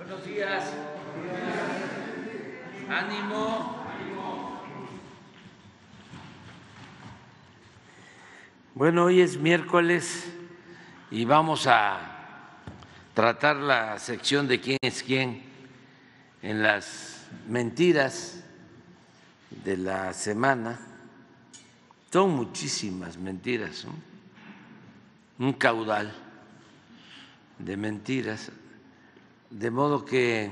Buenos días. Ánimo. Bueno, hoy es miércoles y vamos a tratar la sección de quién es quién en las mentiras de la semana. Son muchísimas mentiras, un caudal de mentiras, de modo que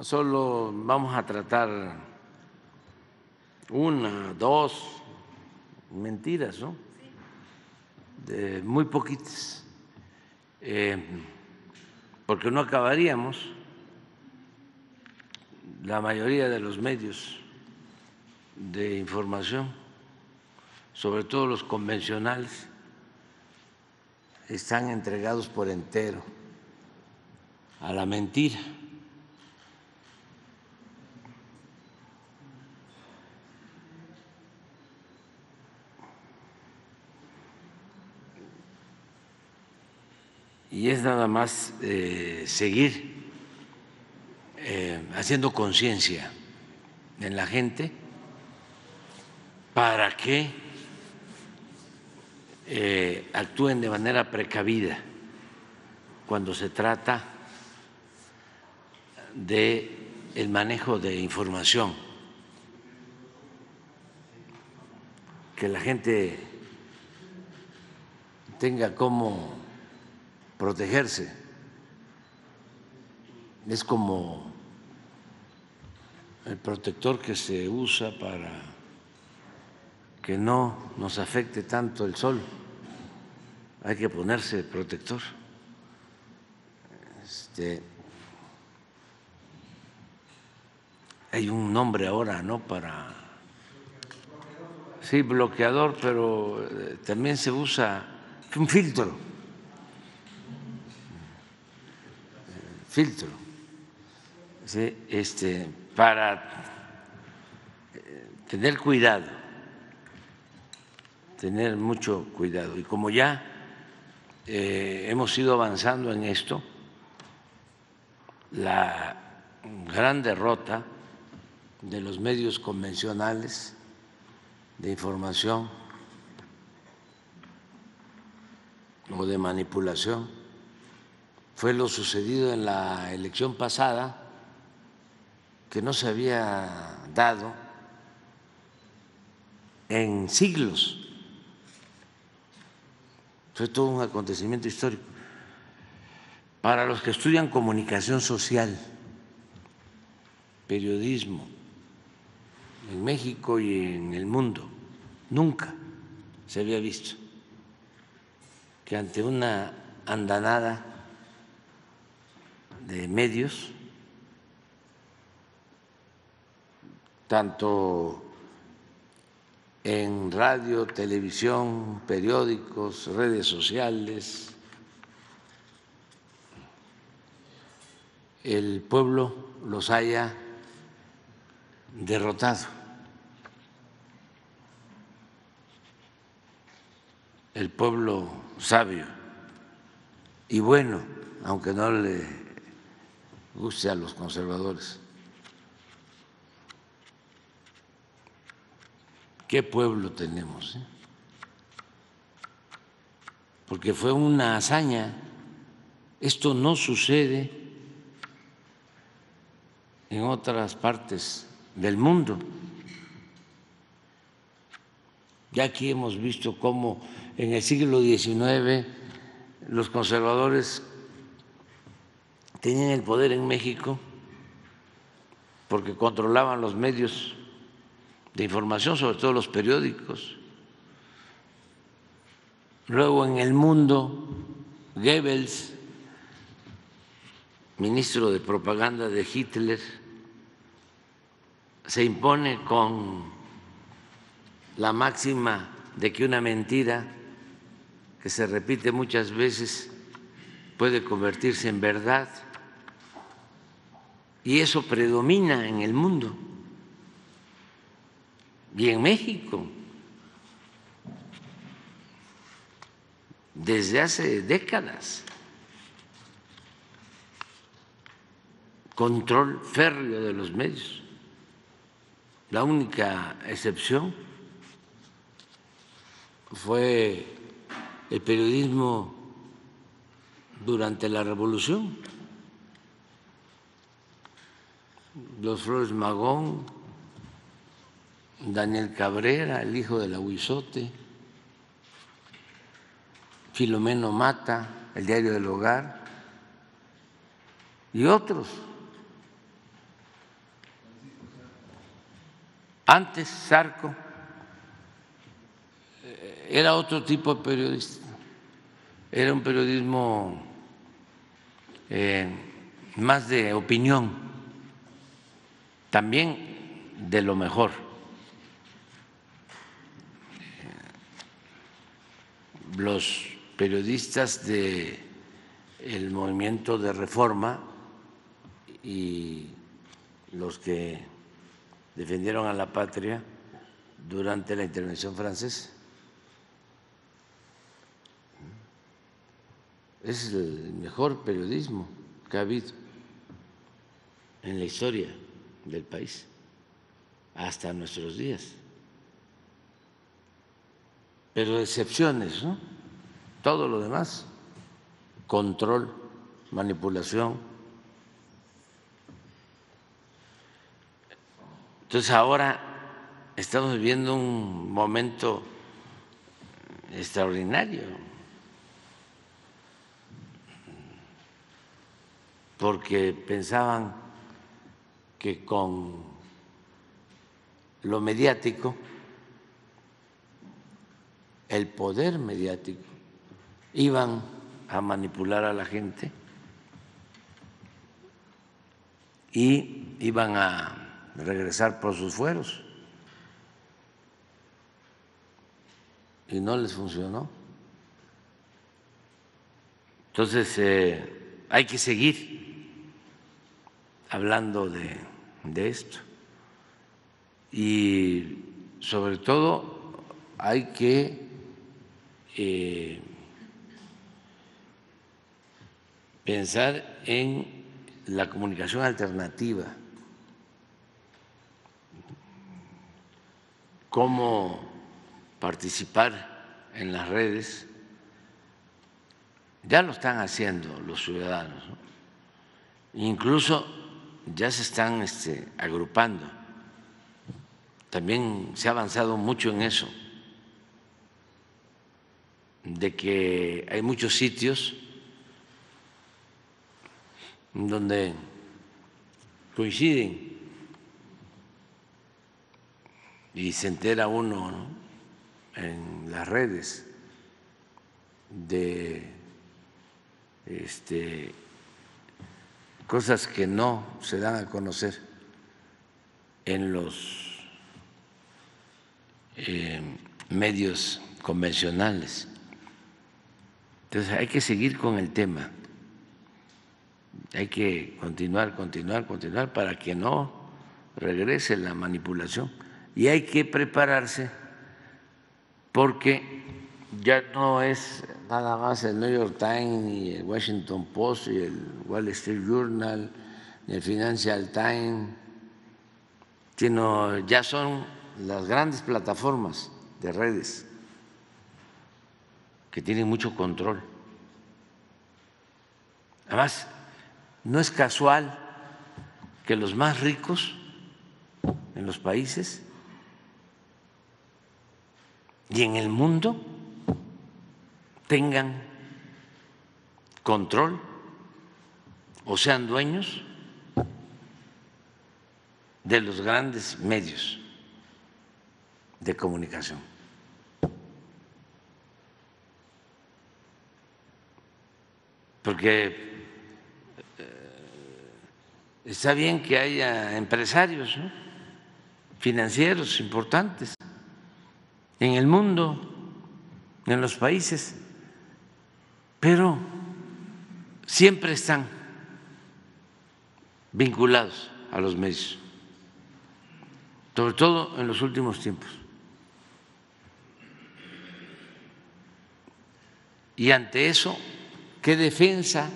solo vamos a tratar una, dos mentiras, ¿no? De muy poquitas, eh, porque no acabaríamos la mayoría de los medios de información, sobre todo los convencionales, están entregados por entero a la mentira. Y es nada más eh, seguir eh, haciendo conciencia en la gente para que eh, actúen de manera precavida cuando se trata de el manejo de información, que la gente tenga cómo protegerse. Es como el protector que se usa para que no nos afecte tanto el sol. Hay que ponerse protector. Este, hay un nombre ahora, ¿no? Para. Sí, bloqueador, pero eh, también se usa un filtro. Filtro. Sí, este, para eh, tener cuidado tener mucho cuidado. Y como ya eh, hemos ido avanzando en esto, la gran derrota de los medios convencionales de información o de manipulación fue lo sucedido en la elección pasada, que no se había dado en siglos fue todo un acontecimiento histórico. Para los que estudian comunicación social, periodismo, en México y en el mundo, nunca se había visto que ante una andanada de medios, tanto en radio, televisión, periódicos, redes sociales. El pueblo los haya derrotado. El pueblo sabio y bueno, aunque no le guste a los conservadores. ¿Qué pueblo tenemos? Eh? Porque fue una hazaña. Esto no sucede en otras partes del mundo. Ya aquí hemos visto cómo en el siglo XIX los conservadores tenían el poder en México porque controlaban los medios de información, sobre todo los periódicos. Luego en el mundo, Goebbels, ministro de propaganda de Hitler, se impone con la máxima de que una mentira que se repite muchas veces puede convertirse en verdad. Y eso predomina en el mundo y en México. Desde hace décadas. control férreo de los medios. La única excepción fue el periodismo durante la revolución. Los Flores Magón, Daniel Cabrera, el hijo del Aguizote, Filomeno Mata, el diario del hogar, y otros. Antes Sarco eh, era otro tipo de periodista, era un periodismo eh, más de opinión, también de lo mejor. Los periodistas el movimiento de reforma y los que defendieron a la patria durante la intervención francesa. Es el mejor periodismo que ha habido en la historia del país hasta nuestros días. Pero excepciones, ¿no? Todo lo demás, control, manipulación, Entonces ahora estamos viviendo un momento extraordinario, porque pensaban que con lo mediático, el poder mediático, iban a manipular a la gente y iban a regresar por sus fueros. Y no les funcionó. Entonces, eh, hay que seguir hablando de, esto. Y sobre todo hay que eh, pensar en la comunicación alternativa cómo participar en las redes, ya lo están haciendo los ciudadanos, incluso ya se están este, agrupando. También se ha avanzado mucho en eso, de que hay muchos sitios donde coinciden y se entera uno en las redes de este, cosas que no se dan a conocer en los eh, medios convencionales. Entonces hay que seguir con el tema, hay que continuar, continuar, continuar para que no regrese la manipulación y hay que prepararse porque ya no es nada más el New York Times, ni el Washington Post, y el Wall Street Journal, ni el Financial Times, sino ya son las grandes plataformas de redes que tienen mucho control. Además, no es casual que los más ricos en los países y en el mundo tengan control o sean dueños de los grandes medios de comunicación. Porque eh, está bien que haya empresarios financieros importantes en el mundo, en los países, pero siempre están vinculados a los medios, sobre todo en los últimos tiempos. Y ante eso, ¿qué defensa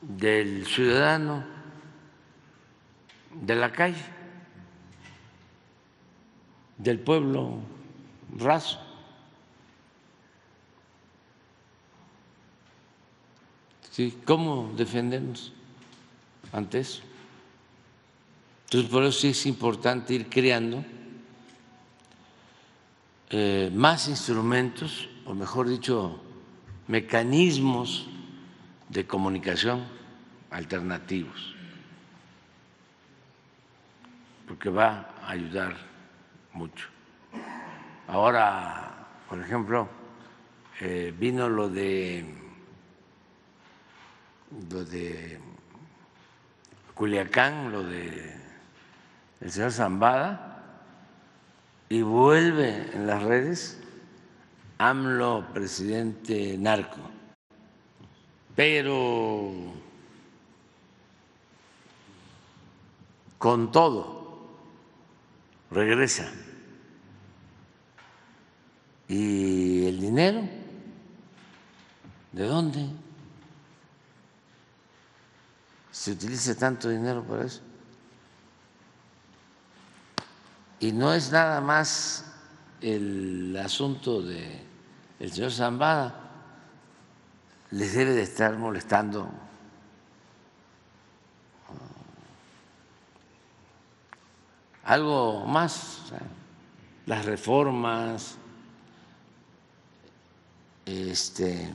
del ciudadano de la calle, del pueblo raso. ¿Sí? ¿Cómo defendernos ante eso? Entonces, por eso sí es importante ir creando eh, más instrumentos, o mejor dicho, mecanismos de comunicación alternativos, porque va a ayudar mucho. Ahora, por ejemplo, eh, vino lo de lo de Culiacán, lo de el señor Zambada, y vuelve en las redes AMLO presidente narco, pero con todo regresa. ¿Y el dinero? ¿De dónde? Se utiliza tanto dinero para eso. Y no es nada más el asunto de el señor Zambada, les debe de estar molestando algo más, las reformas, este,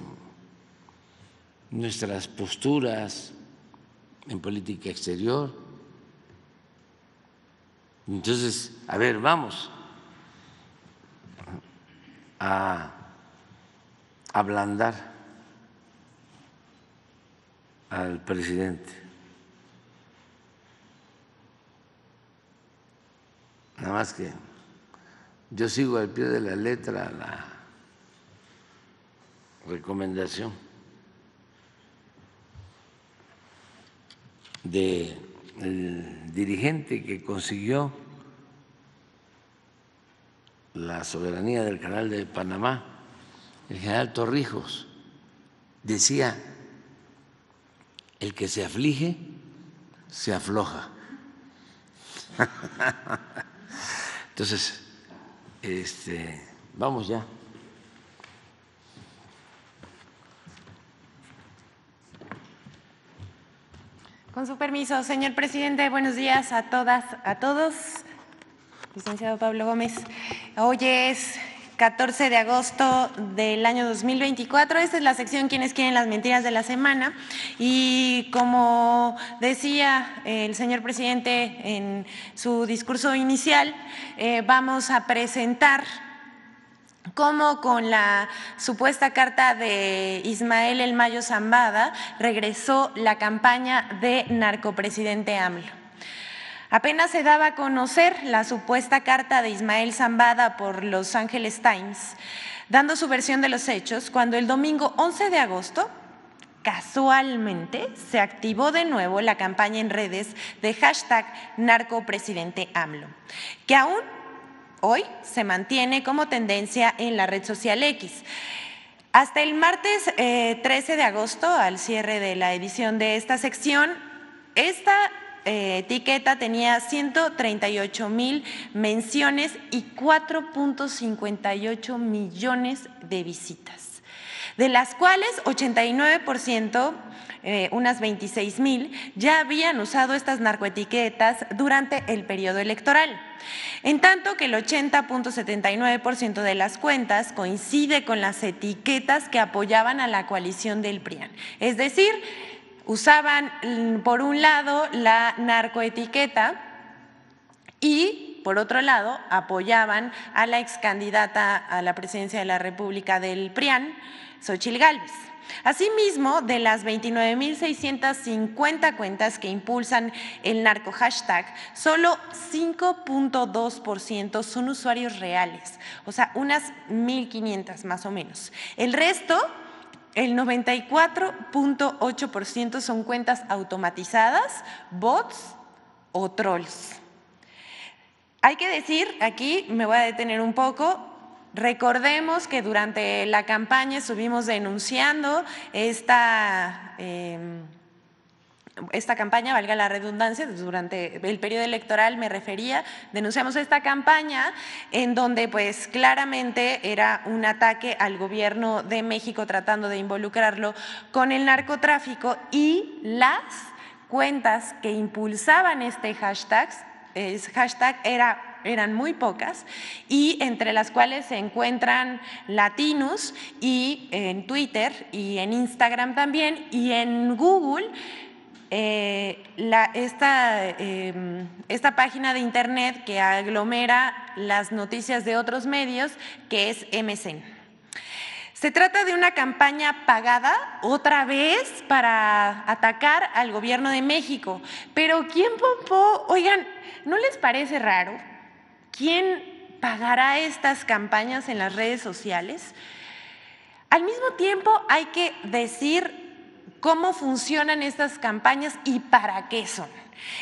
nuestras posturas en política exterior. Entonces, a ver, vamos a ablandar al presidente. Nada más que yo sigo al pie de la letra la recomendación de el dirigente que consiguió la soberanía del canal de Panamá, el general Torrijos, decía, el que se aflige, se afloja. Entonces, este, vamos ya. Con su permiso, señor presidente, buenos días a todas, a todos. Licenciado Pablo Gómez, hoy es 14 de agosto del año 2024. Esta es la sección Quienes quieren las mentiras de la semana. Y como decía el señor presidente en su discurso inicial, eh, vamos a presentar cómo con la supuesta carta de Ismael El Mayo Zambada regresó la campaña de narcopresidente AMLO. Apenas se daba a conocer la supuesta carta de Ismael Zambada por Los Angeles Times, dando su versión de los hechos, cuando el domingo 11 de agosto casualmente se activó de nuevo la campaña en redes de hashtag narcopresidente AMLO, que aún hoy se mantiene como tendencia en la red social X. Hasta el martes 13 eh, de agosto, al cierre de la edición de esta sección, esta eh, etiqueta tenía 138 mil menciones y 4.58 millones de visitas, de las cuales 89% eh, unas 26 mil, ya habían usado estas narcoetiquetas durante el periodo electoral. En tanto que el 80.79% de las cuentas coincide con las etiquetas que apoyaban a la coalición del PRIAN. Es decir, usaban mm, por un lado la narcoetiqueta y por otro lado apoyaban a la ex candidata a la presidencia de la República del PRIAN, Xochil Gálvez. Asimismo, de las 29.650 cuentas que impulsan el narco hashtag, solo 5.2% son usuarios reales, o sea, unas 1.500 más o menos. El resto, el 94.8% son cuentas automatizadas, bots o trolls. Hay que decir, aquí me voy a detener un poco, Recordemos que durante la campaña estuvimos denunciando esta em, esta campaña, valga la redundancia, durante el periodo electoral me refería, denunciamos esta campaña en donde pues claramente era un ataque al gobierno de México tratando de involucrarlo con el narcotráfico y las cuentas que impulsaban este hashtag, hashtag era eran muy pocas y entre las cuales se encuentran latinos y en Twitter y en Instagram también y en Google eh, em, esta, página de internet que aglomera las noticias de otros medios, que es MSN. Se trata de una campaña pagada otra vez para atacar al gobierno de México. Pero ¿quién pompó? Oigan, ¿no les parece raro? ¿Quién pagará estas campañas en las redes sociales? Al mismo tiempo hay que decir cómo funcionan estas campañas y para qué son.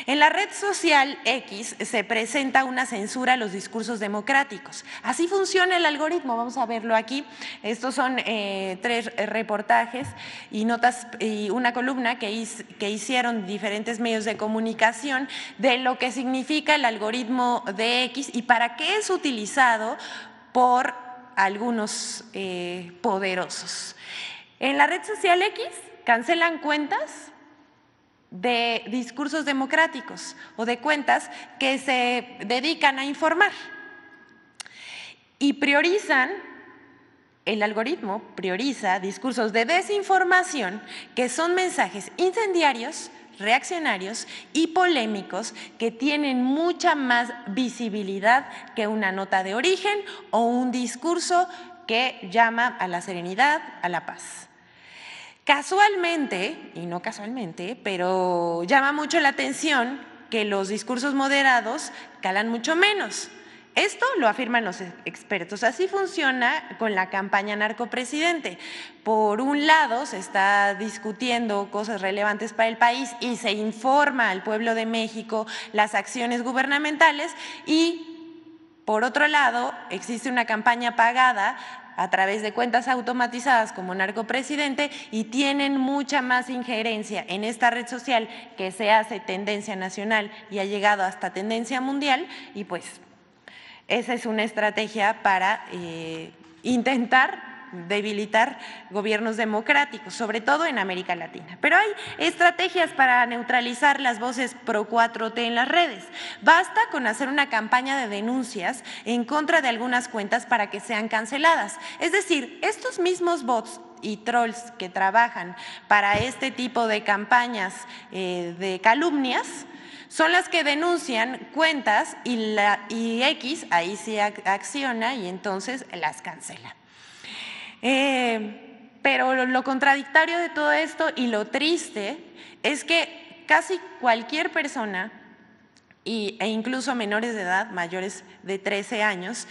En la red social X se presenta una censura a los discursos democráticos. Así funciona el algoritmo, vamos a verlo aquí. Estos son eh, tres reportajes y notas y una columna que, hicieron diferentes medios de comunicación de lo que significa el algoritmo de X y para qué es utilizado por algunos eh, poderosos. En la red social X cancelan cuentas de discursos democráticos o de cuentas que se dedican a informar y priorizan, el algoritmo prioriza discursos de desinformación que son mensajes incendiarios, reaccionarios y polémicos que tienen mucha más visibilidad que una nota de origen o un discurso que llama a la serenidad, a la paz. Casualmente, y no casualmente, pero llama mucho la atención que los discursos moderados calan mucho menos. Esto lo afirman los expertos. Así funciona con la campaña narcopresidente. Por un lado, se está discutiendo cosas relevantes para el país y se informa al pueblo de México las acciones gubernamentales y, por otro lado, existe una campaña pagada a través de cuentas automatizadas como narcopresidente y tienen mucha más injerencia en esta red social que se hace tendencia nacional y ha llegado hasta tendencia mundial. Y pues esa es una estrategia para eh, intentar debilitar gobiernos democráticos, sobre todo en América Latina. Pero hay estrategias para neutralizar las voces pro 4T en las redes. Basta con hacer una campaña de denuncias en contra de algunas cuentas para que sean canceladas. Es decir, estos mismos bots y trolls que trabajan para este tipo de campañas eh, de calumnias, son las que denuncian cuentas y, X ahí sí acciona y entonces las cancela. Eh, pero lo, contradictorio de todo esto y lo triste es que casi cualquier persona, e incluso menores de edad, mayores de 13 años,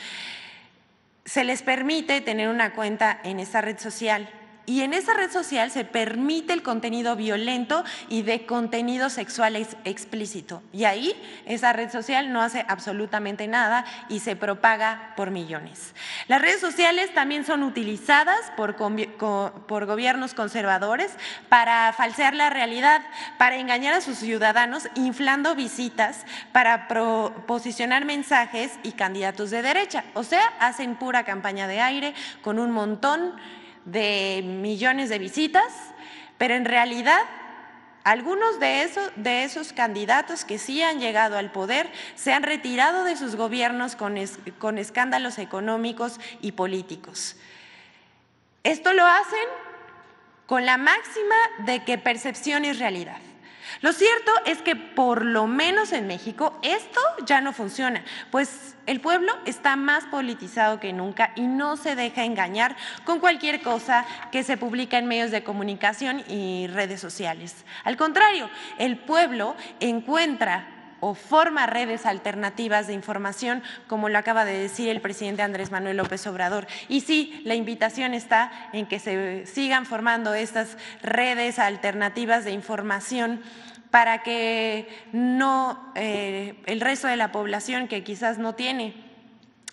se les permite tener una cuenta en esta red social y en esa red social se permite el contenido violento y de contenido sexual explícito. Y ahí esa red social no hace absolutamente nada y se propaga por millones. Las redes sociales también son utilizadas por, por gobiernos conservadores para falsear la realidad, para engañar a sus ciudadanos, inflando visitas, para posicionar mensajes y candidatos de derecha. O sea, hacen pura campaña de aire con un montón de millones de visitas, pero en realidad algunos de esos, de esos candidatos que sí han llegado al poder se han retirado de sus gobiernos con, con escándalos económicos y políticos. Esto lo hacen con la máxima de que percepción es realidad. Lo cierto es que por lo menos en México esto ya no funciona, pues el pueblo está más politizado que nunca y no se deja engañar con cualquier cosa que se publica en medios de comunicación y redes sociales. Al contrario, el pueblo encuentra o forma redes alternativas de información, como lo acaba de decir el presidente Andrés Manuel López Obrador. Y sí, la invitación está en que se sigan formando estas redes alternativas de información para que no eh, el resto de la población que quizás no tiene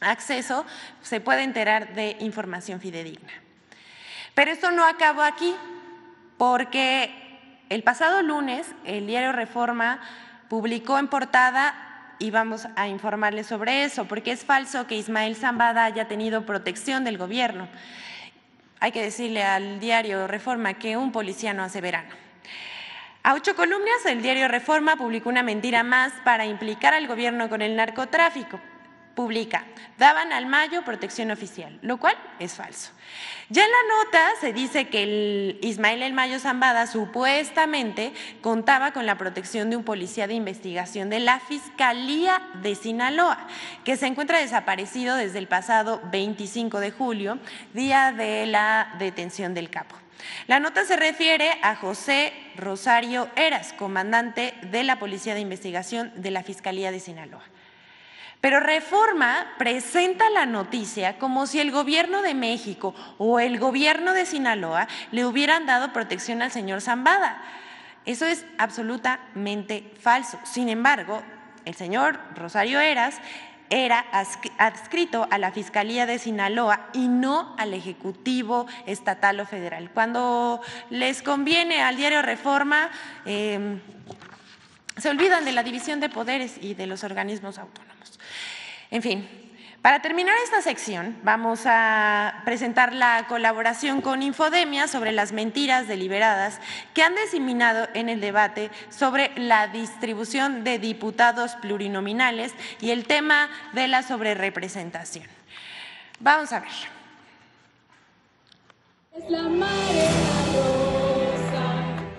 acceso se pueda enterar de información fidedigna. Pero esto no acabó aquí, porque el pasado lunes el diario Reforma publicó en portada y vamos a informarles sobre eso, porque es falso que Ismael Zambada haya tenido protección del gobierno. Hay que decirle al diario Reforma que un policía no hace verano. A ocho columnas, el diario Reforma publicó una mentira más para implicar al gobierno con el narcotráfico publica, daban al Mayo protección oficial, lo cual es falso. Ya en la nota se dice que el Ismael El Mayo Zambada supuestamente contaba con la protección de un policía de investigación de la Fiscalía de Sinaloa, que se encuentra desaparecido desde el pasado 25 de julio, día de la detención del capo. La nota se refiere a José Rosario Eras, comandante de la Policía de Investigación de la Fiscalía de Sinaloa. Pero Reforma presenta la noticia como si el gobierno de México o el gobierno de Sinaloa le hubieran dado protección al señor Zambada. Eso es absolutamente falso. Sin embargo, el señor Rosario Eras era adscrito a la Fiscalía de Sinaloa y no al Ejecutivo Estatal o Federal. Cuando les conviene al diario Reforma, eh, se olvidan de la división de poderes y de los organismos autónomos. En fin, para terminar esta sección, vamos a presentar la colaboración con Infodemia sobre las mentiras deliberadas que han diseminado en el debate sobre la distribución de diputados plurinominales y el tema de la sobrerepresentación. Vamos a ver.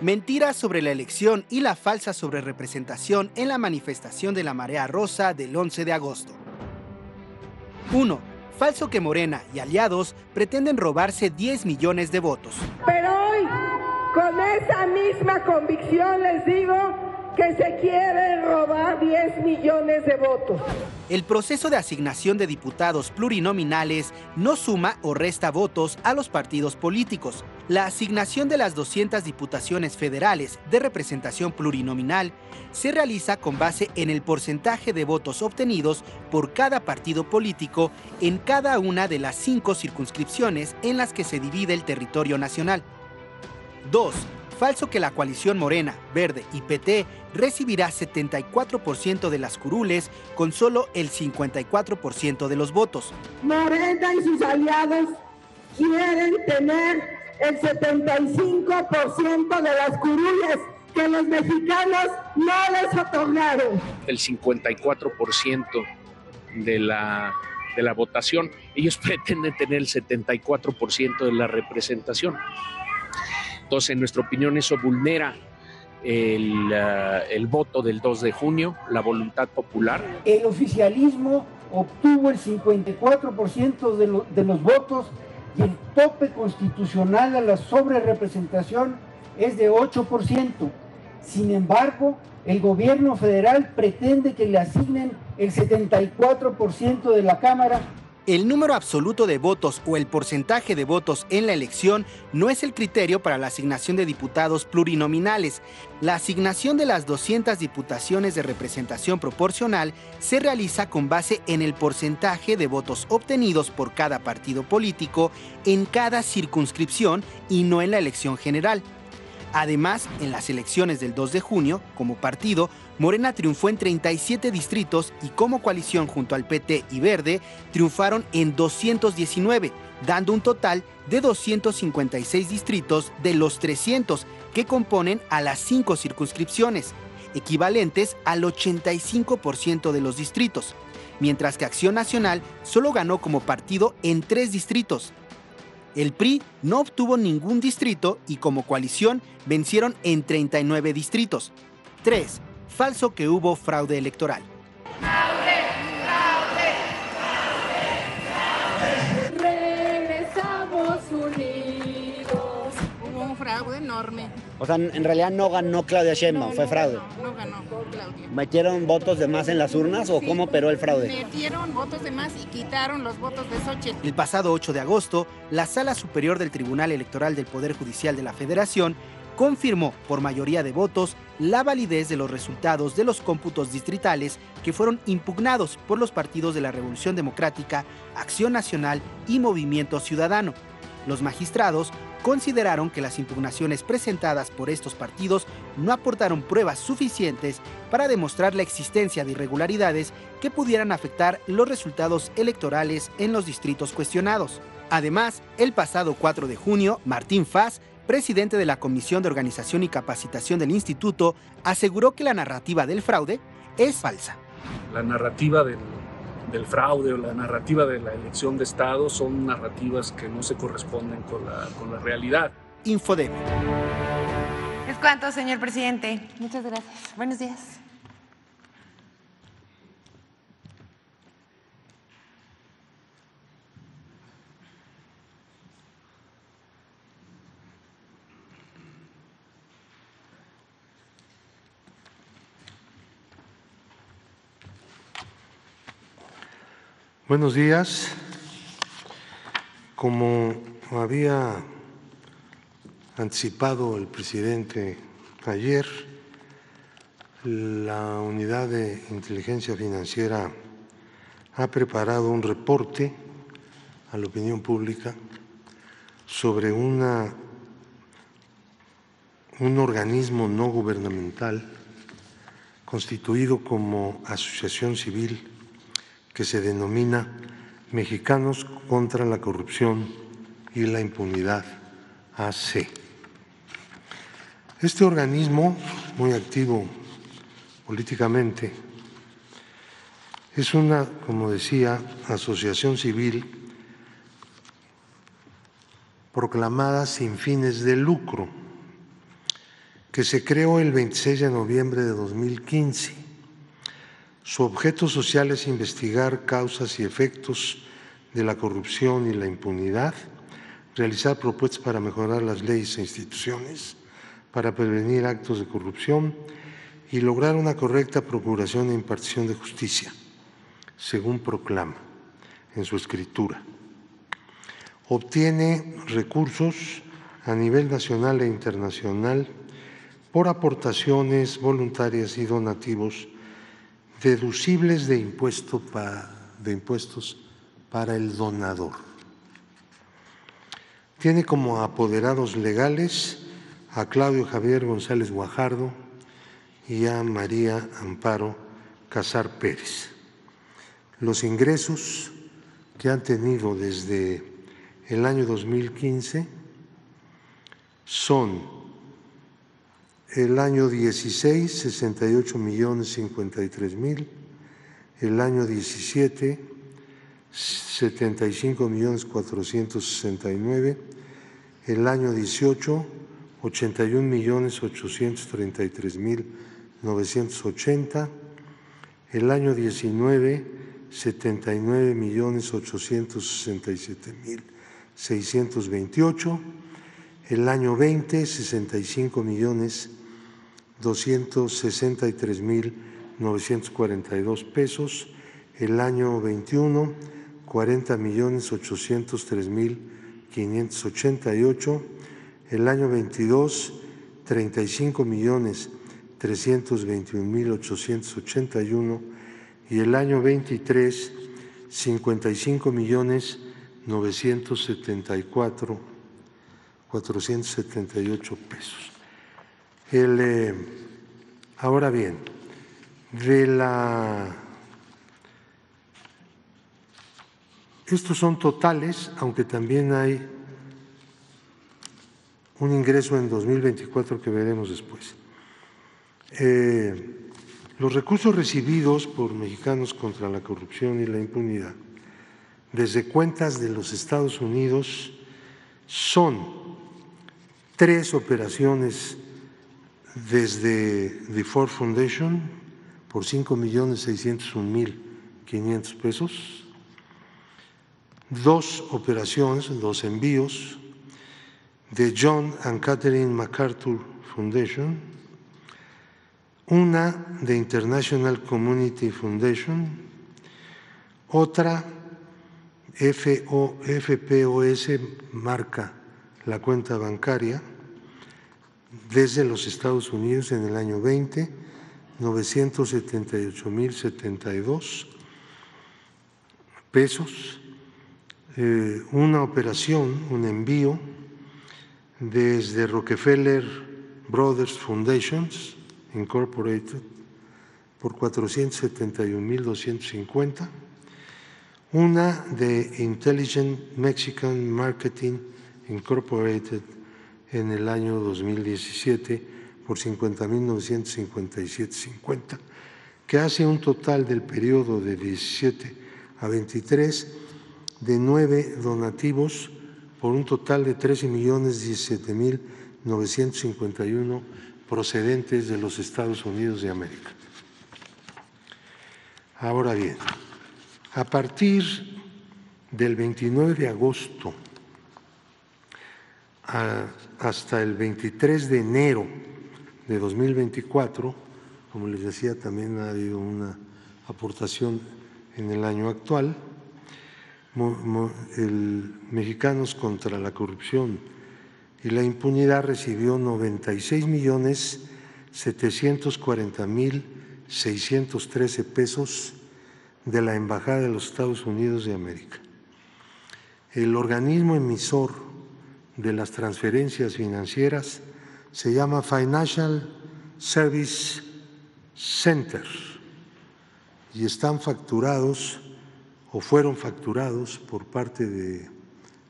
Mentiras sobre la elección y la falsa sobrerepresentación en la manifestación de la Marea Rosa del 11 de agosto. 1. Falso que Morena y aliados pretenden robarse 10 millones de votos. Pero hoy, con esa misma convicción les digo que se quieren robar 10 millones de votos. El proceso de asignación de diputados plurinominales no suma o resta votos a los partidos políticos. La asignación de las 200 diputaciones federales de representación plurinominal se realiza con base en el porcentaje de votos obtenidos por cada partido político en cada una de las cinco circunscripciones en las que se divide el territorio nacional. 2 falso que la coalición Morena, Verde y PT recibirá 74% de las curules con solo el 54% de los votos. Morena y sus aliados quieren tener el 75% de las curules que los mexicanos no les otorgaron. El 54% de la, de la votación. Ellos pretenden tener el 74% de la representación. Entonces, en nuestra opinión, eso vulnera el, uh, el, voto del 2 de junio, la voluntad popular. El oficialismo obtuvo el 54% de, lo, de los votos y el tope constitucional a la sobrerepresentación es de 8%. Sin embargo, el gobierno federal pretende que le asignen el 74% de la Cámara el número absoluto de votos o el porcentaje de votos en la elección no es el criterio para la asignación de diputados plurinominales. La asignación de las 200 diputaciones de representación proporcional se realiza con base en el porcentaje de votos obtenidos por cada partido político en cada circunscripción y no en la elección general. Además, en las elecciones del 2 de junio, como partido, Morena triunfó en 37 distritos y como coalición junto al PT y Verde triunfaron en 219, dando un total de 256 distritos de los 300 que componen a las cinco circunscripciones, equivalentes al 85% de los distritos, mientras que Acción Nacional solo ganó como partido en tres distritos, el PRI no obtuvo ningún distrito y como coalición vencieron en 39 distritos. 3. Falso que hubo fraude electoral. ¡Fraude! ¡Fraude! ¡Fraude! Regresamos unidos. Hubo un fraude enorme. O sea, en realidad no ganó Claudia Sheinbaum, no, fue no, fraude. No, no ganó Claudia. ¿Metieron votos de más en las urnas o Sí, cómo operó el fraude? Metieron votos de más y quitaron los votos de Xochitl. El pasado 8 de agosto, la Sala Superior del Tribunal Electoral del Poder Judicial de la Federación confirmó por mayoría de votos la validez de los resultados de los cómputos distritales que fueron impugnados por los partidos de la Revolución Democrática, Acción Nacional y Movimiento Ciudadano. Los magistrados consideraron que las impugnaciones presentadas por estos partidos no aportaron pruebas suficientes para demostrar la existencia de irregularidades que pudieran afectar los resultados electorales en los distritos cuestionados. Además, el pasado 4 de junio, Martín Faz, presidente de la Comisión de Organización y Capacitación del Instituto, aseguró que la narrativa del fraude es falsa. La narrativa del, del fraude o la narrativa de la elección de Estado son narrativas que no se corresponden con la, con la realidad. Infodem. Es cuanto, señor presidente. Muchas gracias. Buenos días. Buenos días. Como había anticipado el presidente ayer, la unidad de inteligencia financiera ha preparado un reporte a la opinión pública sobre una, un organismo no gubernamental constituido como asociación civil que se denomina Mexicanos contra la Corrupción y la Impunidad, AC. Este organismo, muy activo políticamente, es una, como decía, asociación civil proclamada sin fines de lucro, que se creó el 26 de noviembre de 2015 su objeto social es investigar causas y efectos de la corrupción y la impunidad, realizar propuestas para mejorar las leyes e instituciones, para prevenir actos de corrupción y lograr una correcta procuración e impartición de justicia, según proclama en su escritura. Obtiene recursos a nivel nacional e internacional por aportaciones voluntarias y donativos deducibles de, impuesto de impuestos para el donador. Tiene como apoderados legales a Claudio Javier González Guajardo y a María Amparo Casar Pérez. Los ingresos que han tenido desde el año 2015 son el año 16, 68 millones 53 mil, el año 17, 75 millones 469, el año 18, 81 millones 833 mil 980, el año 19, 79 millones 867 mil 628, el año 20, 65 millones 263.942 pesos, el año 21 40 millones 803 mil 588, el año 22 35 millones 321 mil 881 y el año 23 55 millones 974 478 pesos. El, eh, ahora bien, de la estos son totales, aunque también hay un ingreso en 2024 que veremos después. Eh, los recursos recibidos por mexicanos contra la corrupción y la impunidad desde cuentas de los Estados Unidos son tres operaciones desde The Ford Foundation por 5 millones 601 mil 500 pesos, dos operaciones, dos envíos de John and Catherine MacArthur Foundation, una de International Community Foundation, otra FPOS marca la cuenta bancaria, desde los Estados Unidos en el año 20, 978.072 pesos, eh, una operación, un envío desde Rockefeller Brothers Foundations Incorporated por 471.250, una de Intelligent Mexican Marketing Incorporated en el año 2017 por 50.957.50, que hace un total del periodo de 17 a 23 de nueve donativos por un total de 13.017.951 procedentes de los Estados Unidos de América. Ahora bien, a partir del 29 de agosto hasta el 23 de enero de 2024, como les decía, también ha habido una aportación en el año actual, el Mexicanos contra la Corrupción y la Impunidad recibió 96 millones 740 mil 613 pesos de la Embajada de los Estados Unidos de América. El organismo emisor de las transferencias financieras se llama Financial Service Center. Y están facturados o fueron facturados por parte de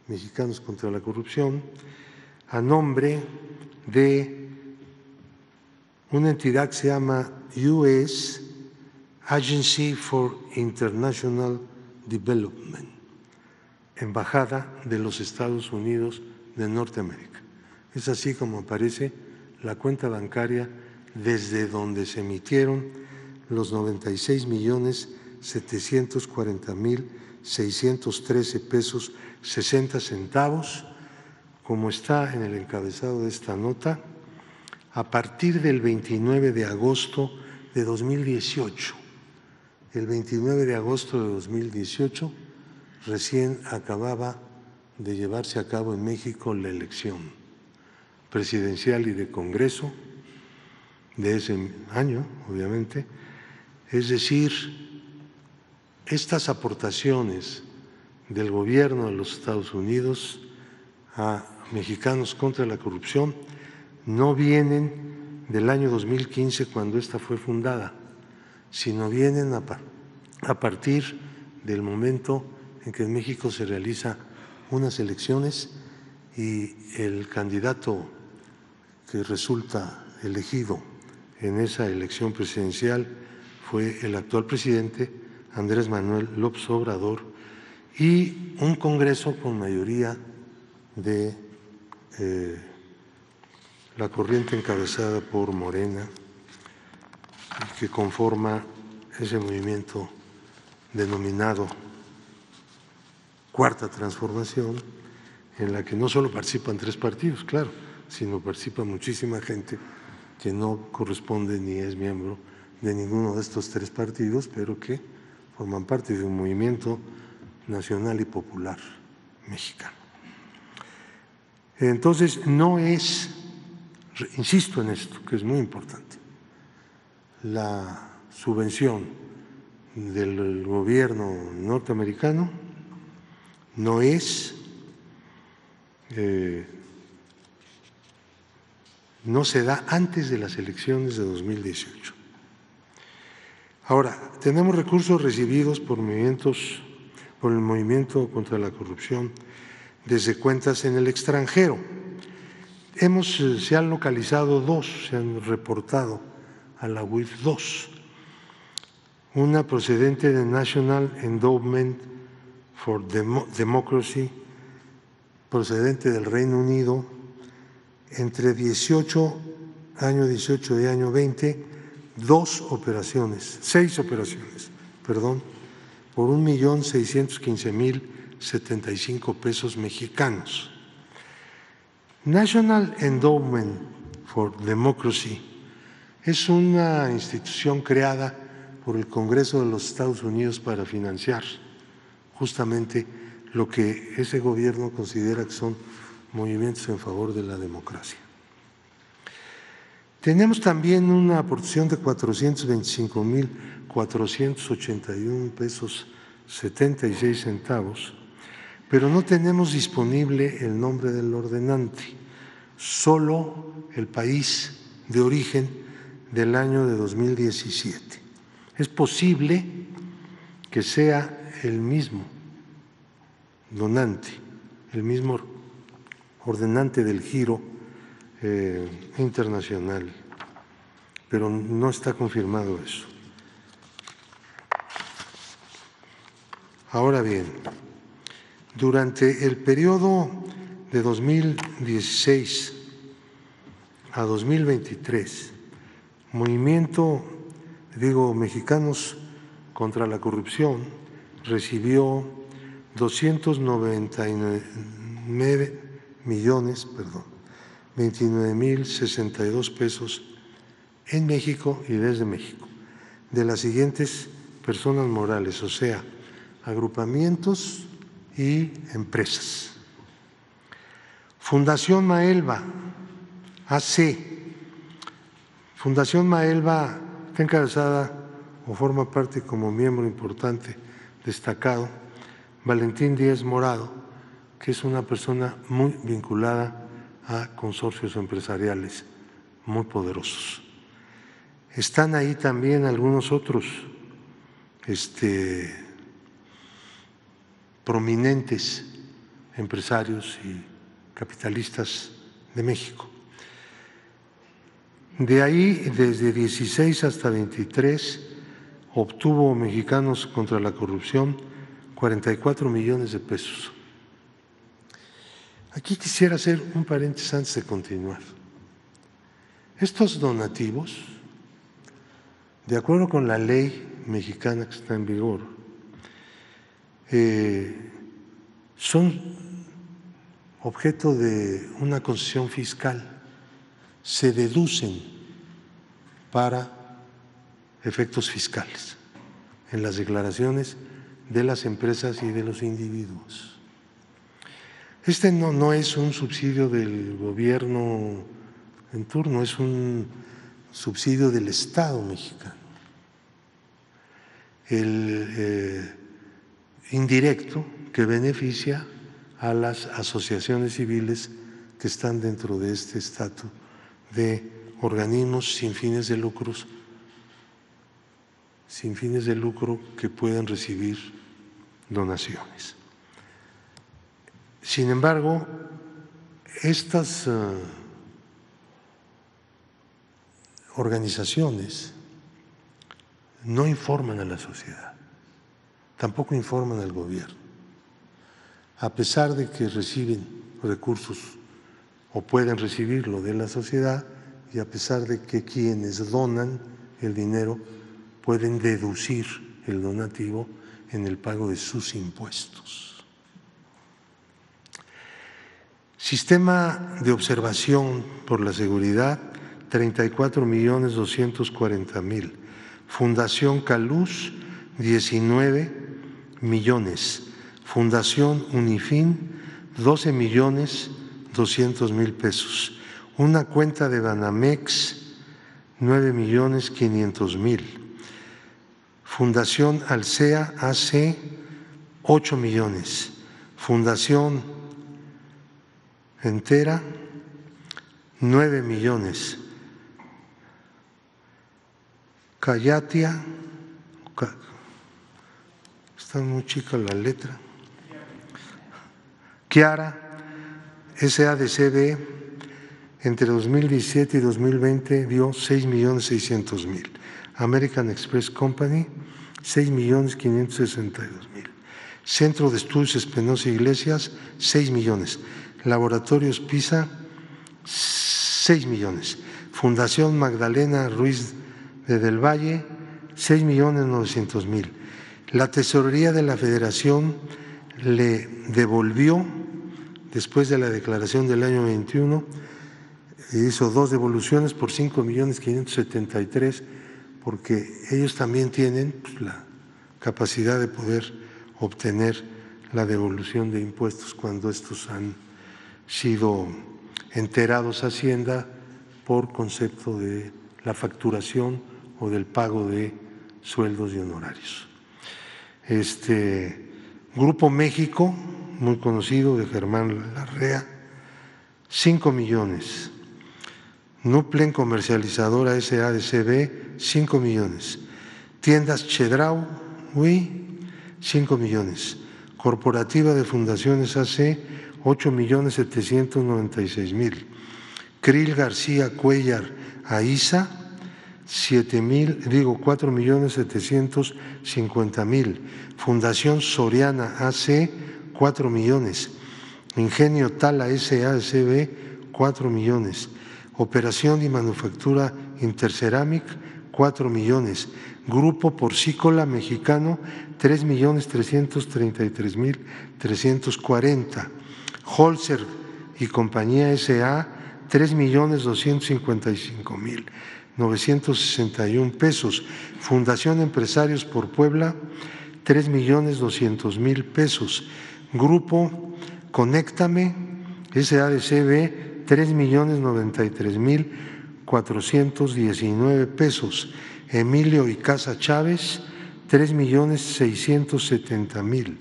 Mexicanos contra la Corrupción a nombre de una entidad que se llama US Agency for International Development, Embajada de los Estados Unidos de Norteamérica. Es así como aparece la cuenta bancaria desde donde se emitieron los 96 millones 740 mil 613 pesos 60 centavos, como está en el encabezado de esta nota, a partir del 29 de agosto de 2018. El 29 de agosto de 2018 recién acababa de llevarse a cabo en México la elección presidencial y de Congreso de ese año, obviamente. Es decir, estas aportaciones del gobierno de los Estados Unidos a mexicanos contra la corrupción no vienen del año 2015 cuando esta fue fundada, sino vienen a, partir del momento en que en México se realiza unas elecciones y el candidato que resulta elegido en esa elección presidencial fue el actual presidente Andrés Manuel López Obrador y un Congreso con mayoría de eh, la corriente encabezada por Morena, que conforma ese movimiento denominado Cuarta Transformación, en la que no solo participan tres partidos, claro, sino participa muchísima gente que no corresponde ni es miembro de ninguno de estos tres partidos, pero que forman parte de un movimiento nacional y popular mexicano. Entonces, no es, insisto en esto, que es muy importante, la subvención del gobierno norteamericano no es, eh, no se da antes de las elecciones de 2018. Ahora, tenemos recursos recibidos por movimientos, por el movimiento contra la corrupción desde cuentas en el extranjero. Hemos, eh, se han localizado dos, se han reportado a la UIF dos. Una procedente de National Endowment for Democracy, procedente del Reino Unido, entre 18, año 18 y año 20, dos operaciones, seis operaciones, perdón, por un millón seiscientos quince mil 75 pesos mexicanos. National Endowment for Democracy es una institución creada por el Congreso de los Estados Unidos para financiar justamente lo que ese gobierno considera que son movimientos en favor de la democracia. Tenemos también una aportación de 425 mil 481 pesos 76 centavos pero no tenemos disponible el nombre del ordenante. solo el país de origen del año de 2017. Es posible que sea el mismo donante, el mismo ordenante del giro eh, internacional, pero no está confirmado eso. Ahora bien, durante el periodo de 2016 a 2023, Movimiento, digo, Mexicanos contra la Corrupción recibió 299 millones, perdón, 29 mil 62 pesos en México y desde México, de las siguientes personas morales, o sea, agrupamientos y empresas. Fundación Maelba, AC. Fundación Maelba está encabezada o forma parte como miembro importante, destacado, Valentín Díez Morado, que es una persona muy vinculada a consorcios empresariales muy poderosos. Están ahí también algunos otros este, prominentes empresarios y capitalistas de México. De ahí, desde 16 hasta 23, obtuvo Mexicanos contra la Corrupción 44 millones de pesos. Aquí quisiera hacer un paréntesis antes de continuar. Estos donativos, de acuerdo con la ley mexicana que está en vigor, eh, son objeto de una concesión fiscal, se deducen para efectos fiscales en las declaraciones de las empresas y de los individuos. Este no, no es un subsidio del gobierno en turno, es un subsidio del Estado mexicano. El eh, indirecto que beneficia a las asociaciones civiles que están dentro de este estatus de organismos sin fines de lucros, sin fines de lucro que puedan recibir donaciones. Sin embargo, estas uh, organizaciones no informan a la sociedad, tampoco informan al gobierno a pesar de que reciben recursos o pueden recibirlo de la sociedad y a pesar de que quienes donan el dinero pueden deducir el donativo en el pago de sus impuestos. Sistema de observación por la seguridad, 34 millones 240 mil. Fundación Caluz, 19 millones. Fundación Unifin, 12 millones 200 mil pesos. Una cuenta de Banamex, 9 millones 500 mil. Fundación Alsea AC, 8 millones. Fundación Entera, 9 millones. Cayatia, está muy chica la letra. Kiara, SADCB, entre 2017 y 2020 dio 6 millones 600 mil. American Express Company, 6 millones 562 mil. Centro de Estudios Espinosa Iglesias, 6 millones. Laboratorios PISA, 6 millones. Fundación Magdalena Ruiz de Del Valle, 6 millones 900 mil. La Tesorería de la Federación le devolvió después de la declaración del año 21, hizo dos devoluciones por 5 millones 573, porque ellos también tienen pues, la capacidad de poder obtener la devolución de impuestos cuando estos han sido enterados a Hacienda por concepto de la facturación o del pago de sueldos y honorarios. Este Grupo México muy conocido de Germán Larrea, 5 millones. Nuplen Comercializadora SADCB, 5 millones. Tiendas Chedraui, 5 millones. Corporativa de Fundaciones AC, 8 millones 796 mil. Krill García Cuellar AISA, 7 mil, digo 4 millones 750 mil. Fundación Soriana AC, 4 millones. Ingenio Tala SACB, 4 millones. Operación y Manufactura Interceramic, 4 millones. Grupo Porcícola Mexicano, 3 millones 333 mil 340. Holzer y Compañía SA, 3 millones 255 mil 961 pesos. Fundación Empresarios por Puebla, 3 millones 200 mil pesos. Grupo Conéctame, SADCB, 3 millones 93 mil 419 pesos. Emilio y Casa Chávez, 3 millones 670 mil.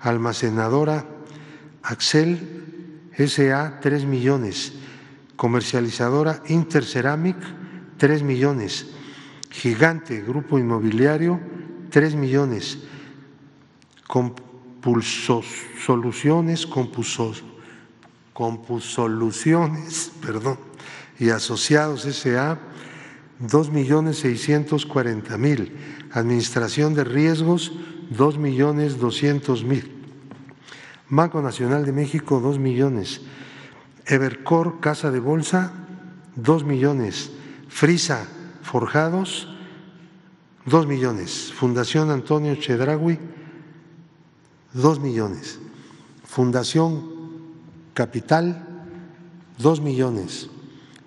Almacenadora Axel SA, 3 millones. Comercializadora Interceramic, 3 millones. Gigante Grupo Inmobiliario, 3 millones. Compulsos Soluciones, Compusoluciones, perdón, y Asociados SA, 2 millones 640 mil. Administración de Riesgos, 2 millones 200 mil. Banco Nacional de México, 2 millones. Evercore Casa de Bolsa, 2 millones. Frisa Forjados, 2 millones. Fundación Antonio Chedragui, 2 millones. Fundación Capital, 2 millones.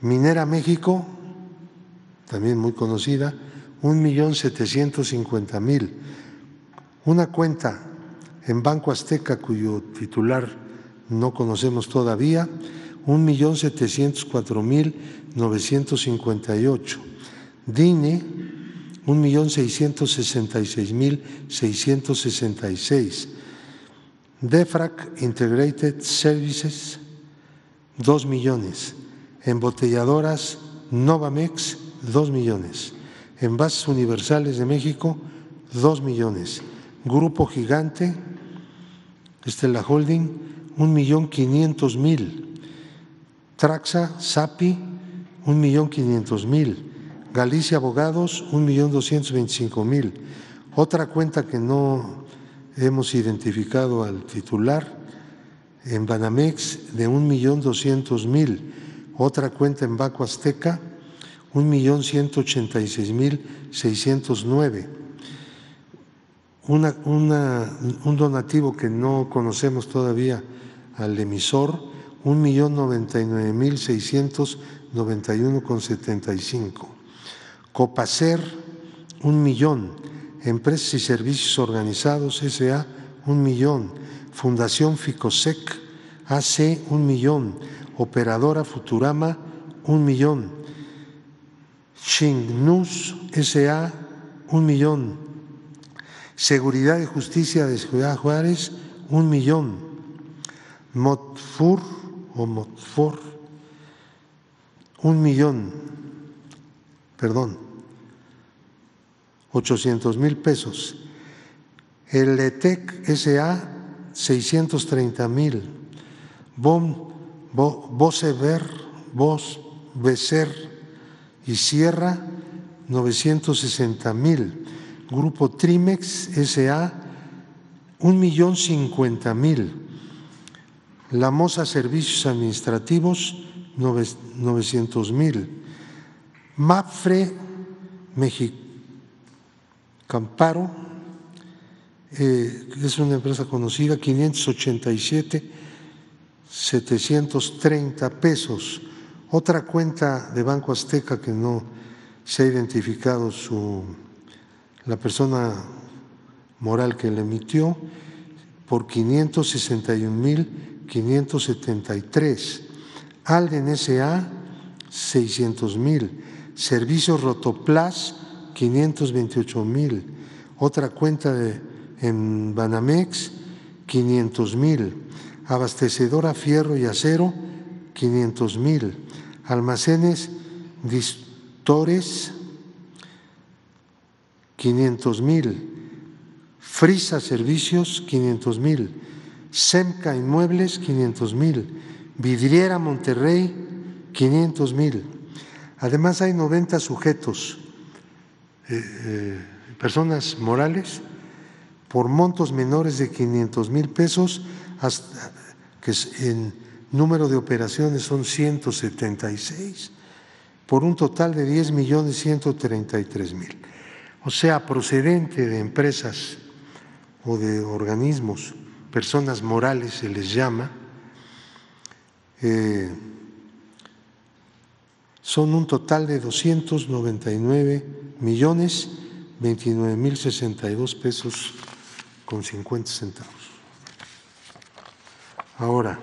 Minera México, también muy conocida, un millón setecientos cincuenta mil. Una cuenta en Banco Azteca cuyo titular no conocemos todavía, un millón setecientos cuatro mil novecientos cincuenta y ocho. DINE, un millón seiscientos sesenta y seis mil seiscientos sesenta y seis. DEFRAC Integrated Services, dos millones. Embotelladoras Novamex, dos millones. Envases Universales de México, dos millones. Grupo Gigante, Estela Holding, un millón quinientos mil. Traxa, SAPI, un millón quinientos mil. Galicia Abogados, un millón doscientos veinticinco mil. Otra cuenta que no hemos identificado al titular, en Banamex, de un millón doscientos mil. Otra cuenta en Banco Azteca, un millón ciento ochenta y seis mil seiscientos nueve. Una, un donativo que no conocemos todavía al emisor, un millón noventa y nueve mil seiscientos noventa y uno con setenta y cinco. Copacer, un millón. Empresas y Servicios Organizados, SA, un millón. Fundación Ficosec, AC, un millón. Operadora Futurama, un millón. Shingnus SA, un millón. Seguridad y Justicia de Ciudad Juárez, un millón. Motfur o Motfor, un millón, perdón, 800 mil pesos. El ETEC SA, 630 mil. BOM, Bosever, Bos, Becer y Sierra, 960 mil. Grupo Trimex SA, un millón cincuenta mil. La Mosa Servicios Administrativos, 900 mil. MAPFRE Mexicamparo, eh, es una empresa conocida, 587, 730 pesos. Otra cuenta de Banco Azteca que no se ha identificado su, la persona moral que le emitió por 561.573. Alden SA, 600 mil. Servicios Rotoplas, 528 mil. Otra cuenta de, en Banamex, 500 mil. Abastecedora Fierro y Acero, 500 mil. Almacenes distores, 500 mil. Frisa Servicios, 500 mil. Semca Inmuebles, 500 mil. Vidriera Monterrey, 500 mil. Además hay 90 sujetos, eh, eh, personas morales, por montos menores de 500 mil pesos, hasta, que en número de operaciones son 176, por un total de 10 millones 133 mil. O sea, procedente de empresas o de organismos, personas morales se les llama, eh, son un total de 299 millones 29 mil 62 pesos con 50 centavos. Ahora,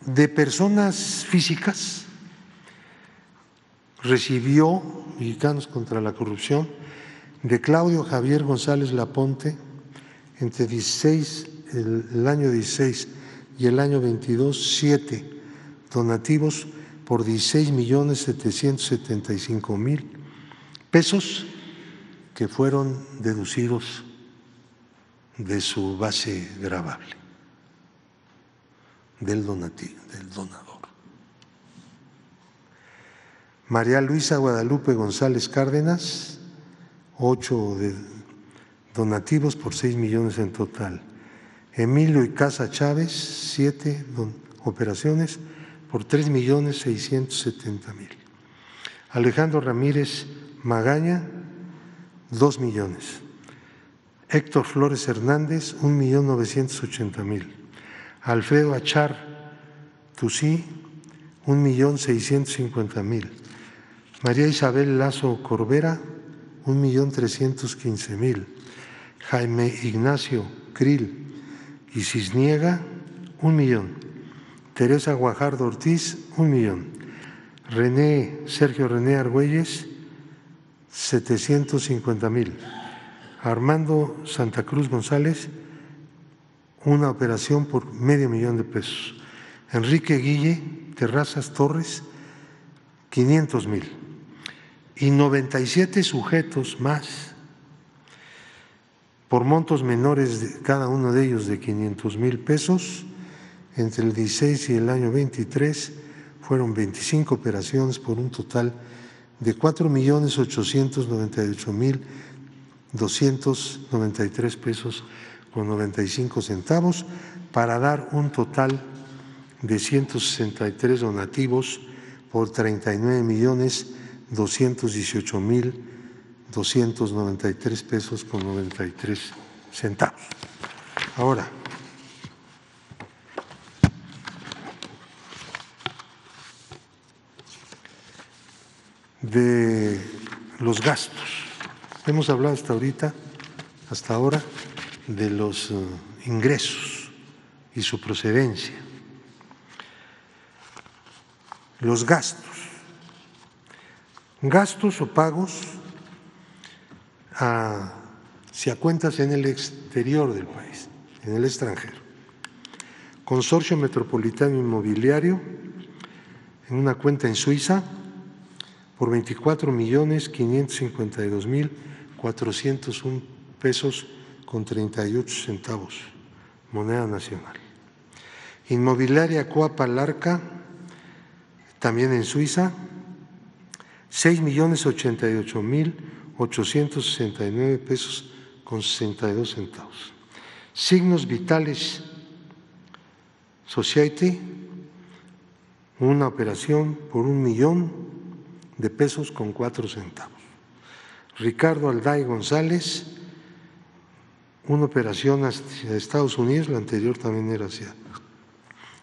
de personas físicas recibió Mexicanos contra la Corrupción de Claudio Javier González Laponte entre 16, el, el año 16 y el año 22, siete donativos por 16 millones 775 mil pesos que fueron deducidos de su base gravable, del del donador. María Luisa Guadalupe González Cárdenas, ocho de donativos por 6 millones en total. Emilio y Casa Chávez, siete operaciones por 3 millones 670 mil. Alejandro Ramírez Magaña, 2 millones. Héctor Flores Hernández, 1 millón 980 mil. Alfredo Achar Tusí, 1 millón 650 mil. María Isabel Lazo Corbera, 1 millón 315 mil. Jaime Ignacio Krill y Cisniega, un millón. Teresa Guajardo Ortiz, un millón. René, Sergio René Argüelles, 750 mil. Armando Santa Cruz González, una operación por medio millón de pesos. Enrique Guille Terrazas Torres, 500 mil. Y 97 sujetos más por montos menores de cada uno de ellos de 500 mil pesos. Entre el 16 y el año 23 fueron 25 operaciones por un total de 4 millones 898 mil 293 pesos con 95 centavos para dar un total de 163 donativos por 39 millones 218 mil 293 pesos con 93 centavos. Ahora, de los gastos. Hemos hablado hasta ahorita, hasta ahora, de los uh, ingresos y su procedencia. Los gastos. Gastos o pagos si a cuentas en el exterior del país, en el extranjero. Consorcio Metropolitano Inmobiliario, en una cuenta en Suiza, por 24 millones 552 mil 401 pesos con 38 centavos, moneda nacional. Inmobiliaria Coapa Larca, también en Suiza, 6 millones 88 mil 869 pesos con 62 centavos. Signos Vitales Society, una operación por un millón de pesos con cuatro centavos. Ricardo Alday González, una operación hacia Estados Unidos, la anterior también era hacia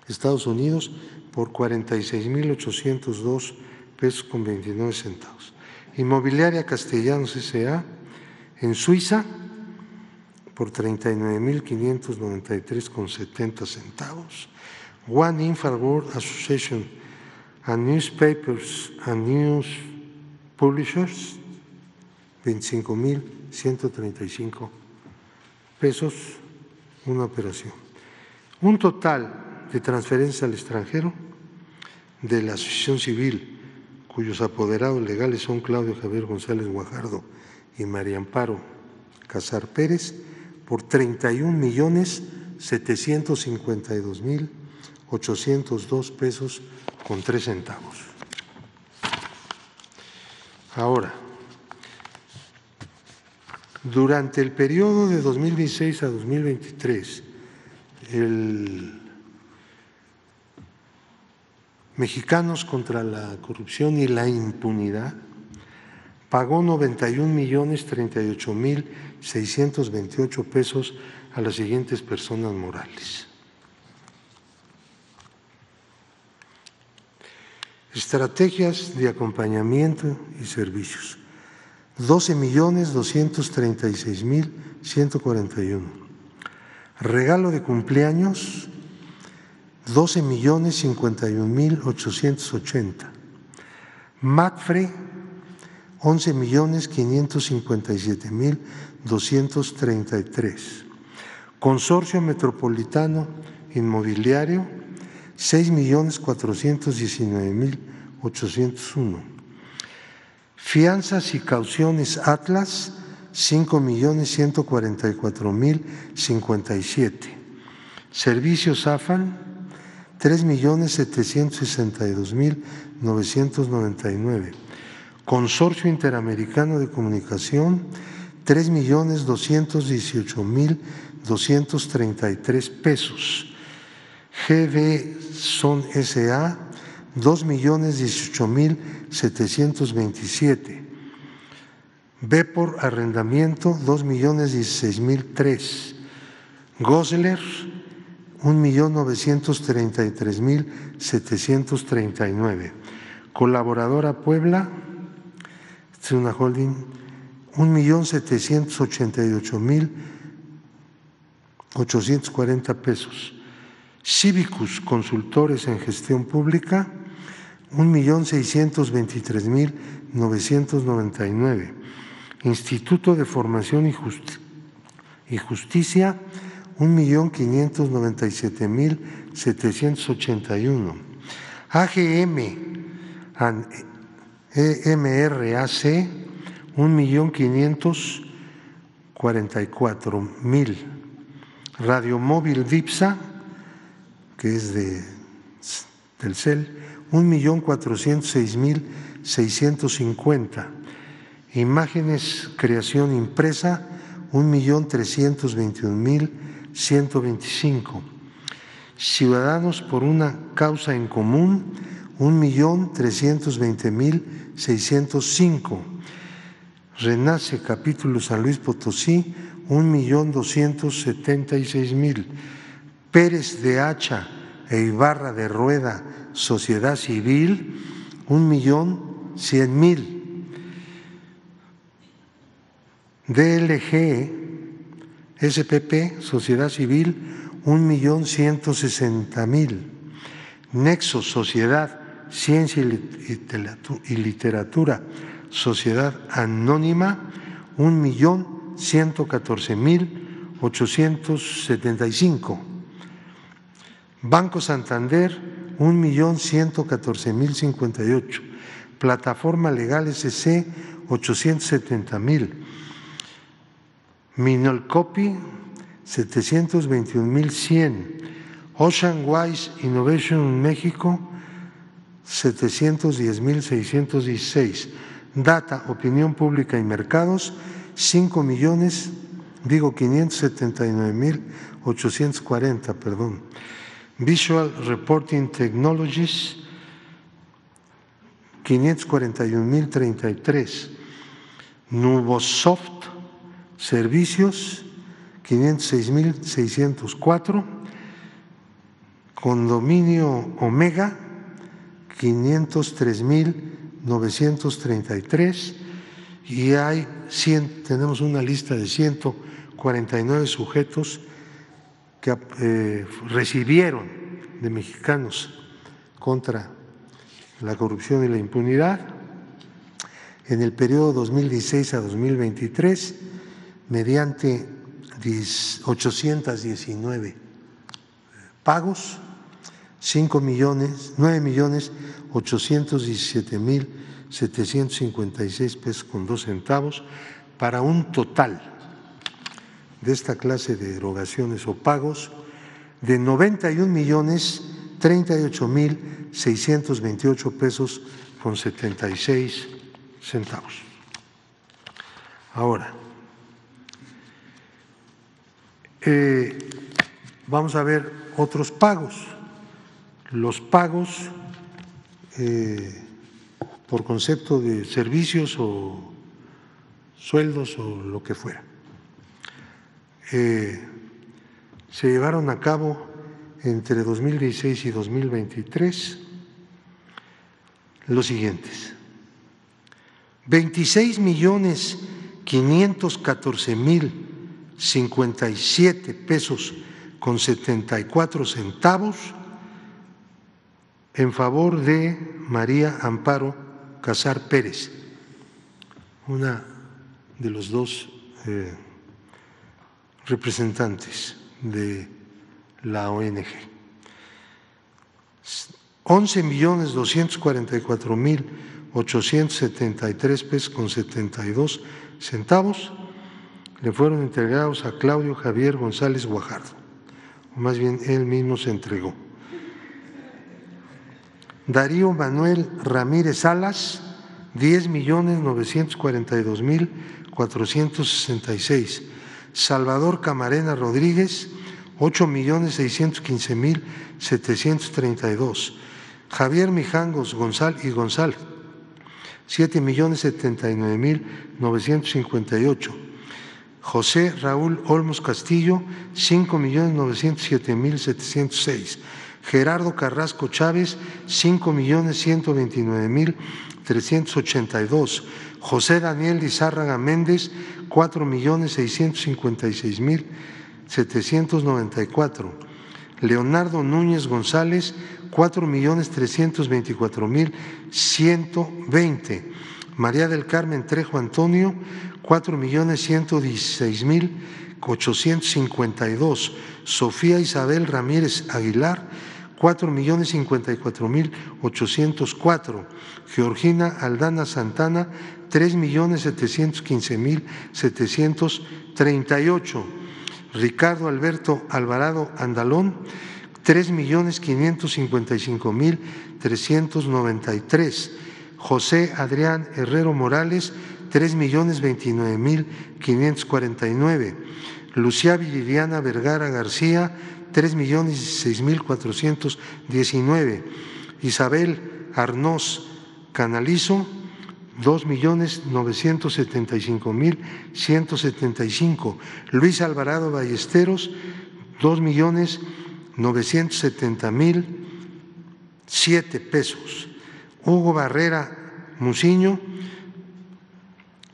Estados Unidos, por 46.802 pesos con 29 centavos. Inmobiliaria Castellanos S.A. en Suiza por 39.593 con 70 centavos. One Infra Association and Newspapers and News Publishers 25 mil 135 pesos una operación. Un total de transferencias al extranjero de la Asociación Civil, cuyos apoderados legales son Claudio Javier González Guajardo y María Amparo Casar Pérez, por 31 millones 752 mil 802 pesos con tres centavos. Ahora, durante el periodo de 2016 a 2023, el Mexicanos contra la Corrupción y la Impunidad pagó 91 millones 38 mil 628 pesos a las siguientes personas morales. Estrategias de acompañamiento y servicios. 12 millones 236 mil 141. Regalo de cumpleaños 12 millones 51 mil 880. MATFRE 11 millones 557 mil 233. Consorcio Metropolitano Inmobiliario 6 millones 419 mil 801. Fianzas y cauciones Atlas 5 millones 144 mil 57. Servicios AFAN 3 millones 762 mil 999. Consorcio Interamericano de Comunicación, 3 millones 218 mil 233 pesos. GD Son SA, 2 millones 18 mil 727. B por arrendamiento, 2 millones 16 mil 3. Gosler, 1 millón 933 mil 739. Colaboradora Puebla, es una holding, un millón setecientos ochenta y ocho mil ochocientos cuarenta pesos. Cívicus Consultores en Gestión Pública, un millón seiscientos veintitrés mil novecientos noventa y nueve. Instituto de Formación y Justicia, un millón quinientos noventa y siete mil setecientos ochenta y uno. AGM EMRAC, un millón quinientos cuarenta y cuatro mil. Radiomóvil DIPSA, que es de del CEL, un millón cuatrocientos seis mil seiscientos cincuenta. Imágenes Creación Impresa, un millón trescientos veintiún mil ciento veinticinco. Ciudadanos por una causa en común, un millón trescientos veinte mil seiscientos cinco. Renace capítulo San Luis Potosí, un millón doscientos setenta y seis mil. Pérez de Hacha e Ibarra de Rueda, Sociedad Civil, un millón cien mil. DLG, SPP, Sociedad Civil, 1.160.000. Nexo, Sociedad, Ciencia y Literatura, Sociedad Anónima, 1.114.875. Banco Santander, 1.114.058. Plataforma Legal SC, 870.000. Minolcopi 721.100, Ocean Wise Innovation México 710.616, Data, Opinión Pública y Mercados 5 millones, digo 579.840, perdón. Visual Reporting Technologies 541.033, Nubosoft Servicios, 506.604. Condominio Omega, 503.933 y hay 100, tenemos una lista de 149 sujetos que eh, recibieron de mexicanos contra la corrupción y la impunidad. En el periodo 2016 a 2023 mediante 819 pagos, 5 millones, 9 millones 817 mil 756 pesos con dos centavos, para un total de esta clase de erogaciones o pagos de 91 millones 38 mil 628 pesos con 76 centavos. Ahora, eh, vamos a ver otros pagos. Los pagos eh, por concepto de servicios o sueldos o lo que fuera. Eh, se llevaron a cabo entre 2016 y 2023 los siguientes. 26 millones 514 mil 57 pesos con 74 centavos en favor de María Amparo Casar Pérez, una de los dos eh, representantes de la ONG. 11 millones 244 mil 873 pesos con 72 centavos le fueron entregados a Claudio Javier González Guajardo, o más bien él mismo se entregó. Darío Manuel Ramírez Salas, 10 millones 942 mil 466. Salvador Camarena Rodríguez, 8 millones 615 mil 732. Javier Mijangos González y González, 7 millones 79 mil 958. José Raúl Olmos Castillo, 5 millones 907 mil 706. Gerardo Carrasco Chávez, 5 millones 129 mil 382. José Daniel Lizárraga Méndez, 4 millones 656 mil 794. Leonardo Núñez González, 4 millones 324 mil 120. María del Carmen Trejo Antonio, 4 millones 116 mil 852. Sofía Isabel Ramírez Aguilar, cuatro millones cincuenta y cuatro mil ochocientos cuatro. Georgina Aldana Santana, tres millones setecientos quince mil setecientos treinta y ocho. Ricardo Alberto Alvarado Andalón, tres millones quinientos cincuenta y cinco mil trescientos noventa y tres. José Adrián Herrero Morales, tres millones veintinueve mil quinientos cuarenta y nueve. Lucía Viridiana Vergara García, tres millones seis mil cuatrocientos diecinueve. Isabel Arnós Canalizo, dos millones novecientos setenta y cinco mil ciento setenta y cinco. Luis Alvarado Ballesteros, dos millones novecientos setenta mil siete pesos. Hugo Barrera Muciño,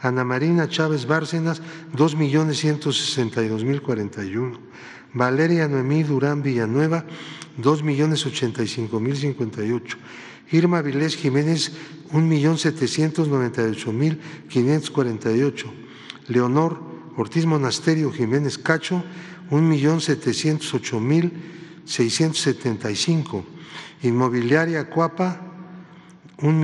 Ana Marina Chávez Bárcenas, dos millones ciento sesenta y dos mil cuarenta y uno. Valeria Noemí Durán Villanueva, dos millones ochenta y cinco mil cincuenta y ocho. Irma Vilés Jiménez, un millón setecientos noventa y ocho mil quinientos cuarenta y ocho. Leonor Ortiz Monasterio Jiménez Cacho, un millón setecientos ocho mil seiscientos setenta y cinco. Inmobiliaria Cuapa, un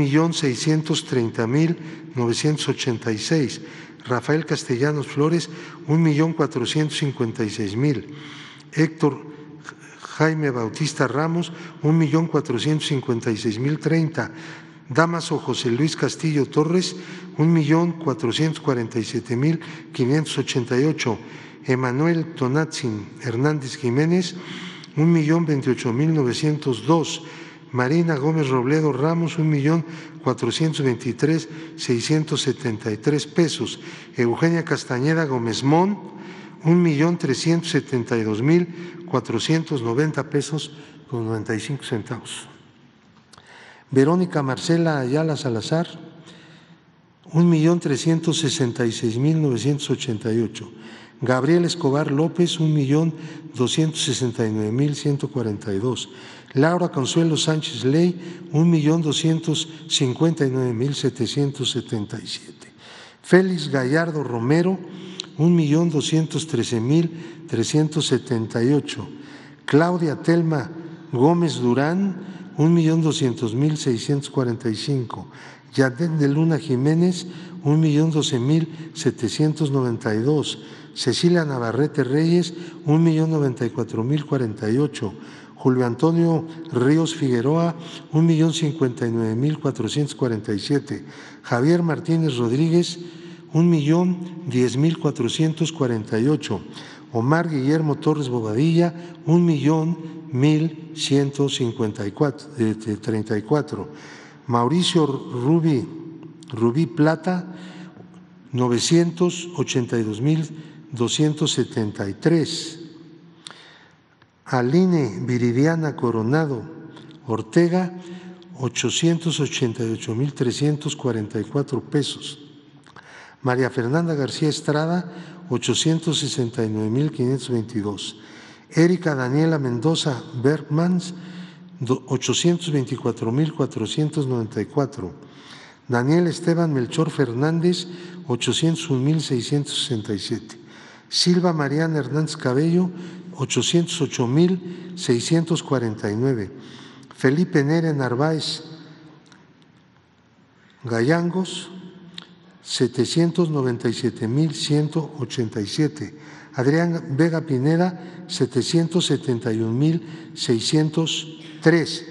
millón seiscientos treinta mil novecientos ochenta y seis. Rafael Castellanos Flores, un millón cuatrocientos cincuenta y seis mil. Héctor Jaime Bautista Ramos, 1.456.030. Damaso José Luis Castillo Torres, 1.447.588. Emanuel Tonatzin Hernández Jiménez, 1.028.902. Marina Gómez Robledo Ramos, 1.423.673 pesos. Eugenia Castañeda Gómez Mon, 1.372.490 pesos con 95 centavos. Verónica Marcela Ayala Salazar, 1.366.988. Gabriel Escobar López, 1.269.142. Laura Consuelo Sánchez Ley, 1.259.777. Félix Gallardo Romero, 1.213.378. Claudia Telma Gómez Durán, 1.200.645. Yadén de Luna Jiménez, 1.012.792. Cecilia Navarrete Reyes, 1.094.048. Julio Antonio Ríos Figueroa, 1.059.447. Javier Martínez Rodríguez, 1.010.448. Omar Guillermo Torres Bobadilla, 1.100.134. Mauricio Rubí, Rubí Plata, 982.273. Aline Viridiana Coronado Ortega, 888.344 pesos. María Fernanda García Estrada, 869.522. Erika Daniela Mendoza Bergmans, 824.494. Daniel Esteban Melchor Fernández, 801.667. Silva Mariana Hernández Cabello, 808.649. Felipe Nere Narváez Gallangos, 797.187. Adrián Vega Pineda, 771.603.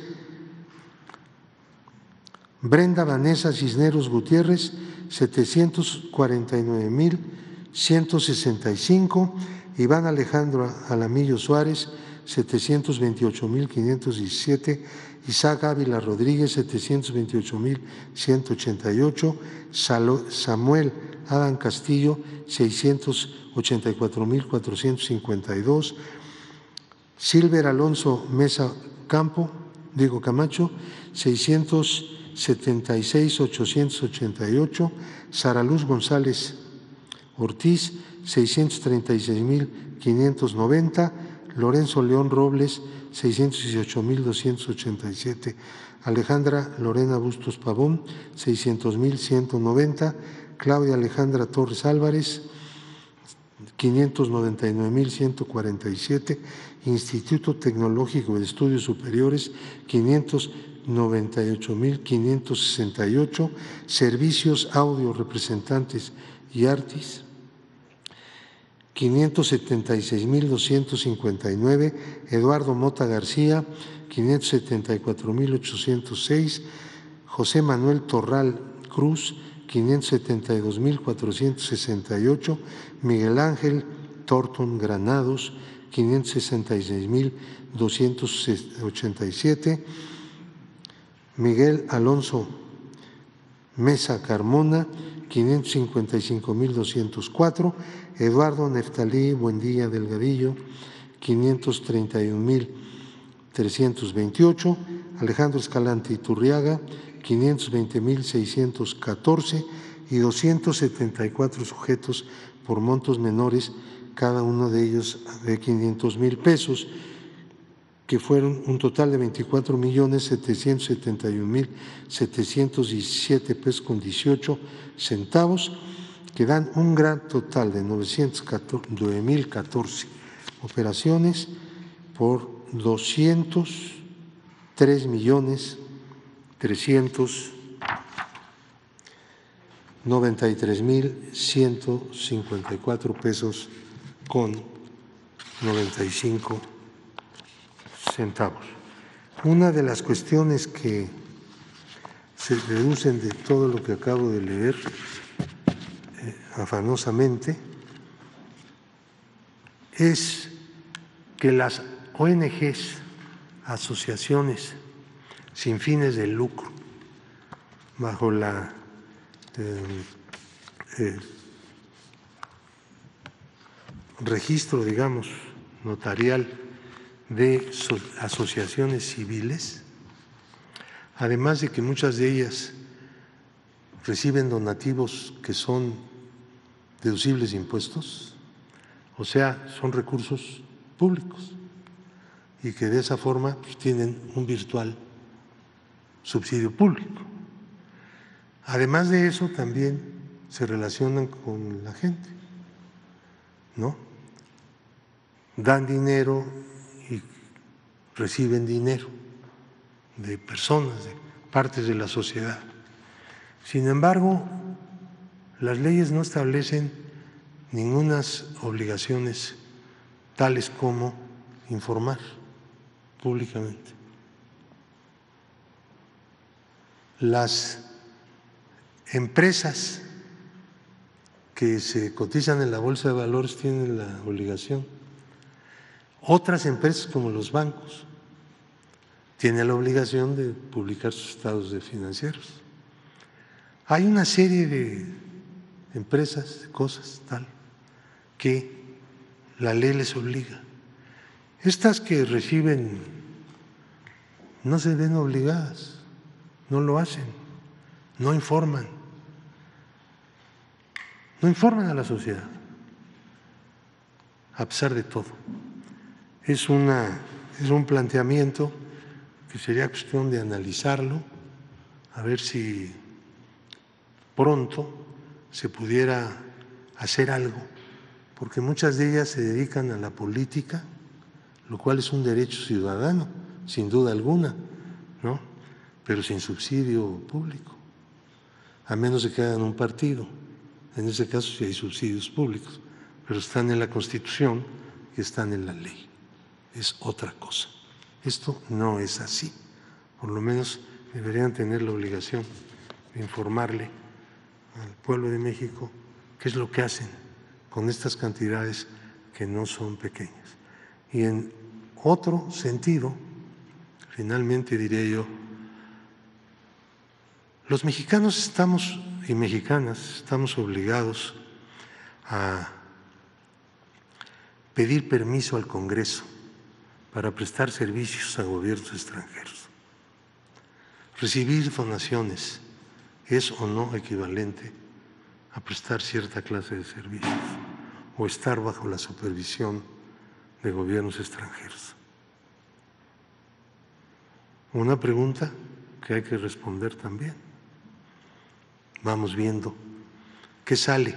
Brenda Vanessa Cisneros Gutiérrez, 749.165. Iván Alejandro Alamillo Suárez, 728.517. Isaac Ávila Rodríguez, 728.188. Samuel Adán Castillo, 684.452. Silver Alonso Mesa Campo, Diego Camacho, 676.888. Sara Luz González Ortiz, 636.590. Lorenzo León Robles, 618.287. Alejandra Lorena Bustos Pavón, 600.190. Claudia Alejandra Torres Álvarez, 599.147. Instituto Tecnológico de Estudios Superiores, 598.568. Servicios Audio Representantes y Artis, 576.259, Eduardo Mota García, 574.806, José Manuel Torral Cruz, 572.468, Miguel Ángel Torton Granados, 566.287, Miguel Alonso Mesa Carmona, 555.204, Eduardo Neftalí Buendía Delgadillo, 531.328, Alejandro Escalante Iturriaga, 520.614 y 274 sujetos por montos menores, cada uno de ellos de 500 mil pesos, que fueron un total de 24 millones 771 mil 717 pesos con 18 centavos, que dan un gran total de 914 operaciones por 203 millones 393 mil 154 pesos con 95 centavos. Una de las cuestiones que se deducen de todo lo que acabo de leer afanosamente es que las ONGs, asociaciones sin fines de lucro, bajo la eh, eh, registro, digamos, notarial de asociaciones civiles, además de que muchas de ellas reciben donativos que son deducibles de impuestos, o sea, son recursos públicos y que de esa forma pues, tienen un virtual subsidio público. Además de eso, también se relacionan con la gente, ¿no? Dan dinero y reciben dinero de personas, de partes de la sociedad. Sin embargo, las leyes no establecen ningunas obligaciones tales como informar públicamente. Las empresas que se cotizan en la bolsa de valores tienen la obligación. Otras empresas como los bancos tienen la obligación de publicar sus estados financieros. Hay una serie de empresas, cosas tal, que la ley les obliga. Estas que reciben no se ven obligadas, no lo hacen, no informan, no informan a la sociedad, a pesar de todo. Es, una, es un planteamiento que sería cuestión de analizarlo, a ver si pronto se pudiera hacer algo, porque muchas de ellas se dedican a la política, lo cual es un derecho ciudadano, sin duda alguna, ¿no? Pero sin subsidio público, a menos de que hagan un partido. En ese caso sí hay subsidios públicos, pero están en la Constitución y están en la ley. Es otra cosa. Esto no es así. Por lo menos deberían tener la obligación de informarle al pueblo de México qué es lo que hacen con estas cantidades que no son pequeñas. Y en otro sentido, finalmente diré yo, los mexicanos estamos y mexicanas estamos obligados a pedir permiso al Congreso para prestar servicios a gobiernos extranjeros. Recibir donaciones es o no equivalente a prestar cierta clase de servicios o estar bajo la supervisión de gobiernos extranjeros. Una pregunta que hay que responder también. Vamos viendo qué sale,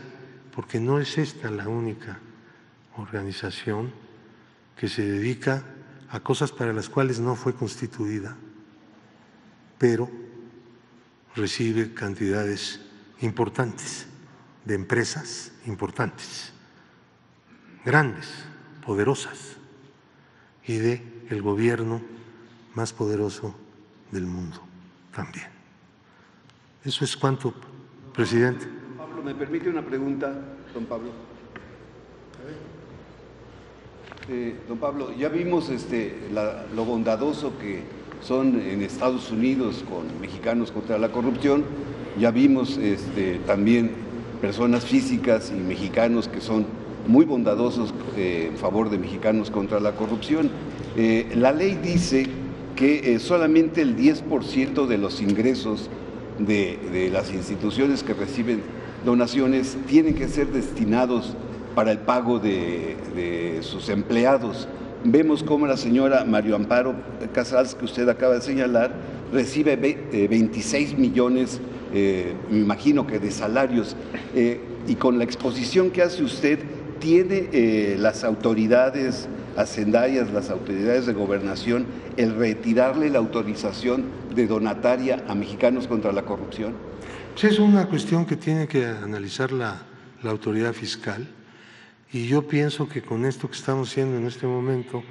porque no es esta la única organización que se dedica a cosas para las cuales no fue constituida, pero recibe cantidades importantes de empresas importantes, grandes, poderosas, y de el gobierno más poderoso del mundo también. Eso es cuanto, presidente. Pablo, ¿me permite una pregunta, don Pablo? Eh, don Pablo, ya vimos este, lo bondadoso que son en Estados Unidos con mexicanos contra la corrupción. Ya vimos este, también personas físicas y mexicanos que son muy bondadosos eh, en favor de mexicanos contra la corrupción. Eh, la ley dice que eh, solamente el 10% de los ingresos de, las instituciones que reciben donaciones tienen que ser destinados para el pago de, de sus empleados vemos cómo la señora Mario Amparo Casals, que usted acaba de señalar, recibe 26 eh, millones, eh, me imagino que de salarios, eh, y con la exposición que hace usted, ¿tiene las autoridades hacendarias, las autoridades de gobernación, el retirarle la autorización de donataria a mexicanos contra la corrupción? Es una cuestión que tiene que analizar la, la autoridad fiscal Y yo pienso que con esto que estamos haciendo en este momento,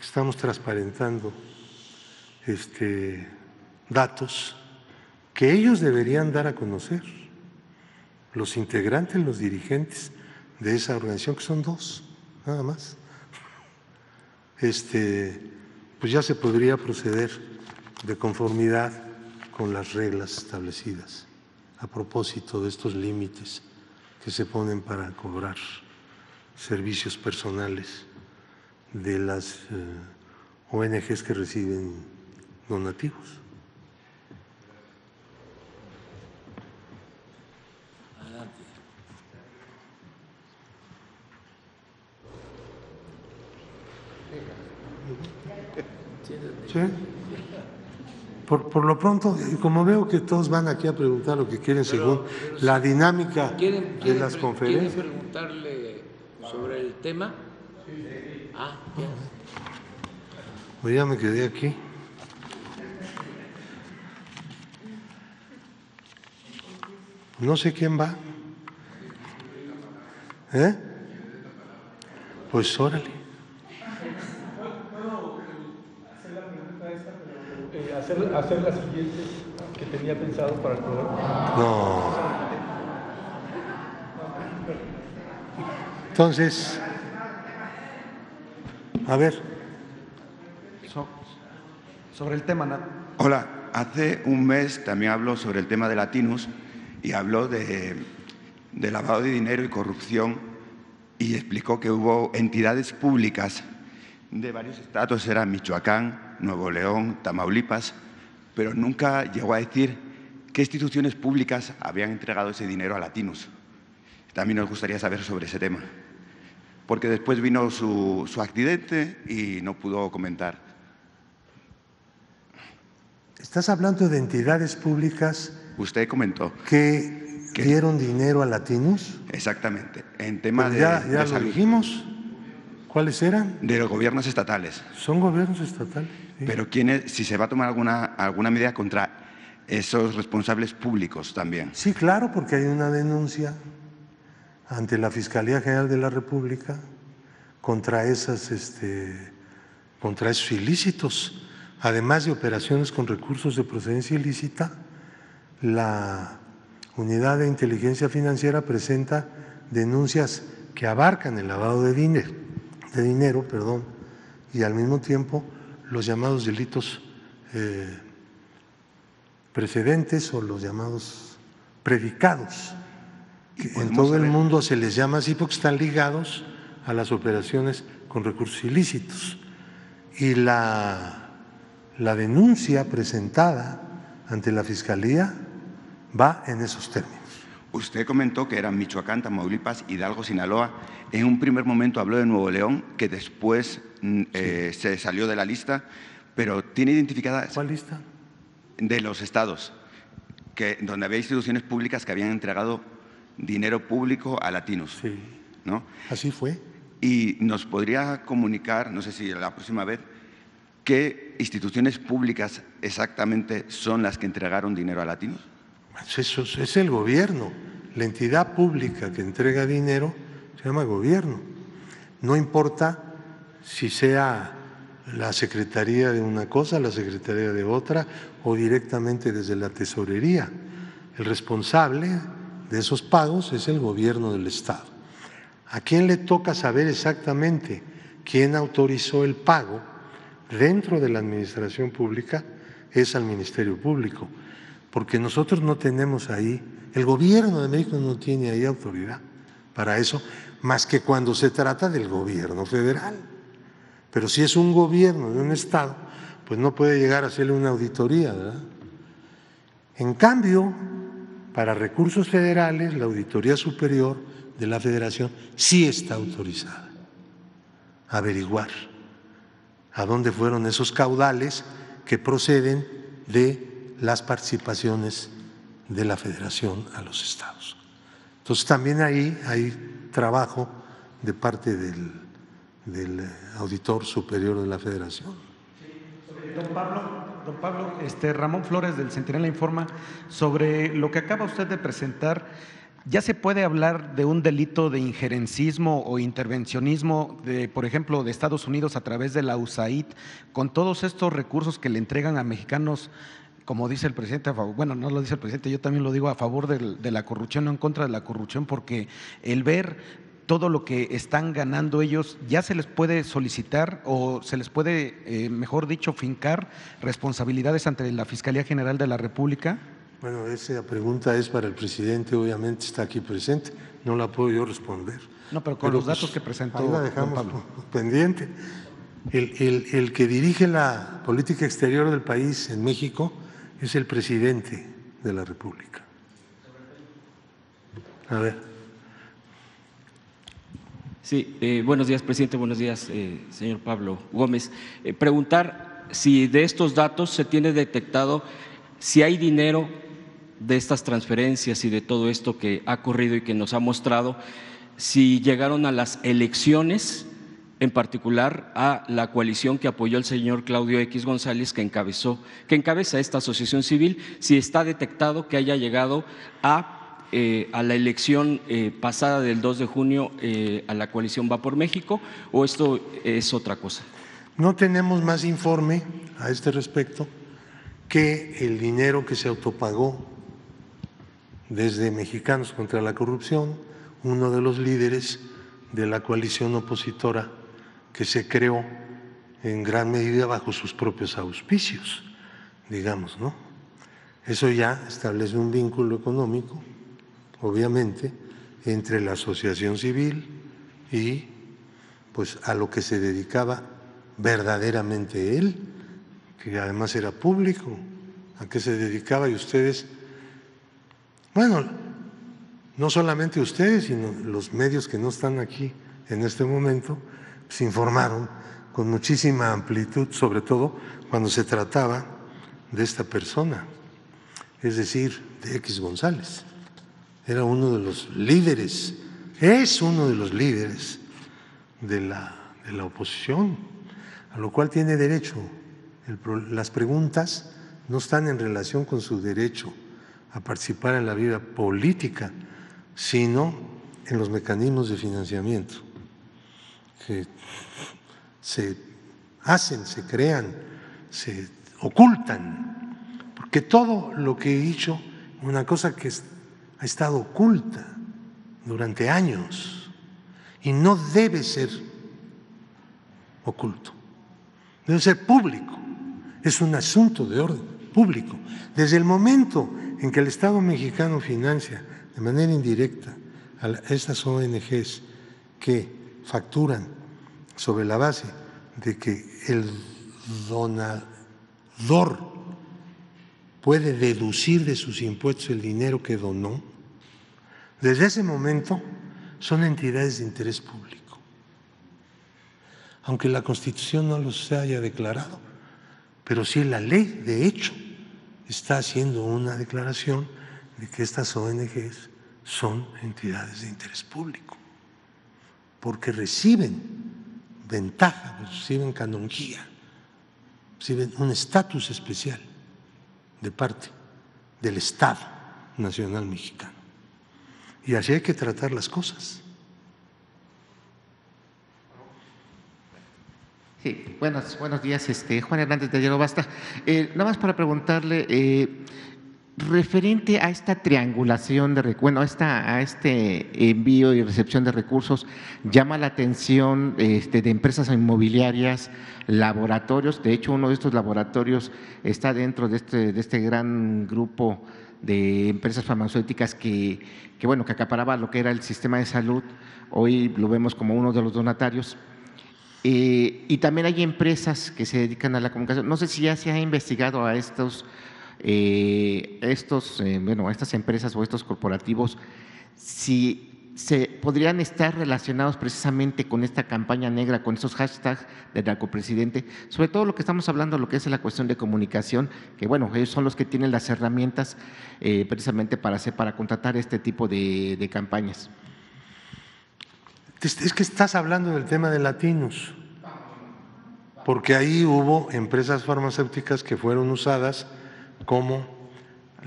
estamos transparentando este, datos que ellos deberían dar a conocer, los integrantes, los dirigentes de esa organización, que son dos, nada más. Este, pues ya se podría proceder de conformidad con las reglas establecidas a propósito de estos límites que se ponen para cobrar servicios personales de las eh, ONGs que reciben donativos. ¿Sí? Por, por, lo pronto, como veo que todos van aquí a preguntar lo que quieren según la dinámica ¿quieren, de las conferencias. ¿Quieren preguntarle sobre el tema? Ah, bien. Pues ya me quedé aquí. No sé quién va. ¿Eh? Pues órale. hacer, hacer la siguiente que tenía pensado para el programa. No. Entonces, a ver. So, sobre el tema. ¿no? Hola, hace un mes también habló sobre el tema de Latinus y habló de, de lavado de dinero y corrupción y explicó que hubo entidades públicas de varios estados, eran Michoacán, Nuevo León, Tamaulipas, pero nunca llegó a decir qué instituciones públicas habían entregado ese dinero a Latinus. También nos gustaría saber sobre ese tema, porque después vino su, su accidente y no pudo comentar. ¿Estás hablando de entidades públicas? Usted comentó. ¿Que, que dieron dinero a Latinus? Exactamente. En tema Pues de. ya, ya de lo dijimos. ¿Cuáles eran? De los gobiernos estatales. Son gobiernos estatales. Sí. Pero ¿quién si se va a tomar alguna, alguna medida contra esos responsables públicos también. Sí, claro, porque hay una denuncia ante la Fiscalía General de la República contra esas, este, contra esos ilícitos, además de operaciones con recursos de procedencia ilícita. La Unidad de Inteligencia Financiera presenta denuncias que abarcan el lavado de dinero, de dinero, perdón, y al mismo tiempo los llamados delitos eh, precedentes o los llamados predicados. Que en todo el mundo se les llama así porque están ligados a las operaciones con recursos ilícitos. Y la, la denuncia presentada ante la Fiscalía va en esos términos. Usted comentó que eran Michoacán, Tamaulipas, Hidalgo, Sinaloa. En un primer momento habló de Nuevo León, que después eh, sí. se salió de la lista, pero tiene identificada. ¿Cuál lista? De los estados, que, donde había instituciones públicas que habían entregado dinero público a latinos. Sí. ¿no? Así fue. Y nos podría comunicar, no sé si la próxima vez, qué instituciones públicas exactamente son las que entregaron dinero a latinos. Eso es el gobierno. La entidad pública que entrega dinero se llama gobierno. No importa si sea la secretaría de una cosa, la secretaría de otra o directamente desde la tesorería. El responsable de esos pagos es el gobierno del Estado. ¿A quién le toca saber exactamente quién autorizó el pago dentro de la administración pública? Es al Ministerio Público porque nosotros no tenemos ahí, el gobierno de México no tiene ahí autoridad para eso, más que cuando se trata del gobierno federal. Pero si es un gobierno de un Estado, pues no puede llegar a hacerle una auditoría, ¿verdad? En cambio, para recursos federales, la Auditoría Superior de la Federación sí está autorizada a averiguar a dónde fueron esos caudales que proceden de las participaciones de la federación a los estados. Entonces también ahí hay trabajo de parte del, auditor superior de la federación. Don Pablo, don Pablo este, Ramón Flores del Centinela informa sobre lo que acaba usted de presentar. ¿Ya se puede hablar de un delito de injerencismo o intervencionismo, de, por ejemplo, de Estados Unidos a través de la USAID, con todos estos recursos que le entregan a mexicanos, como dice el presidente, a favor, bueno, no lo dice el presidente, yo también lo digo a favor de, de la corrupción, no en contra de la corrupción, porque el ver todo lo que están ganando ellos, ¿ya se les puede solicitar o se les puede, eh, mejor dicho, fincar responsabilidades ante la Fiscalía General de la República? Bueno, esa pregunta es para el presidente, obviamente está aquí presente, no la puedo yo responder. No, pero con los datos que presentó ahí la don dejamos Pablo. pendiente. El, el- el que dirige la política exterior del país en México es el presidente de la República. A ver. Sí, eh, buenos días, presidente. Buenos días, eh, señor Pablo Gómez. Eh, preguntar si de estos datos se tiene detectado si hay dinero de estas transferencias y de todo esto que ha ocurrido y que nos ha mostrado, si llegaron a las elecciones, en particular a la coalición que apoyó el señor Claudio X González, que encabezó, que encabeza esta asociación civil, si está detectado que haya llegado a eh, a la elección eh, pasada del 2 de junio eh, a la coalición Va por México o esto es otra cosa? No tenemos más informe a este respecto que el dinero que se autopagó desde Mexicanos contra la Corrupción, uno de los líderes de la coalición opositora que se creó en gran medida bajo sus propios auspicios, digamos, ¿no? Eso ya establece un vínculo económico, obviamente, entre la asociación civil y pues a lo que se dedicaba verdaderamente él, que además era público, a qué se dedicaba y ustedes, bueno, no solamente ustedes, sino los medios que no están aquí en este momento, se informaron con muchísima amplitud, sobre todo cuando se trataba de esta persona, es decir, de X González. Era uno de los líderes, es uno de los líderes de la, de la oposición, a lo cual tiene derecho. Las preguntas no están en relación con su derecho a participar en la vida política, sino en los mecanismos de financiamiento que se hacen, se crean, se ocultan, porque todo lo que he dicho, una cosa que ha estado oculta durante años y no debe ser oculto, debe ser público, es un asunto de orden público. Desde el momento en que el Estado mexicano financia de manera indirecta a estas ONGs que facturan sobre la base de que el donador puede deducir de sus impuestos el dinero que donó, desde ese momento son entidades de interés público, aunque la Constitución no los haya declarado, pero sí la ley, de hecho, está haciendo una declaración de que estas ONGs son entidades de interés público, porque reciben ventaja, reciben canonjía, reciben un estatus especial de parte del Estado Nacional Mexicano. Y así hay que tratar las cosas. Sí, buenos, buenos días, este, Juan Hernández de Diego Basta. Eh, nada más para preguntarle, eh, referente a esta triangulación de bueno, a, a este envío y recepción de recursos, llama la atención este, de empresas inmobiliarias, laboratorios, de hecho uno de estos laboratorios está dentro de este, de este gran grupo de empresas farmacéuticas que, que, bueno, que acaparaba lo que era el sistema de salud, hoy lo vemos como uno de los donatarios. Eh, y también hay empresas que se dedican a la comunicación. No sé si ya se ha investigado a estos, eh, estos eh, bueno, estas empresas o estos corporativos, si se podrían estar relacionados precisamente con esta campaña negra, con esos hashtags del narcopresidente, sobre todo lo que estamos hablando, lo que es la cuestión de comunicación, que bueno, ellos son los que tienen las herramientas eh, precisamente para hacer, para contratar este tipo de, de campañas. Es que estás hablando del tema de latinos, porque ahí hubo empresas farmacéuticas que fueron usadas como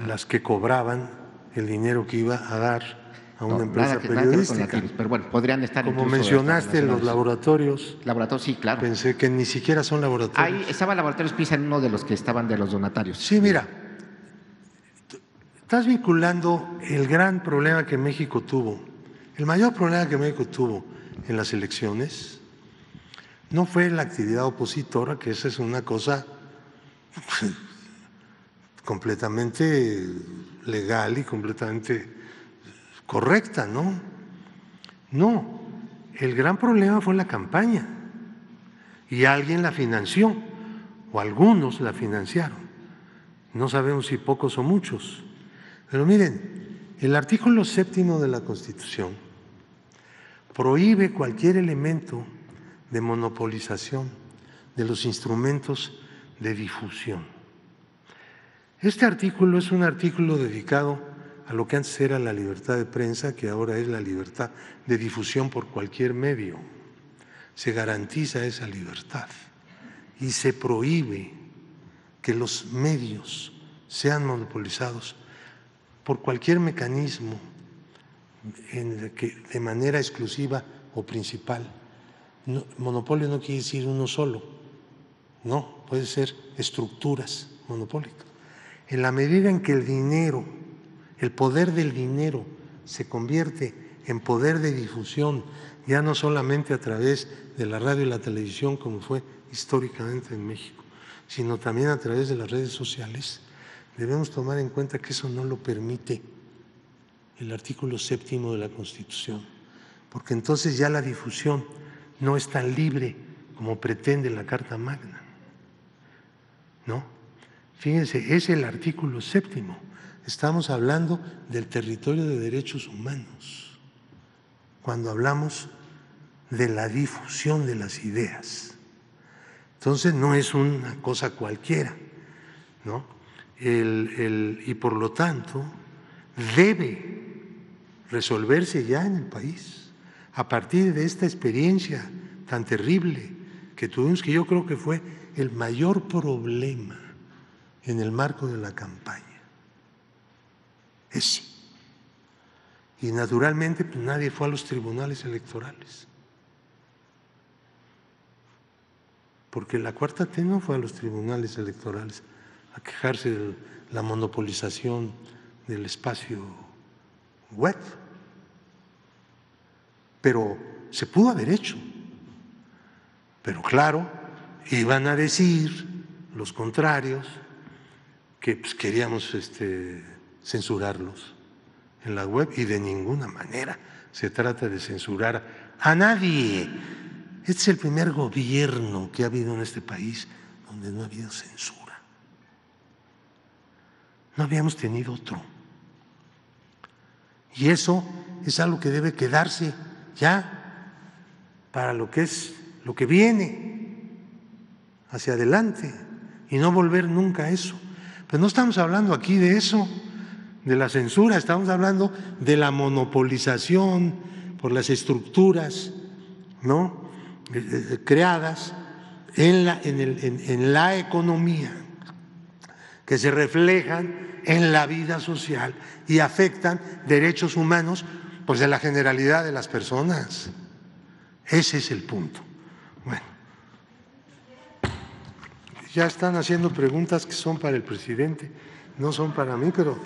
las que cobraban el dinero que iba a dar a una No, empresa que- periodística. latinos, pero bueno, podrían estar Como mencionaste los laboratorios, Laboratorios, sí, claro. pensé que ni siquiera son laboratorios. Ahí estaba Laboratorios PISA en uno de los que estaban de los donatarios. Sí, mira, estás vinculando el gran problema que México tuvo, el mayor problema que México tuvo en las elecciones, no fue la actividad opositora, que esa es una cosa completamente legal y completamente correcta, ¿no? No, el gran problema fue la campaña y alguien la financió o algunos la financiaron. No sabemos si pocos o muchos. Pero miren, el artículo séptimo de la Constitución prohíbe cualquier elemento de monopolización de los instrumentos de difusión. Este artículo es un artículo dedicado a lo que antes era la libertad de prensa, que ahora es la libertad de difusión por cualquier medio. Se garantiza esa libertad y se prohíbe que los medios sean monopolizados por cualquier mecanismo en que de manera exclusiva o principal. No, monopolio no quiere decir uno solo, no, puede ser estructuras monopólicas. En la medida en que el dinero, el poder del dinero se convierte en poder de difusión, ya no solamente a través de la radio y la televisión como fue históricamente en México, sino también a través de las redes sociales, debemos tomar en cuenta que eso no lo permite el artículo séptimo de la Constitución, porque entonces ya la difusión no es tan libre como pretende la Carta Magna. ¿No? Fíjense, es el artículo séptimo. Estamos hablando del territorio de derechos humanos, cuando hablamos de la difusión de las ideas. Entonces no es una cosa cualquiera, ¿no? El, el, y por lo tanto debe resolverse ya en el país a partir de esta experiencia tan terrible que tuvimos, que yo creo que fue el mayor problema en el marco de la campaña. Ese. Y naturalmente pues, nadie fue a los tribunales electorales. Porque la cuarta T no fue a los tribunales electorales a quejarse de la monopolización del espacio web. Pero se pudo haber hecho. Pero claro, iban a decir los contrarios que pues, queríamos este, censurarlos en la web y de ninguna manera se trata de censurar a nadie. Este es el primer gobierno que ha habido en este país donde no ha habido censura. No habíamos tenido otro. Y eso es algo que debe quedarse ya para lo que es lo que viene hacia adelante y no volver nunca a eso. Pero no estamos hablando aquí de eso, de la censura, estamos hablando de la monopolización por las estructuras, ¿no? creadas en la, en, el, en, en la economía, que se reflejan en la vida social y afectan derechos humanos pues de la generalidad de las personas. Ese es el punto. Ya están haciendo preguntas que son para el presidente, no son para mí, pero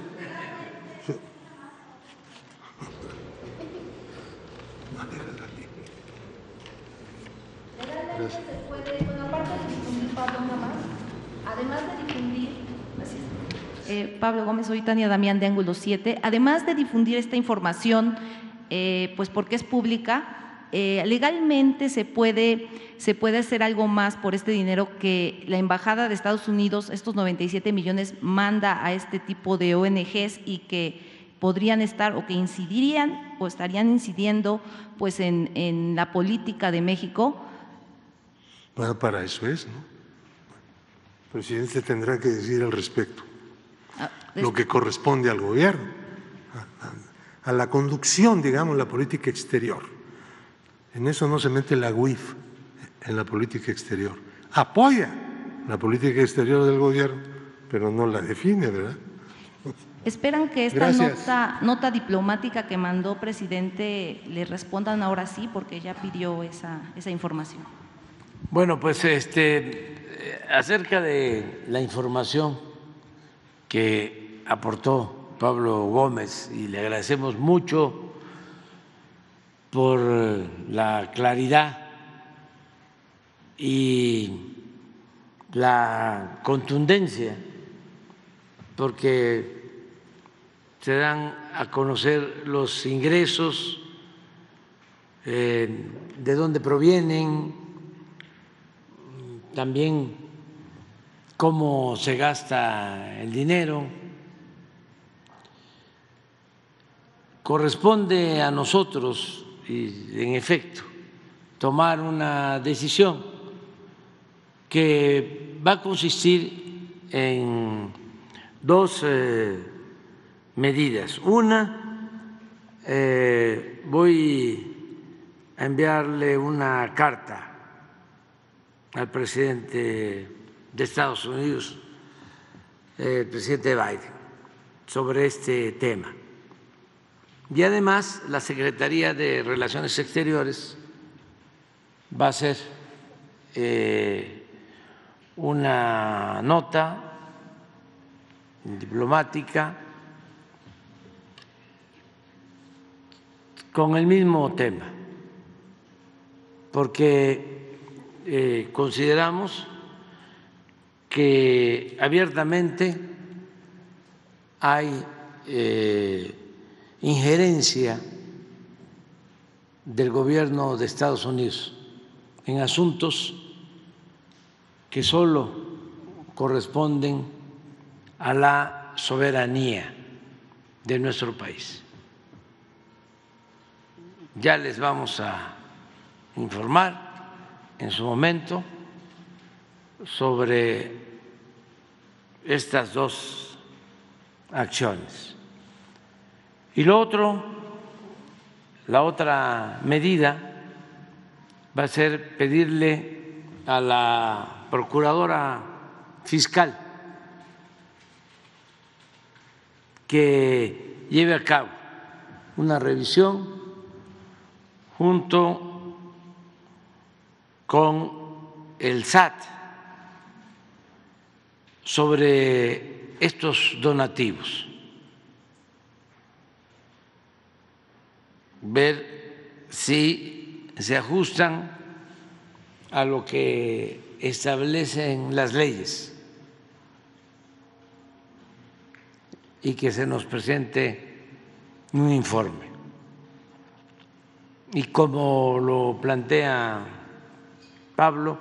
eh, Pablo Gómez, soy Tania Damián de Ángulo 7, además de difundir esta información, eh, pues porque es pública, eh, legalmente se puede, se puede hacer algo más por este dinero que la Embajada de Estados Unidos, estos 97 millones, manda a este tipo de ONGs y que podrían estar o que incidirían o estarían incidiendo pues en, en la política de México. Bueno, para eso es, ¿no? El presidente tendrá que decir al respecto lo que corresponde al gobierno, a, a la conducción, digamos, la política exterior. En eso no se mete la UIF, en la política exterior. Apoya la política exterior del gobierno, pero no la define, ¿verdad? ¿Esperan que esta nota diplomática que mandó presidente le respondan ahora sí? Porque ya pidió esa, esa información. Bueno, pues este eh, acerca de la información que aportó Pablo Gómez y le agradecemos mucho por eh, la claridad y la contundencia, porque se dan a conocer los ingresos, eh, de dónde provienen, también cómo se gasta el dinero. Corresponde a nosotros, y en efecto, tomar una decisión que va a consistir en dos eh, medidas. Una, eh, voy a enviarle una carta al presidente de Estados Unidos, el presidente Biden, sobre este tema. Y además la Secretaría de Relaciones Exteriores va a hacer eh, una nota diplomática con el mismo tema, porque eh, consideramos que abiertamente hay eh, injerencia del gobierno de Estados Unidos en asuntos que solo corresponden a la soberanía de nuestro país. Ya les vamos a informar en su momento sobre estas dos acciones. Y lo otro, la otra medida va a ser pedirle a la procuradora fiscal que lleve a cabo una revisión junto con el SAT sobre estos donativos, ver si se ajustan a lo que establecen las leyes y que se nos presente un informe. Y como lo plantea Pablo,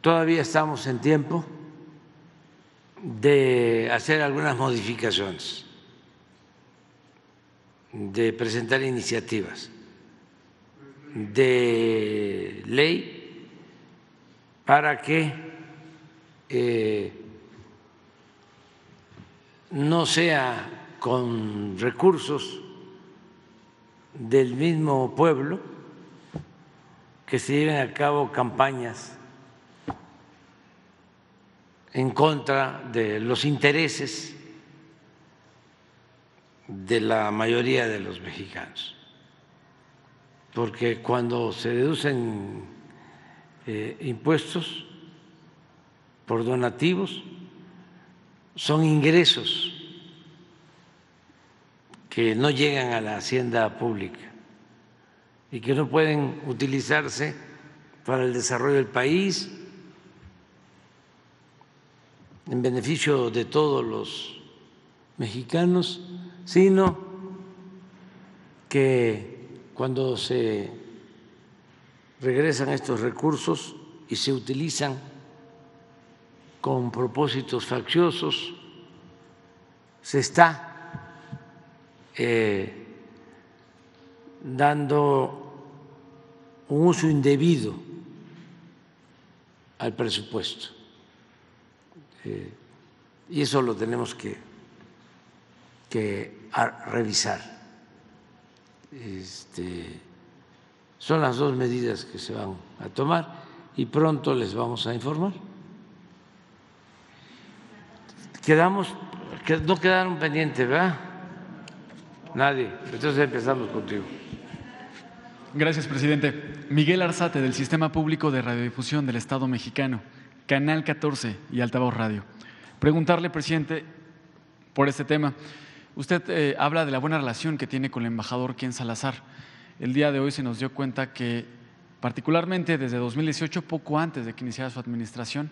todavía estamos en tiempo de hacer algunas modificaciones, de presentar iniciativas de ley para que eh, no sea con recursos del mismo pueblo que se lleven a cabo campañas en contra de los intereses de la mayoría de los mexicanos. Porque cuando se deducen eh, impuestos por donativos, son ingresos que no llegan a la hacienda pública y que no pueden utilizarse para el desarrollo del país, en beneficio de todos los mexicanos, sino que cuando se regresan estos recursos y se utilizan con propósitos facciosos, se está eh, dando un uso indebido al presupuesto. Eh, y eso lo tenemos que, que revisar. Este, son las dos medidas que se van a tomar y pronto les vamos a informar. Quedamos Que no quedaron pendientes, ¿verdad? Nadie. Entonces empezamos contigo. Gracias, presidente. Miguel Arzate, del Sistema Público de Radiodifusión del Estado mexicano, Canal 14 y Altavoz Radio. Preguntarle, presidente, por este tema. Usted eh, habla de la buena relación que tiene con el embajador Ken Salazar. El día de hoy se nos dio cuenta que, particularmente desde 2018, poco antes de que iniciara su administración,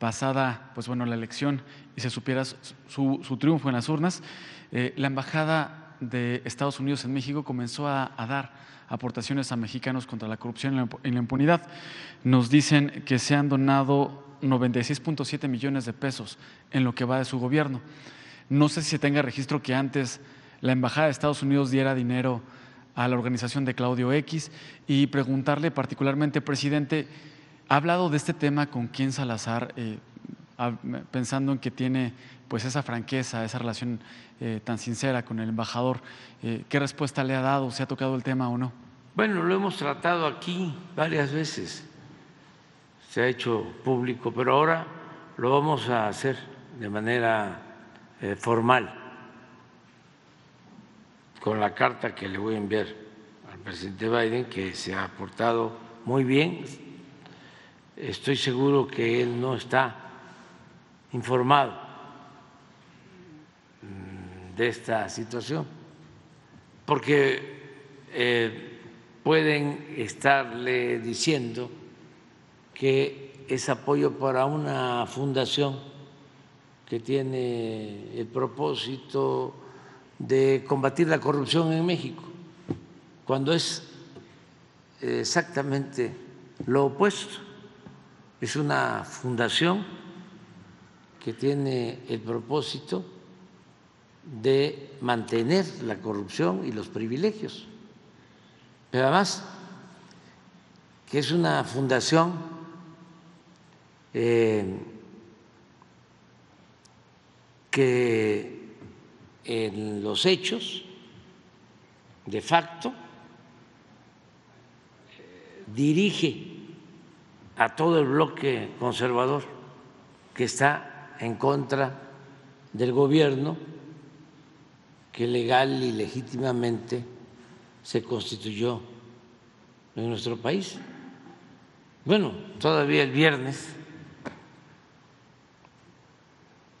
pasada pues bueno, la elección y se supiera su, su triunfo en las urnas, eh, la Embajada de Estados Unidos en México comenzó a, a dar aportaciones a mexicanos contra la corrupción y la impunidad. Nos dicen que se han donado 96.7 millones de pesos en lo que va de su gobierno. No sé si se tenga registro que antes la Embajada de Estados Unidos diera dinero a la organización de Claudio X y preguntarle particularmente, presidente, ¿ha hablado de este tema con quién Salazar, eh, pensando en que tiene pues esa franqueza, esa relación eh, tan sincera con el embajador? Eh, ¿Qué respuesta le ha dado? ¿Se ha tocado el tema o no? Bueno, lo hemos tratado aquí varias veces, se ha hecho público, pero ahora lo vamos a hacer de manera eh, formal con la carta que le voy a enviar al presidente Biden, que se ha portado muy bien. Estoy seguro que él no está informado mm, de esta situación, porque eh, pueden estarle diciendo que es apoyo para una fundación que tiene el propósito de combatir la corrupción en México, cuando es exactamente lo opuesto. Es una fundación que tiene el propósito de mantener la corrupción y los privilegios, pero además que es una fundación eh, que en los hechos, de facto, dirige a todo el bloque conservador que está en contra del gobierno que legal y legítimamente se constituyó en nuestro país. Bueno, todavía el viernes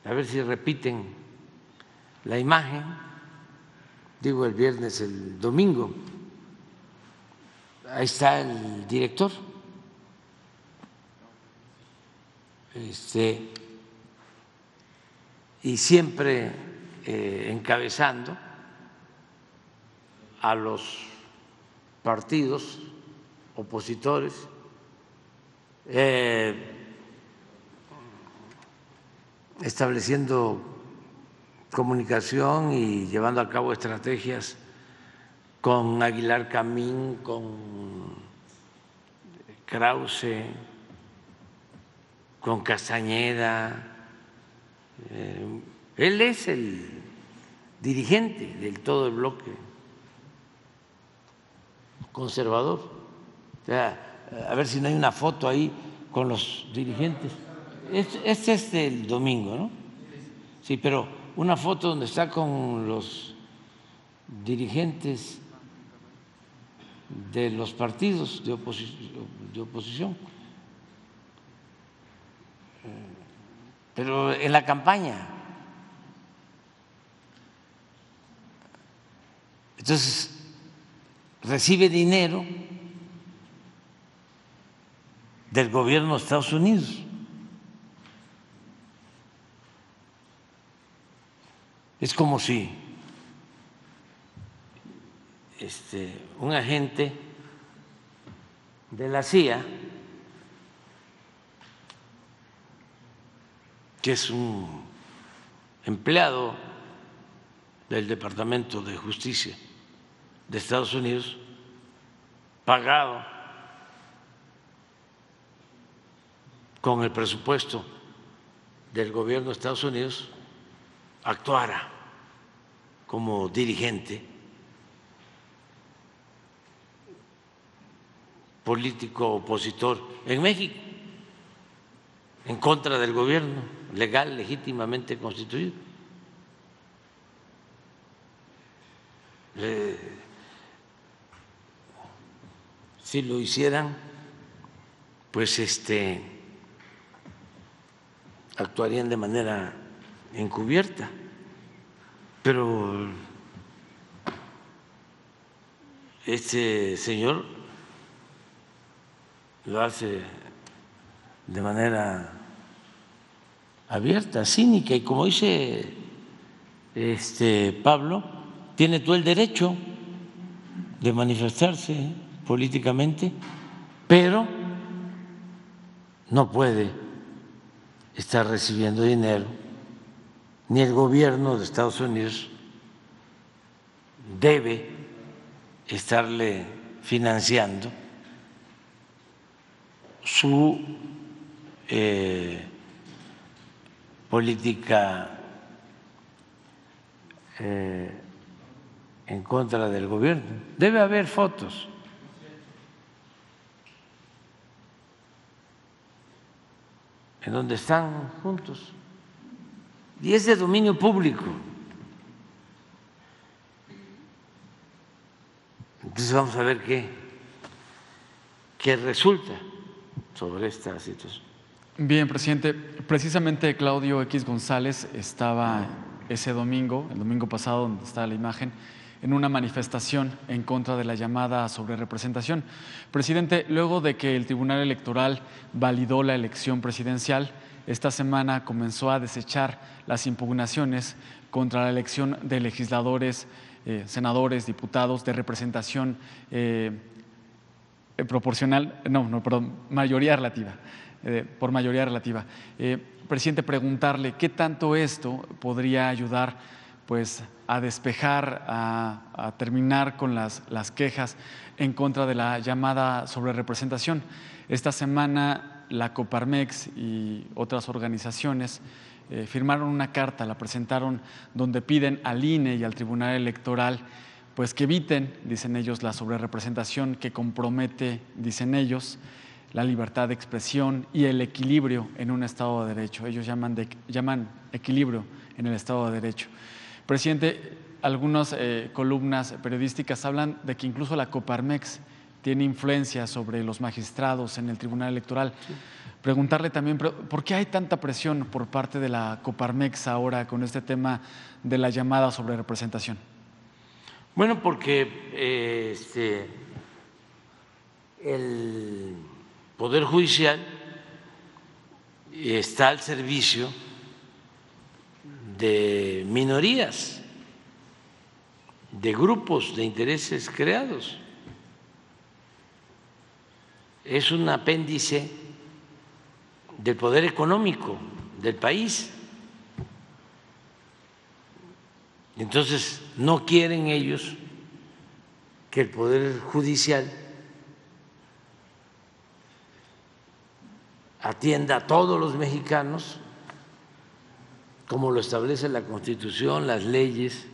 a ver si repiten la imagen, digo el viernes, el domingo. Ahí está el director. Este, y siempre eh, encabezando a los partidos opositores. Eh, estableciendo comunicación y llevando a cabo estrategias con Aguilar Camín, con Krause, con Castañeda. Eh, él es el dirigente del todo el bloque conservador. a ver si no hay una foto ahí con los dirigentes. Este es del domingo, ¿no? Sí, pero una foto donde está con los dirigentes de los partidos de, oposición. Pero en la campaña. Entonces, recibe dinero del gobierno de Estados Unidos. Es como si este, un agente de la CIA, que es un empleado del Departamento de Justicia de Estados Unidos, pagado con el presupuesto del gobierno de Estados Unidos, actuara como dirigente político opositor en México, en contra del gobierno legal, legítimamente constituido. Eh, si lo hicieran, pues este actuarían de manera encubierta. Pero este señor lo hace de manera abierta, cínica, y como dice este Pablo, tiene todo el derecho de manifestarse políticamente, pero no puede estar recibiendo dinero, ni el gobierno de Estados Unidos debe estarle financiando su eh, política eh, en contra del gobierno. Debe haber fotos. en donde están juntos. Y es de dominio público. Entonces vamos a ver qué, qué resulta sobre esta situación. Bien, presidente. Precisamente Claudio X González estaba ese domingo, el domingo pasado, donde está la imagen, en una manifestación en contra de la llamada sobre representación. Presidente, luego de que el Tribunal Electoral validó la elección presidencial, esta semana comenzó a desechar las impugnaciones contra la elección de legisladores, eh, senadores, diputados de representación eh, proporcional, no, no, perdón, mayoría relativa, eh, por mayoría relativa. presidente, preguntarle qué tanto esto podría ayudar pues a despejar, a, terminar con las, las, quejas en contra de la llamada sobre representación. Esta semana la Coparmex y otras organizaciones eh, firmaron una carta, la presentaron donde piden al INE y al Tribunal Electoral pues que eviten, dicen ellos, la sobrerepresentación que compromete, dicen ellos, la libertad de expresión y el equilibrio en un Estado de Derecho. Ellos llaman, llaman equilibrio en el Estado de Derecho. Presidente, algunas eh, columnas periodísticas hablan de que incluso la Coparmex tiene influencia sobre los magistrados en el Tribunal Electoral. Preguntarle también, ¿por qué hay tanta presión por parte de la Coparmex ahora con este tema de la llamada sobre representación? Bueno, porque eh, este, el Poder Judicial está al servicio de minorías, de grupos de intereses creados. Es un apéndice del poder económico del país. Entonces, no quieren ellos que el Poder Judicial atienda a todos los mexicanos como lo establece la Constitución, las leyes,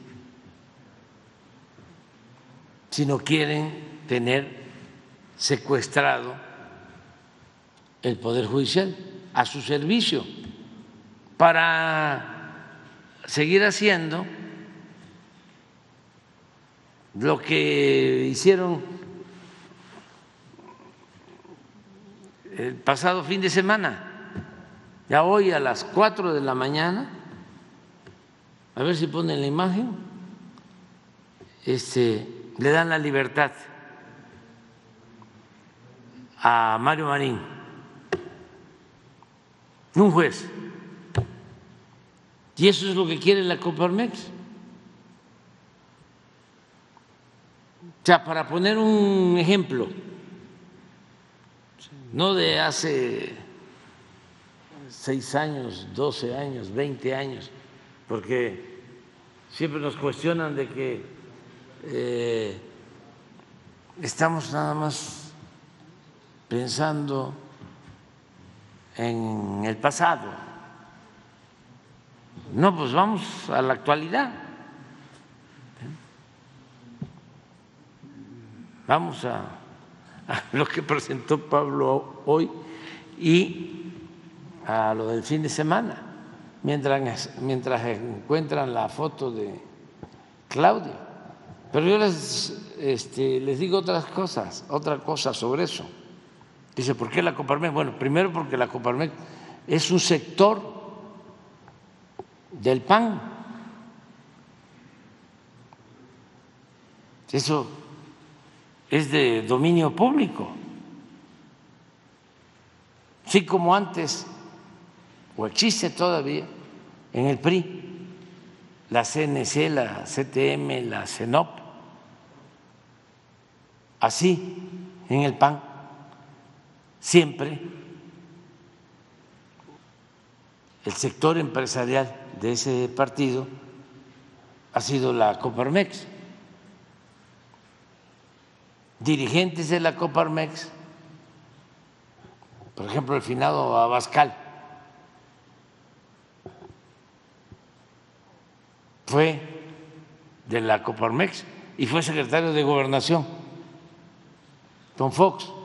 sino quieren tener secuestrado el Poder Judicial a su servicio para seguir haciendo lo que hicieron el pasado fin de semana. Ya hoy a las cuatro de la mañana a ver si ponen la imagen, este, le dan la libertad a Mario Marín, un juez. Y eso es lo que quiere la Coparmex. O sea, para poner un ejemplo, no de hace seis años, doce años, veinte años, porque siempre nos cuestionan de que eh, estamos nada más pensando en el pasado. No, pues vamos a la actualidad. Vamos a, lo que presentó Pablo hoy y a lo del fin de semana mientras, mientras encuentran la foto de Claudio. Pero yo les, este, les digo otras cosas, otra cosa sobre eso. Dice, ¿por qué la Coparmex? Bueno, primero porque la Coparmex es un sector del PAN. Eso es de dominio público. Sí como antes, o existe todavía en el PRI, la CNC, la CTM, la CENOP, así en el PAN, siempre el sector empresarial de ese partido ha sido la Coparmex. Dirigentes de la Coparmex, por ejemplo, el finado Abascal, fue de la Coparmex y fue secretario de Gobernación, Don Fox.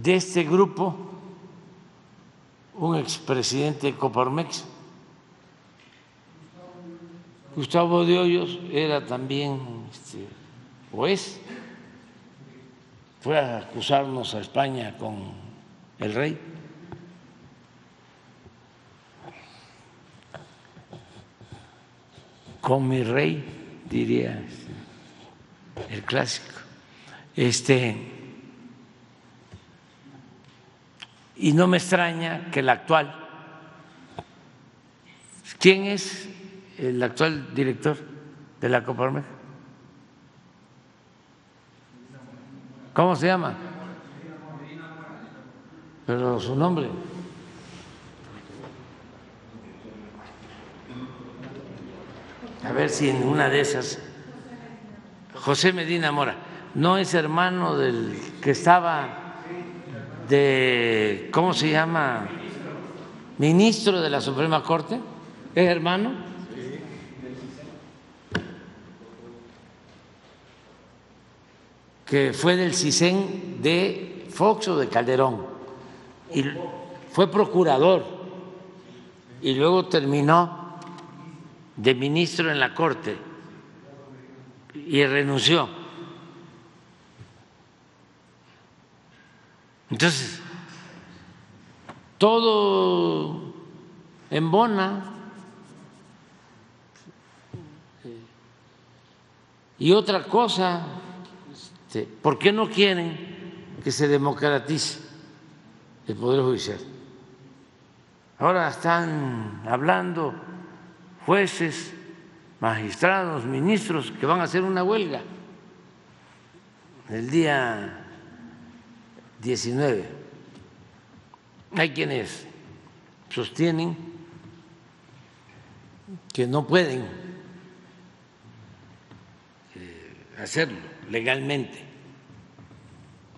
De este grupo, un expresidente de Coparmex, Gustavo de Hoyos, era también, este, o es, fue a acusarnos a España con el rey. con mi rey, diría el clásico. Este, y no me extraña que el actual, ¿quién es el actual director de la Coparmex? ¿Cómo se llama? Pero su nombre. a ver si en una de esas, José Medina Mora, no es hermano del que estaba de, ¿cómo se llama? Ministro de la Suprema Corte, ¿es hermano? que fue del CISEN de Fox o de Calderón, y fue procurador y luego terminó de ministro en la Corte y renunció. Entonces, todo en bona y otra cosa, este, ¿por qué no quieren que se democratice el Poder Judicial? Ahora están hablando jueces, magistrados, ministros que van a hacer una huelga el día 19. Hay quienes sostienen que no pueden eh, hacerlo legalmente.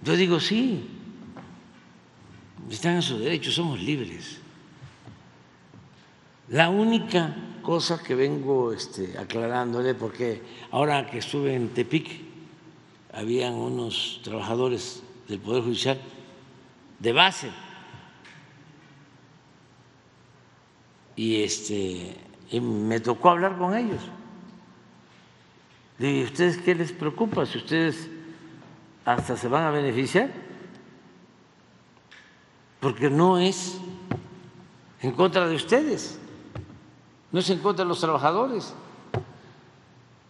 Yo digo sí, están en su derecho, somos libres. La única cosa que vengo este, aclarándole, porque ahora que estuve en Tepic, habían unos trabajadores del Poder Judicial de base. Y, este, me tocó hablar con ellos. ¿Y ¿ustedes qué les preocupa? Si ustedes hasta se van a beneficiar, porque no es en contra de ustedes no es en contra de los trabajadores,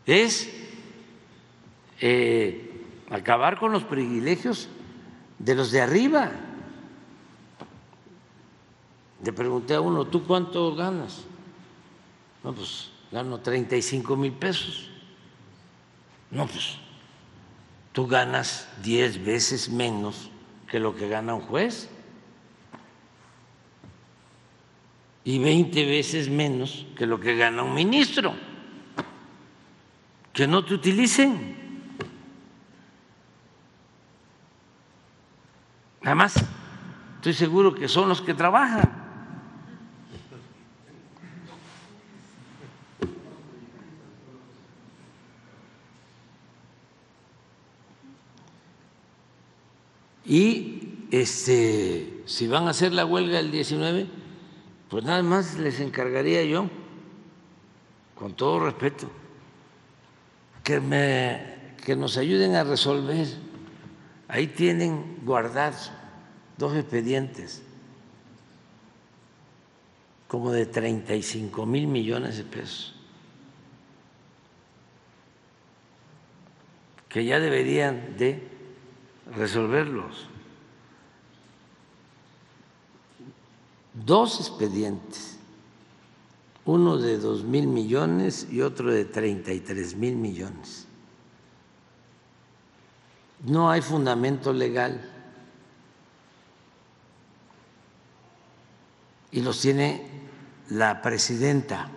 es eh, acabar con los privilegios de los de arriba. Le pregunté a uno, ¿tú cuánto ganas? No, pues gano 35 mil pesos. No, pues tú ganas 10 veces menos que lo que gana un juez. y 20 veces menos que lo que gana un ministro. Que no te utilicen. Además, estoy seguro que son los que trabajan. Y este, si van a hacer la huelga el 19, Pues nada más les encargaría yo, con todo respeto, que, me, que nos ayuden a resolver. Ahí tienen guardados dos expedientes como de 35 mil millones de pesos, que ya deberían de resolverlos. Dos expedientes, uno de dos mil millones y otro de 33 mil millones. No hay fundamento legal y los tiene la presidenta,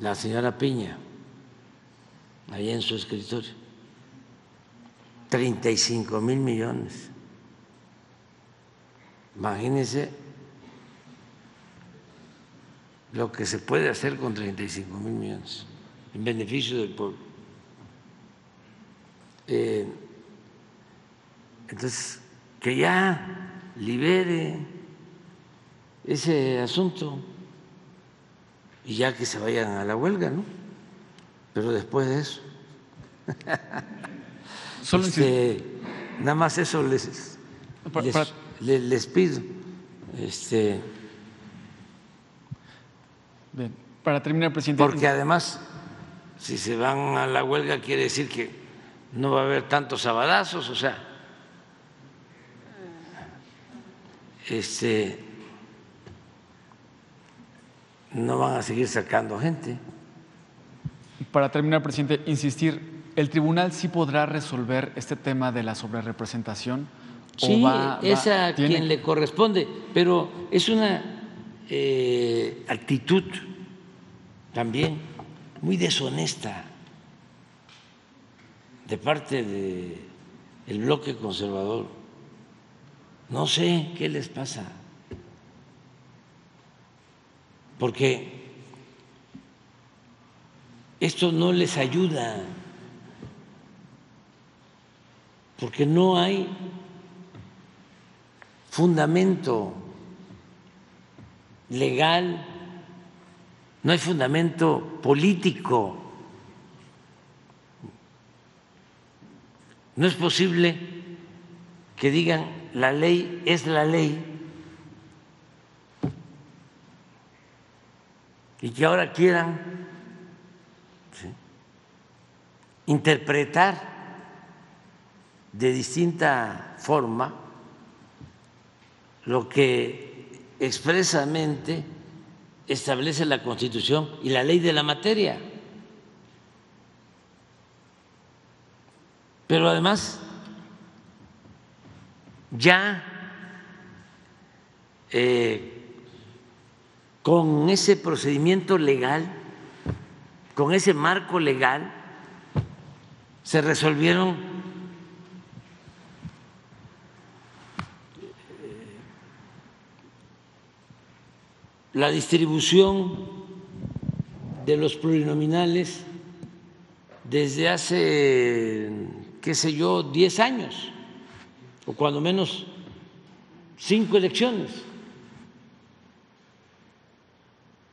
la señora Piña, ahí en su escritorio. 35 mil millones. Imagínense lo que se puede hacer con 35 mil millones en beneficio del pueblo. Eh, entonces, que ya libere ese asunto y ya que se vayan a la huelga, ¿no? Pero después de eso. Este, nada más eso les, les, pido. Este, Bien. Para terminar, presidente. Porque además, si se van a la huelga, quiere decir que no va a haber tantos sabadazos, o sea, este, no van a seguir sacando gente. Para terminar, presidente, insistir, ¿el tribunal sí podrá resolver este tema de la sobrerepresentación? Sí, es a quien le corresponde, pero es una eh, actitud también muy deshonesta de parte del bloque conservador no sé qué les pasa, porque esto no les ayuda, porque no hay fundamento legal, no hay fundamento político. No es posible que digan la ley es la ley y que ahora quieran interpretar de distinta forma lo que expresamente establece la Constitución y la ley de la materia. Pero además ya eh, con ese procedimiento legal, con ese marco legal, se resolvieron eh, la distribución de los plurinominales desde hace, qué sé yo, 10 años o cuando menos cinco elecciones.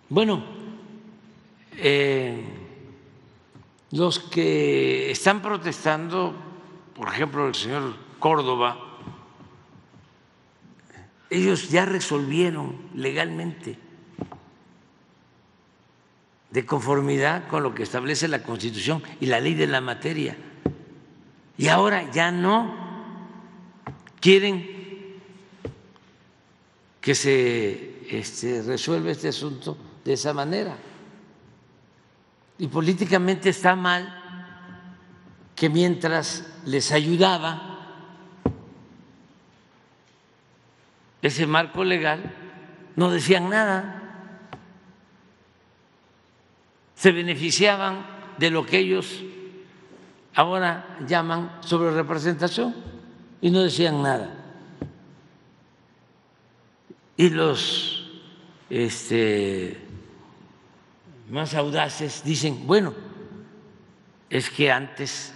Bueno, eh, los que están protestando, por ejemplo, el señor Córdoba, ellos ya resolvieron legalmente, de conformidad con lo que establece la Constitución y la ley de la materia. Y ahora ya no quieren que se este, resuelva este asunto de esa manera. Y políticamente está mal que mientras les ayudaba ese marco legal, no decían nada, se beneficiaban de lo que ellos ahora llaman sobre representación y no decían nada. Y los este, más audaces dicen, bueno, es que antes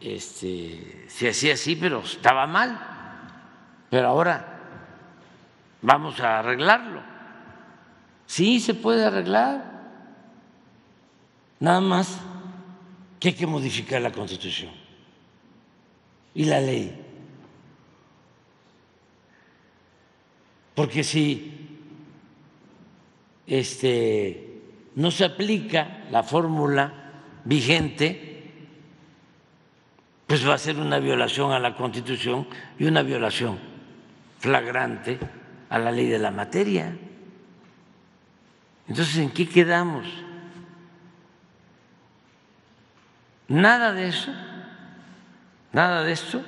este, se hacía así, pero estaba mal. Pero ahora vamos a arreglarlo. Sí, se puede arreglar. Nada más que hay que modificar la Constitución y la ley. Porque si este, no se aplica la fórmula vigente, pues va a ser una violación a la Constitución y una violación flagrante a la ley de la materia. Entonces, ¿en qué quedamos? Nada de eso, nada de esto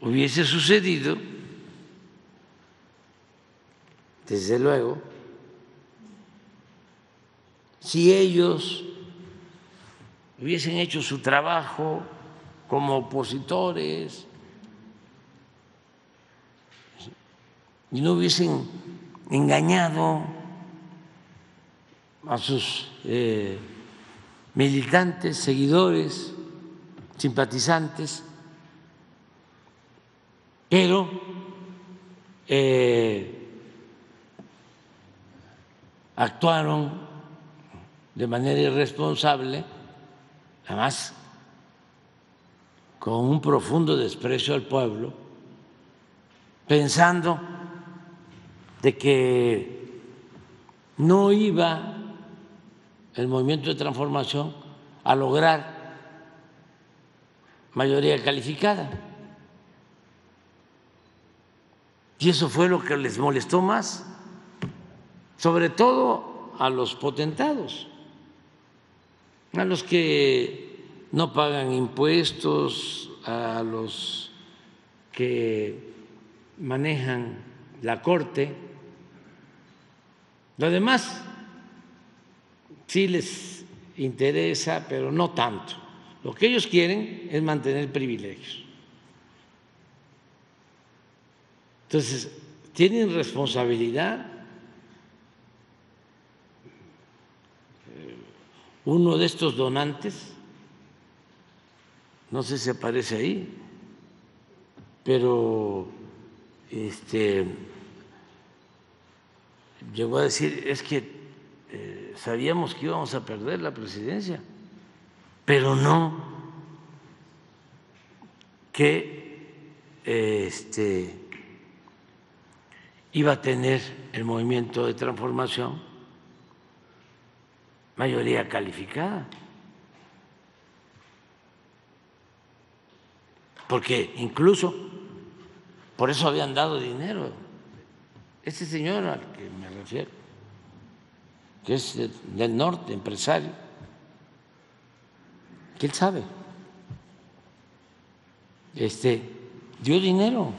hubiese sucedido, desde luego, si ellos hubiesen hecho su trabajo como opositores y no hubiesen engañado a sus eh, militantes, seguidores, simpatizantes, pero eh, actuaron de manera irresponsable, además con un profundo desprecio al pueblo, pensando de que no iba el movimiento de transformación a lograr mayoría calificada. Y eso fue lo que les molestó más, sobre todo a los potentados, a los que no pagan impuestos, a los que manejan la corte. Lo demás sí les interesa, pero no tanto. Lo que ellos quieren es mantener privilegios. Entonces, tienen responsabilidad. Uno de estos donantes, no sé si aparece ahí, pero este, llegó a decir, es que eh, sabíamos que íbamos a perder la presidencia, pero no que este, iba a tener el movimiento de transformación mayoría calificada. Porque incluso por eso habían dado dinero. Ese señor al que me refiero que es del norte, empresario, que él sabe, este, dio dinero.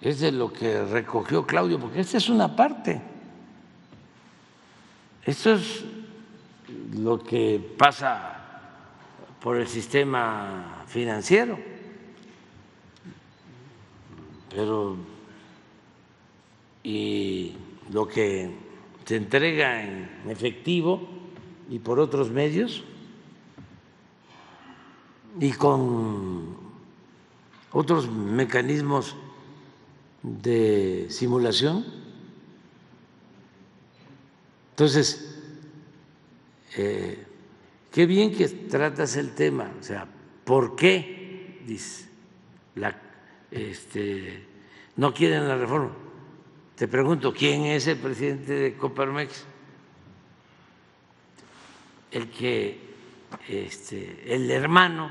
Es de lo que recogió Claudio, porque esta es una parte. Esto es lo que pasa por el sistema financiero. Pero y lo que se entrega en efectivo y por otros medios y con otros mecanismos de simulación. Entonces, eh, qué bien que tratas el tema, o sea, ¿por qué dice, la, este, no quieren la reforma? Te pregunto, ¿quién es el presidente de Coparmex? El que, este, el hermano,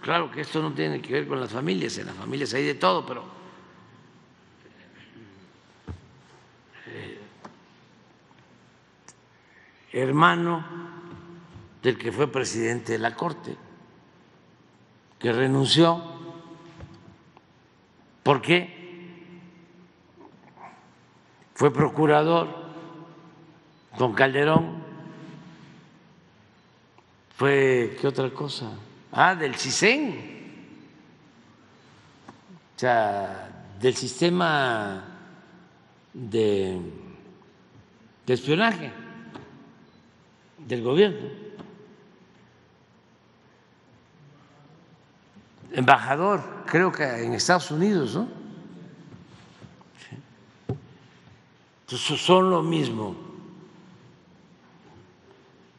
claro que esto no tiene que ver con las familias, en las familias hay de todo, pero eh, hermano del que fue presidente de la Corte, que renunció. ¿Por qué? Fue procurador, don Calderón, fue, ¿qué otra cosa? Ah, del CISEN, o sea, del sistema de, de espionaje del gobierno. embajador, creo que en Estados Unidos, ¿no? Son lo mismo.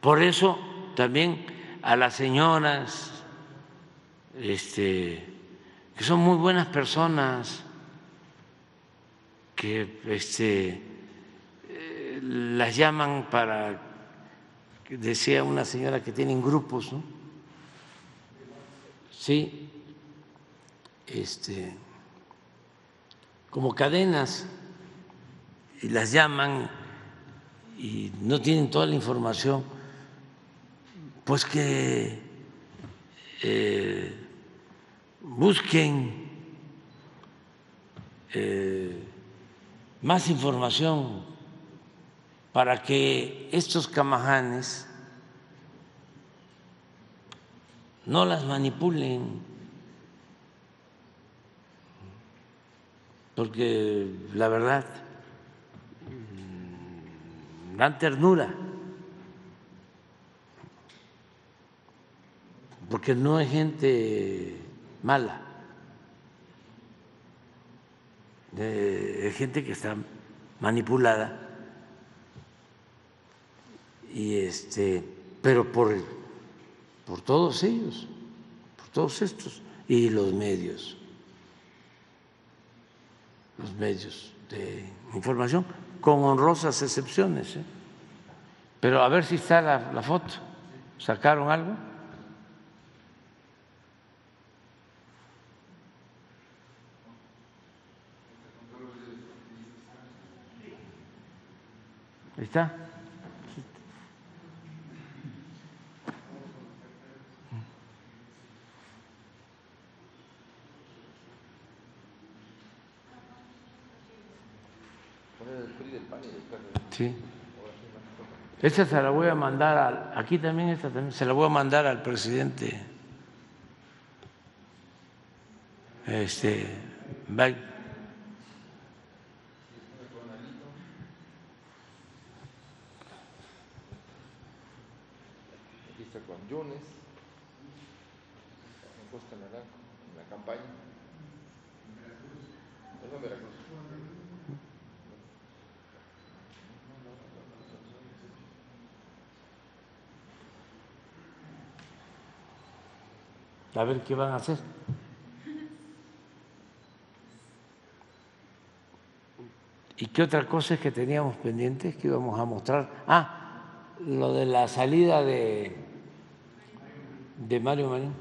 Por eso también a las señoras, este, que son muy buenas personas, que este, eh, las llaman para, decía una señora que tienen grupos, ¿no? Sí, este, como cadenas, y las llaman y no tienen toda la información, pues que eh, busquen eh, más información para que estos camajanes no las manipulen, porque la verdad dan ternura, porque no es gente mala, es gente que está manipulada. Y este, pero por por todos ellos, por todos estos, y los medios, los medios de información, con honrosas excepciones. ¿eh? Pero a ver si está la, la foto. ¿Sacaron algo? ¿Está? Sí. Esta se la voy a mandar al, aquí también esta se la voy a mandar al presidente. Este. Aquí está con Yunes, en Costa Naranjo, en la campaña. Es en Veracruz. A ver qué van a hacer. ¿Y qué otra cosa es que teníamos pendientes que íbamos a mostrar? Ah, lo de la salida de, de Mario Marín.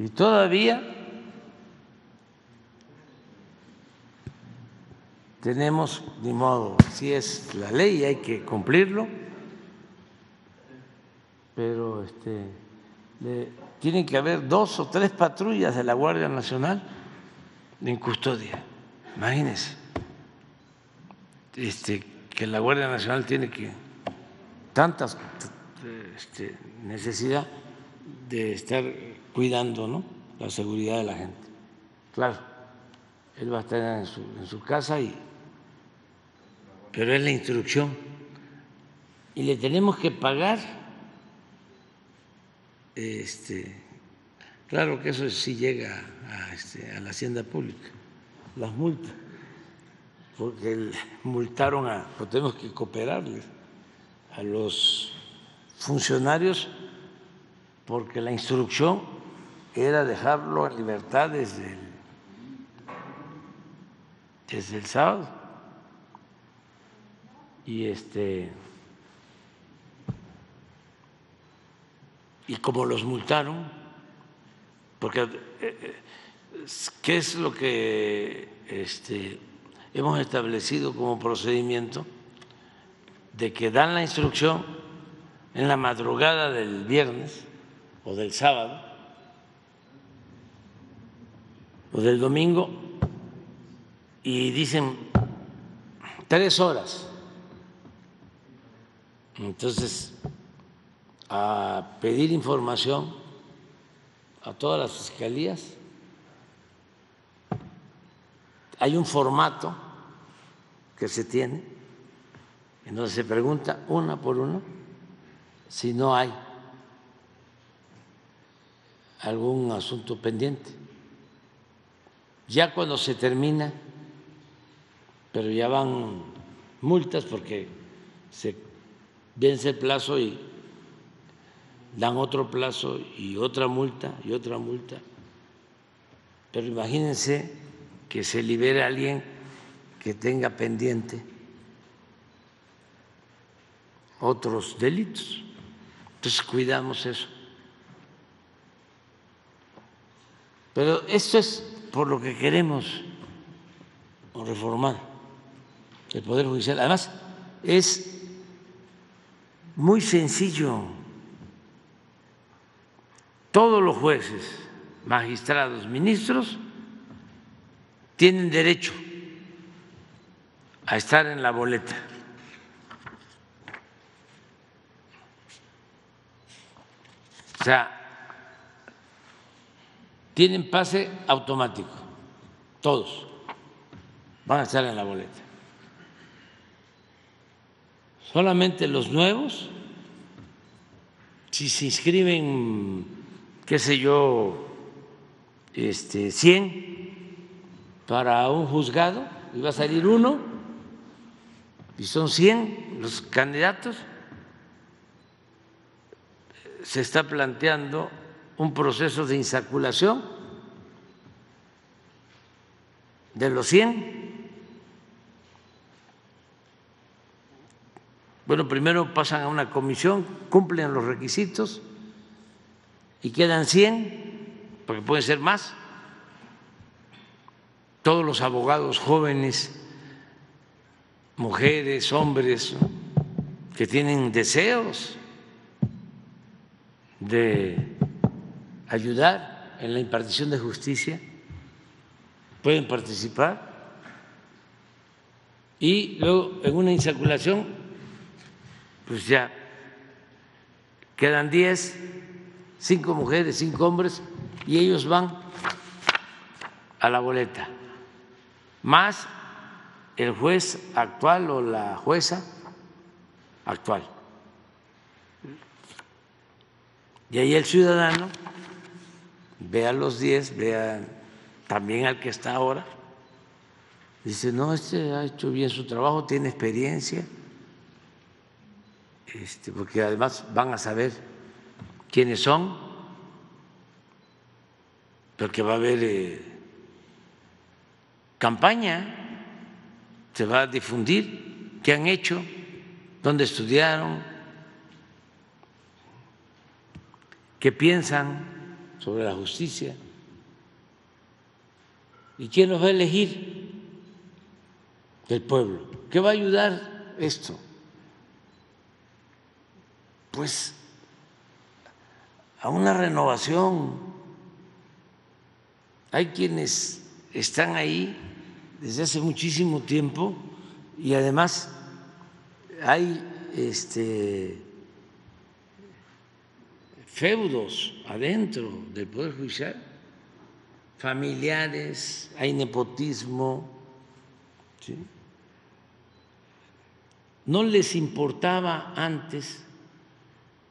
Y todavía tenemos, ni modo, si es la ley hay que cumplirlo, pero este, tienen que haber dos o tres patrullas de la Guardia Nacional en custodia. Imagínense, este, que la Guardia Nacional tiene que tantas este, necesidad de estar cuidando ¿no? la seguridad de la gente. Claro, él va a estar en su casa y pero es la instrucción. Y le tenemos que pagar, este, claro que eso sí llega a, este, a la hacienda pública, las multas, porque multaron a, pues tenemos que cooperarles a los funcionarios porque la instrucción era dejarlo en libertad desde el, desde el sábado y este y como los multaron porque eh, eh, qué es lo que este, hemos establecido como procedimiento de que dan la instrucción en la madrugada del viernes o del sábado o del domingo y dicen tres horas entonces, a pedir información a todas las fiscalías. Hay un formato que se tiene en donde se pregunta una por una si no hay algún asunto pendiente. Ya cuando se termina, pero ya van multas porque se vence el plazo y dan otro plazo y otra multa y otra multa. Pero imagínense que se libere a alguien que tenga pendiente otros delitos. Entonces cuidamos eso. Pero esto es por lo que queremos reformar el Poder Judicial. Además, es muy sencillo. Todos los jueces, magistrados, ministros tienen derecho a estar en la boleta. O sea, tienen pase automático, todos van a estar en la boleta. Solamente los nuevos, si se inscriben, qué sé yo, este, 100 para un juzgado, y va a salir uno, y son 100 los candidatos, se está planteando un proceso de insaculación de los 100. Bueno, primero pasan a una comisión, cumplen los requisitos y quedan 100, porque pueden ser más. Todos los abogados jóvenes, mujeres, hombres, que tienen deseos de ayudar en la impartición de justicia, pueden participar. Y luego en una insaculación, pues ya quedan 10, cinco mujeres, cinco hombres, y ellos van a la boleta, más el juez actual o la jueza actual. Y ahí el ciudadano ve a los 10, ve también al que está ahora, dice, no, este ha hecho bien su trabajo, tiene experiencia, este, porque además van a saber quiénes son, porque va a haber eh, campaña, se va a difundir qué han hecho, dónde estudiaron, qué piensan sobre la justicia y quién los va a elegir del pueblo. ¿Qué va a ayudar esto? Pues a una renovación. Hay quienes están ahí desde hace muchísimo tiempo y además hay este feudos adentro del Poder Judicial, familiares, hay nepotismo. No les importaba antes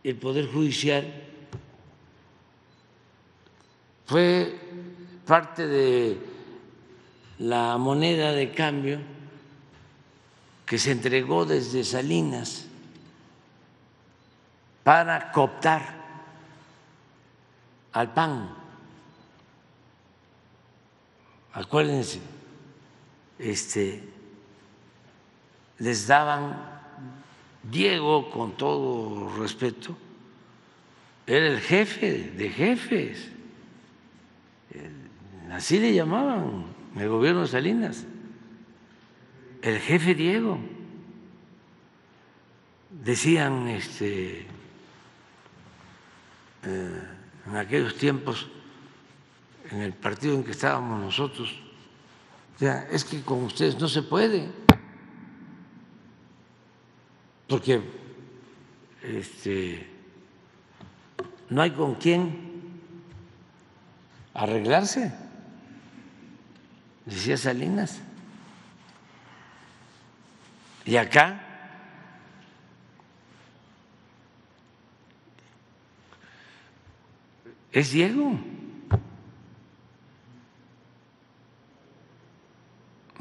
el Poder Judicial, fue parte de la moneda de cambio que se entregó desde Salinas para cooptar al PAN. Acuérdense, este, les daban, Diego, con todo respeto, era el jefe de jefes, así le llamaban el gobierno de Salinas, el jefe Diego. Decían, este, eh, en aquellos tiempos, en el partido en que estábamos nosotros, ya, es que con ustedes no se puede, porque este, no hay con quién arreglarse, decía Salinas. Y acá es Diego.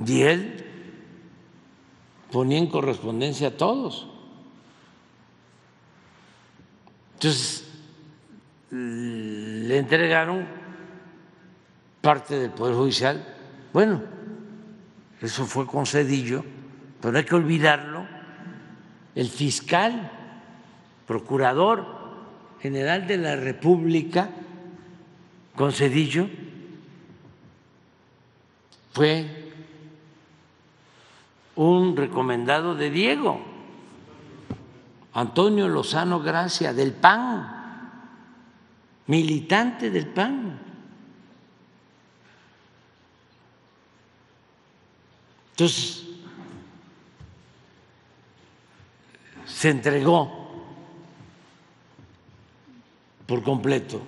Y él ponía en correspondencia a todos. Entonces, le entregaron parte del Poder Judicial. Bueno, eso fue con Cedillo, pero no hay que olvidarlo. El fiscal, procurador general de la República, con Cedillo, fue un recomendado de Diego, Antonio Lozano Gracia, del PAN, militante del PAN. Entonces, se entregó por completo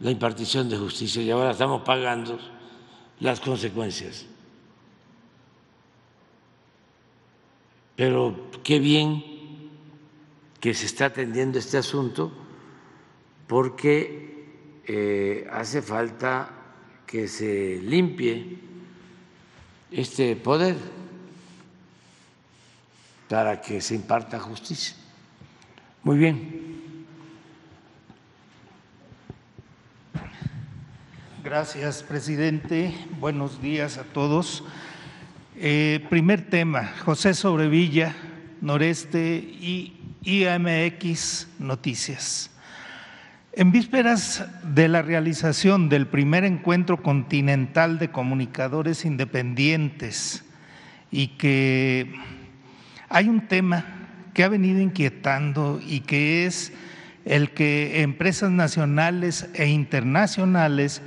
la impartición de justicia y ahora estamos pagando las consecuencias. Pero qué bien que se está atendiendo este asunto porque eh, hace falta que se limpie este poder para que se imparta justicia. Muy bien. Gracias, presidente. Buenos días a todos. Eh, primer tema, José Sobrevilla, Noreste y IMX Noticias. En vísperas de la realización del primer encuentro continental de comunicadores independientes y que hay un tema que ha venido inquietando y que es el que empresas nacionales e internacionales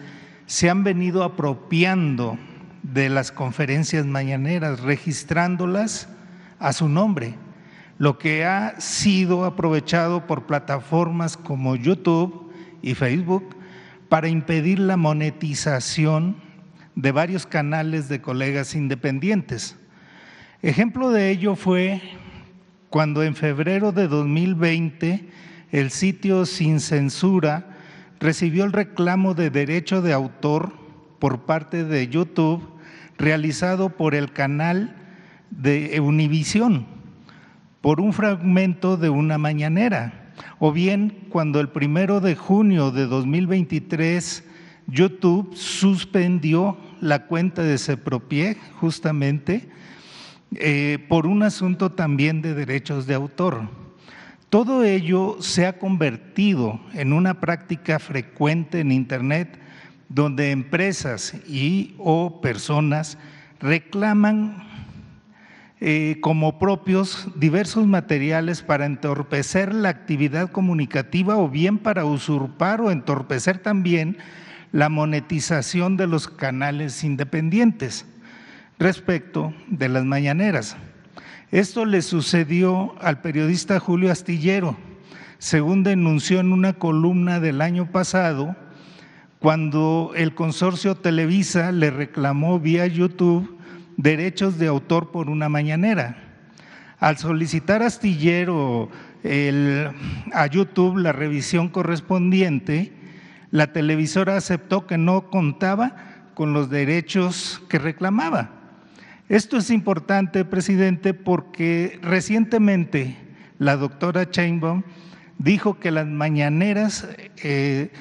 se han venido apropiando de las conferencias mañaneras, registrándolas a su nombre, lo que ha sido aprovechado por plataformas como YouTube y Facebook para impedir la monetización de varios canales de colegas independientes. Ejemplo de ello fue cuando en febrero de 2020 el sitio Sin Censura recibió el reclamo de derecho de autor por parte de YouTube realizado por el canal de Univisión por un fragmento de una mañanera, o bien cuando el primero de junio de 2023 YouTube suspendió la cuenta de Sepropie justamente eh, por un asunto también de derechos de autor. Todo ello se ha convertido en una práctica frecuente en Internet donde empresas y o personas reclaman eh, como propios diversos materiales para entorpecer la actividad comunicativa o bien para usurpar o entorpecer también la monetización de los canales independientes respecto de las mañaneras. Esto le sucedió al periodista Julio Astillero, según denunció en una columna del año pasado, cuando el consorcio Televisa le reclamó vía YouTube derechos de autor por una mañanera. Al solicitar Astillero a YouTube la revisión correspondiente, la televisora aceptó que no contaba con los derechos que reclamaba. Esto es importante, presidente, porque recientemente la doctora Chainbaum dijo que las mañaneras eh,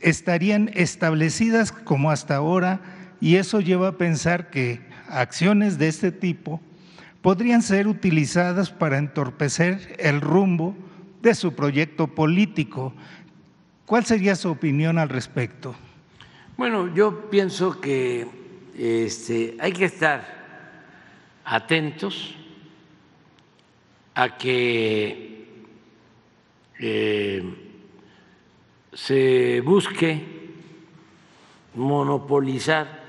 estarían establecidas como hasta ahora y eso lleva a pensar que acciones de este tipo podrían ser utilizadas para entorpecer el rumbo de su proyecto político. ¿Cuál sería su opinión al respecto? Bueno, yo pienso que este, hay que estar atentos a que eh, se busque monopolizar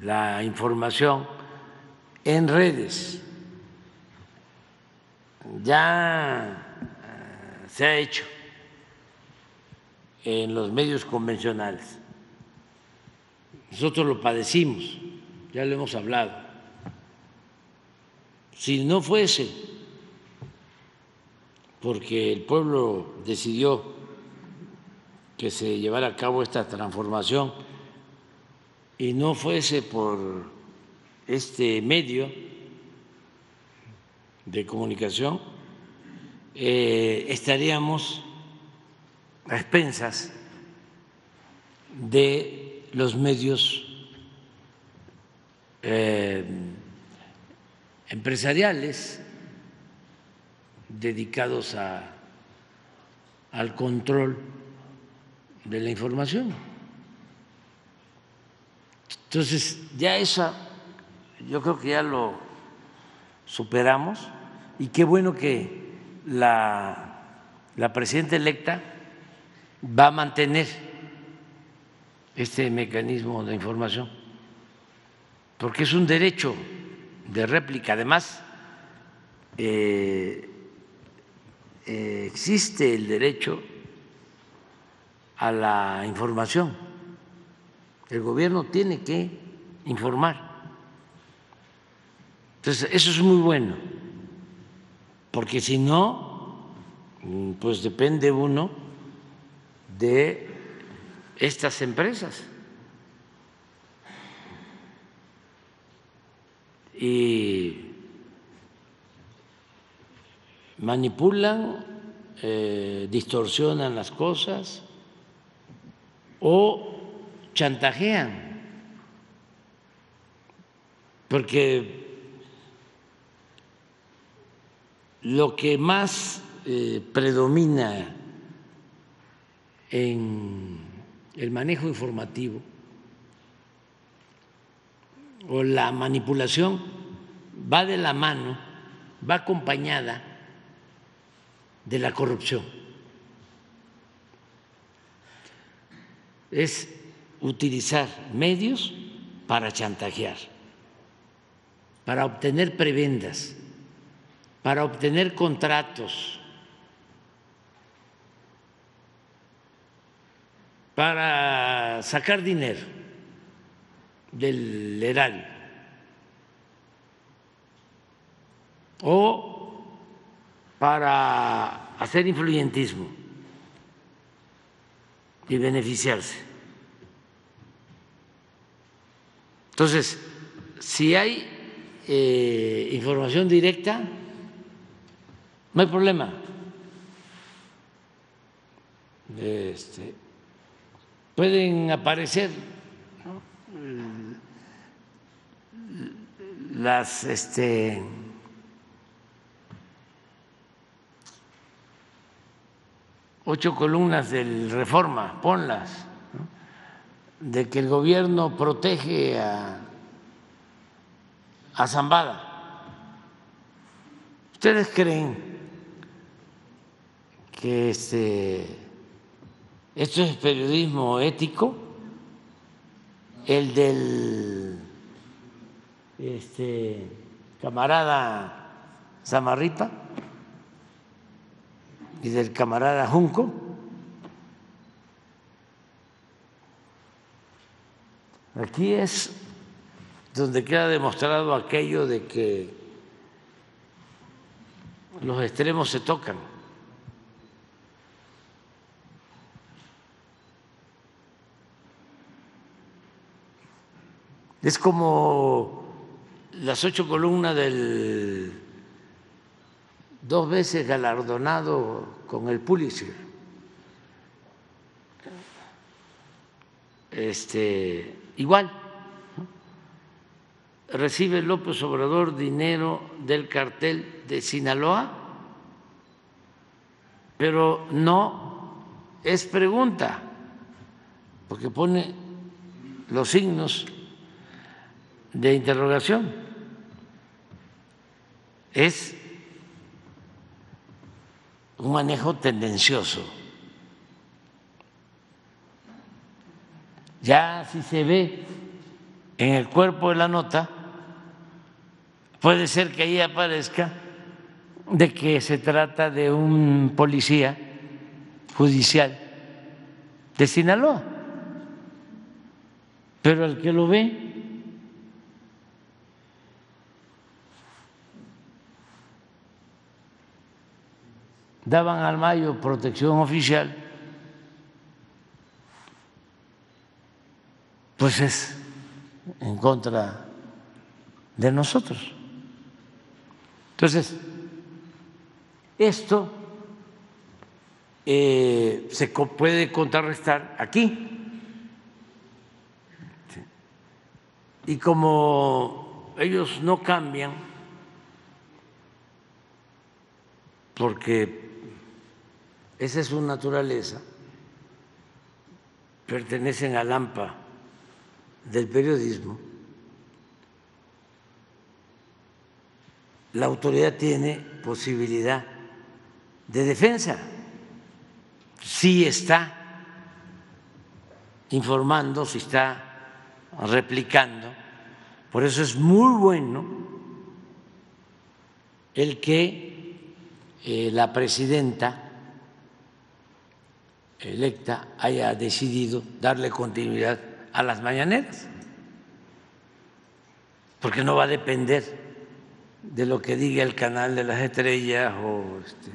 la información en redes. Ya eh, se ha hecho en los medios convencionales. Nosotros lo padecimos ya lo hemos hablado. Si no fuese porque el pueblo decidió que se llevara a cabo esta transformación y no fuese por este medio de comunicación, eh, estaríamos a expensas de los medios eh, empresariales dedicados a, al control de la información. Entonces, ya eso, yo creo que ya lo superamos y qué bueno que la, la presidenta electa va a mantener este mecanismo de información, porque es un derecho de réplica. Además, eh, eh, existe el derecho a la información. El gobierno tiene que informar. Entonces, eso es muy bueno, porque si no, pues depende uno de estas empresas. Y manipulan, eh, distorsionan las cosas o chantajean, porque lo que más eh, predomina en el manejo informativo o la manipulación va de la mano, va acompañada de la corrupción. Es utilizar medios para chantajear, para obtener prebendas, para obtener contratos, para sacar dinero del erario o para hacer influyentismo y beneficiarse. Entonces, si hay eh, información directa, no hay problema. Este, pueden aparecer las este, ocho columnas del Reforma, ponlas, de que el gobierno protege a, a Zambada. ¿Ustedes creen que este, esto es periodismo ético? El del este, camarada Zamarripa y del camarada Junco. Aquí es donde queda demostrado aquello de que los extremos se tocan. Es como las ocho columnas del dos veces galardonado con el Pulitzer. Este, igual, recibe López Obrador dinero del cartel de Sinaloa, pero no es pregunta, porque pone los signos de interrogación. Es un manejo tendencioso. Ya si se ve en el cuerpo de la nota, puede ser que ahí aparezca de que se trata de un policía judicial de Sinaloa. Pero el que lo ve daban al Mayo protección oficial pues es en contra de nosotros. Entonces, esto eh, se puede contrarrestar aquí. Y como ellos no cambian, porque esa es su naturaleza, pertenecen al AMPA del periodismo, la autoridad tiene posibilidad de defensa. Si está informando, si está replicando. Por eso es muy bueno el que eh, la presidenta electa haya decidido darle continuidad a las mañaneras, porque no va a depender de lo que diga el canal de las estrellas o este,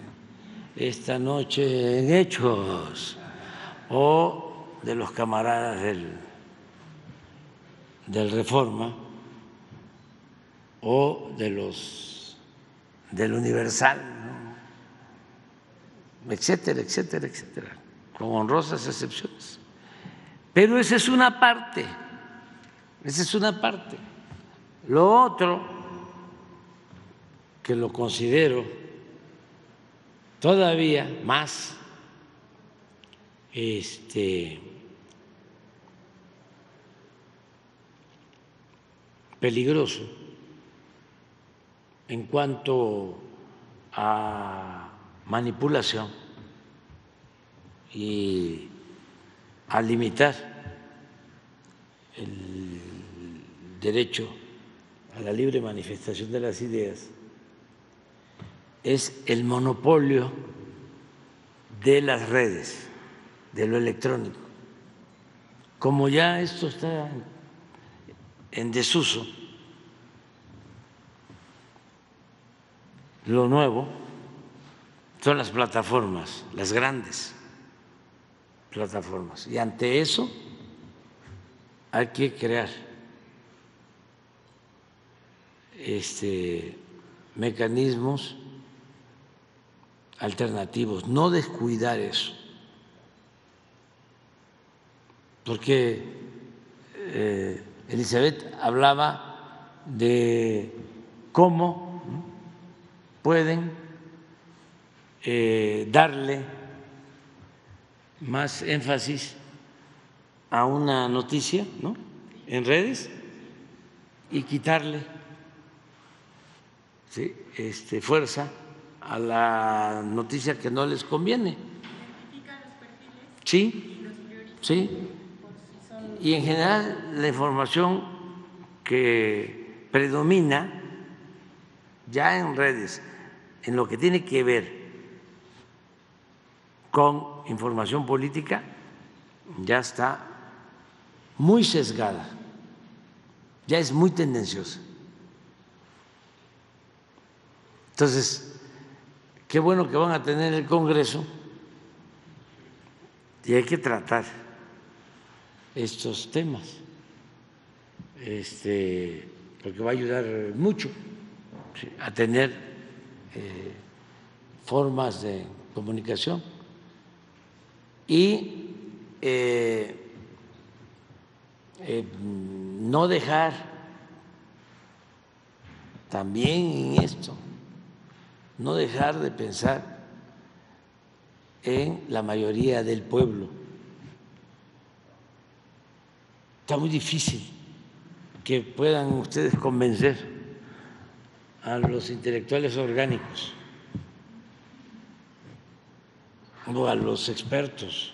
esta noche en hechos o de los camaradas del, del Reforma o de los del Universal, etcétera, etcétera, etcétera, con honrosas excepciones. Pero esa es una parte, esa es una parte. Lo otro que lo considero todavía más este, peligroso en cuanto a manipulación y a limitar el derecho a la libre manifestación de las ideas es el monopolio de las redes, de lo electrónico. Como ya esto está en desuso, lo nuevo son las plataformas, las grandes plataformas. Y ante eso hay que crear este, mecanismos alternativos, no descuidar eso, porque eh, Elizabeth hablaba de cómo pueden eh, darle más énfasis a una noticia ¿no? en redes y quitarle ¿sí? este, fuerza a la noticia que no les conviene. Sí, sí. Y en general la información que predomina ya en redes, en lo que tiene que ver con información política, ya está muy sesgada, ya es muy tendenciosa. Entonces, qué bueno que van a tener el Congreso y hay que tratar estos temas, este, porque va a ayudar mucho a tener eh, formas de comunicación y eh, eh, no dejar también en esto no dejar de pensar en la mayoría del pueblo. Está muy difícil que puedan ustedes convencer a los intelectuales orgánicos o a los expertos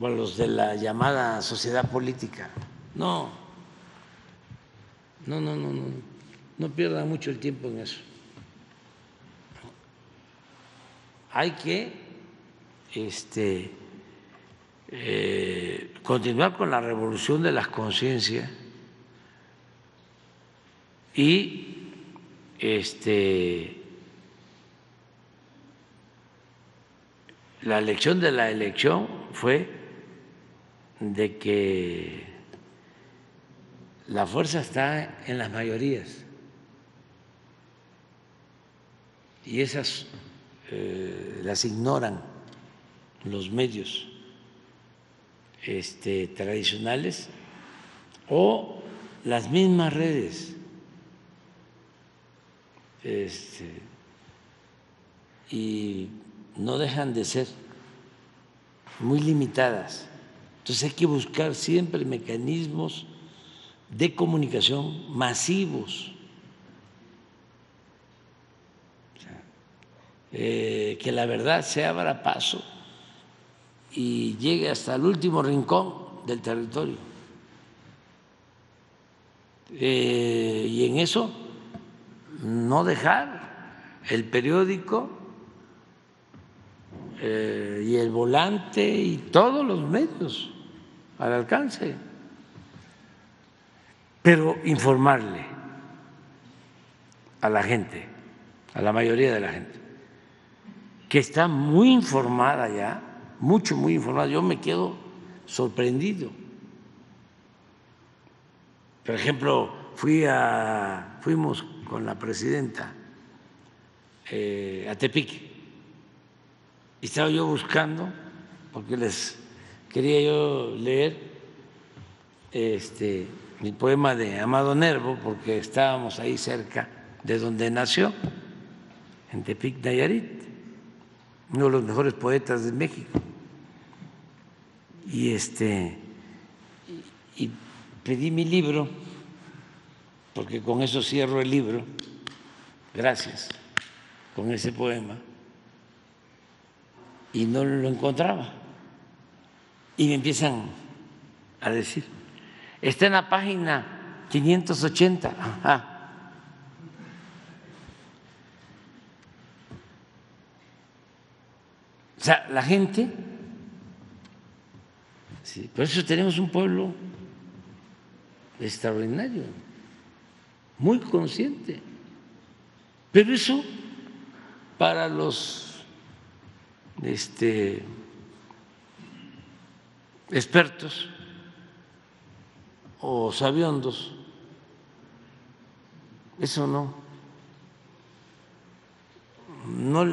o a los de la llamada sociedad política. No, no, no, no, no, no pierdan mucho el tiempo en eso. hay que este, eh, continuar con la revolución de las conciencias y este, la elección de la elección fue de que la fuerza está en las mayorías. Y esas eh, las ignoran los medios este, tradicionales o las mismas redes. Este, y no dejan de ser muy limitadas. Entonces hay que buscar siempre mecanismos de comunicación masivos, eh, que la verdad se abra paso y llegue hasta el último rincón del territorio. Eh, y en eso no dejar el periódico eh, y el volante y todos los medios al alcance, pero informarle a la gente, a la mayoría de la gente, que está muy informada ya, mucho, muy informada. Yo me quedo sorprendido. Por ejemplo, fui a, fuimos con la presidenta eh, a Tepic y estaba yo buscando, porque les quería yo leer este, mi poema de Amado Nervo, porque estábamos ahí cerca de donde nació, en Tepic, Nayarit, uno de los mejores poetas de México. Y este y pedí mi libro, porque con eso cierro el libro, gracias, con ese poema y no lo encontraba. Y me empiezan a decir, está en la página 580. Ajá. O sea, la gente, sí, por eso tenemos un pueblo extraordinario, muy consciente. Pero eso para los este, expertos o sabiondos, eso no, no,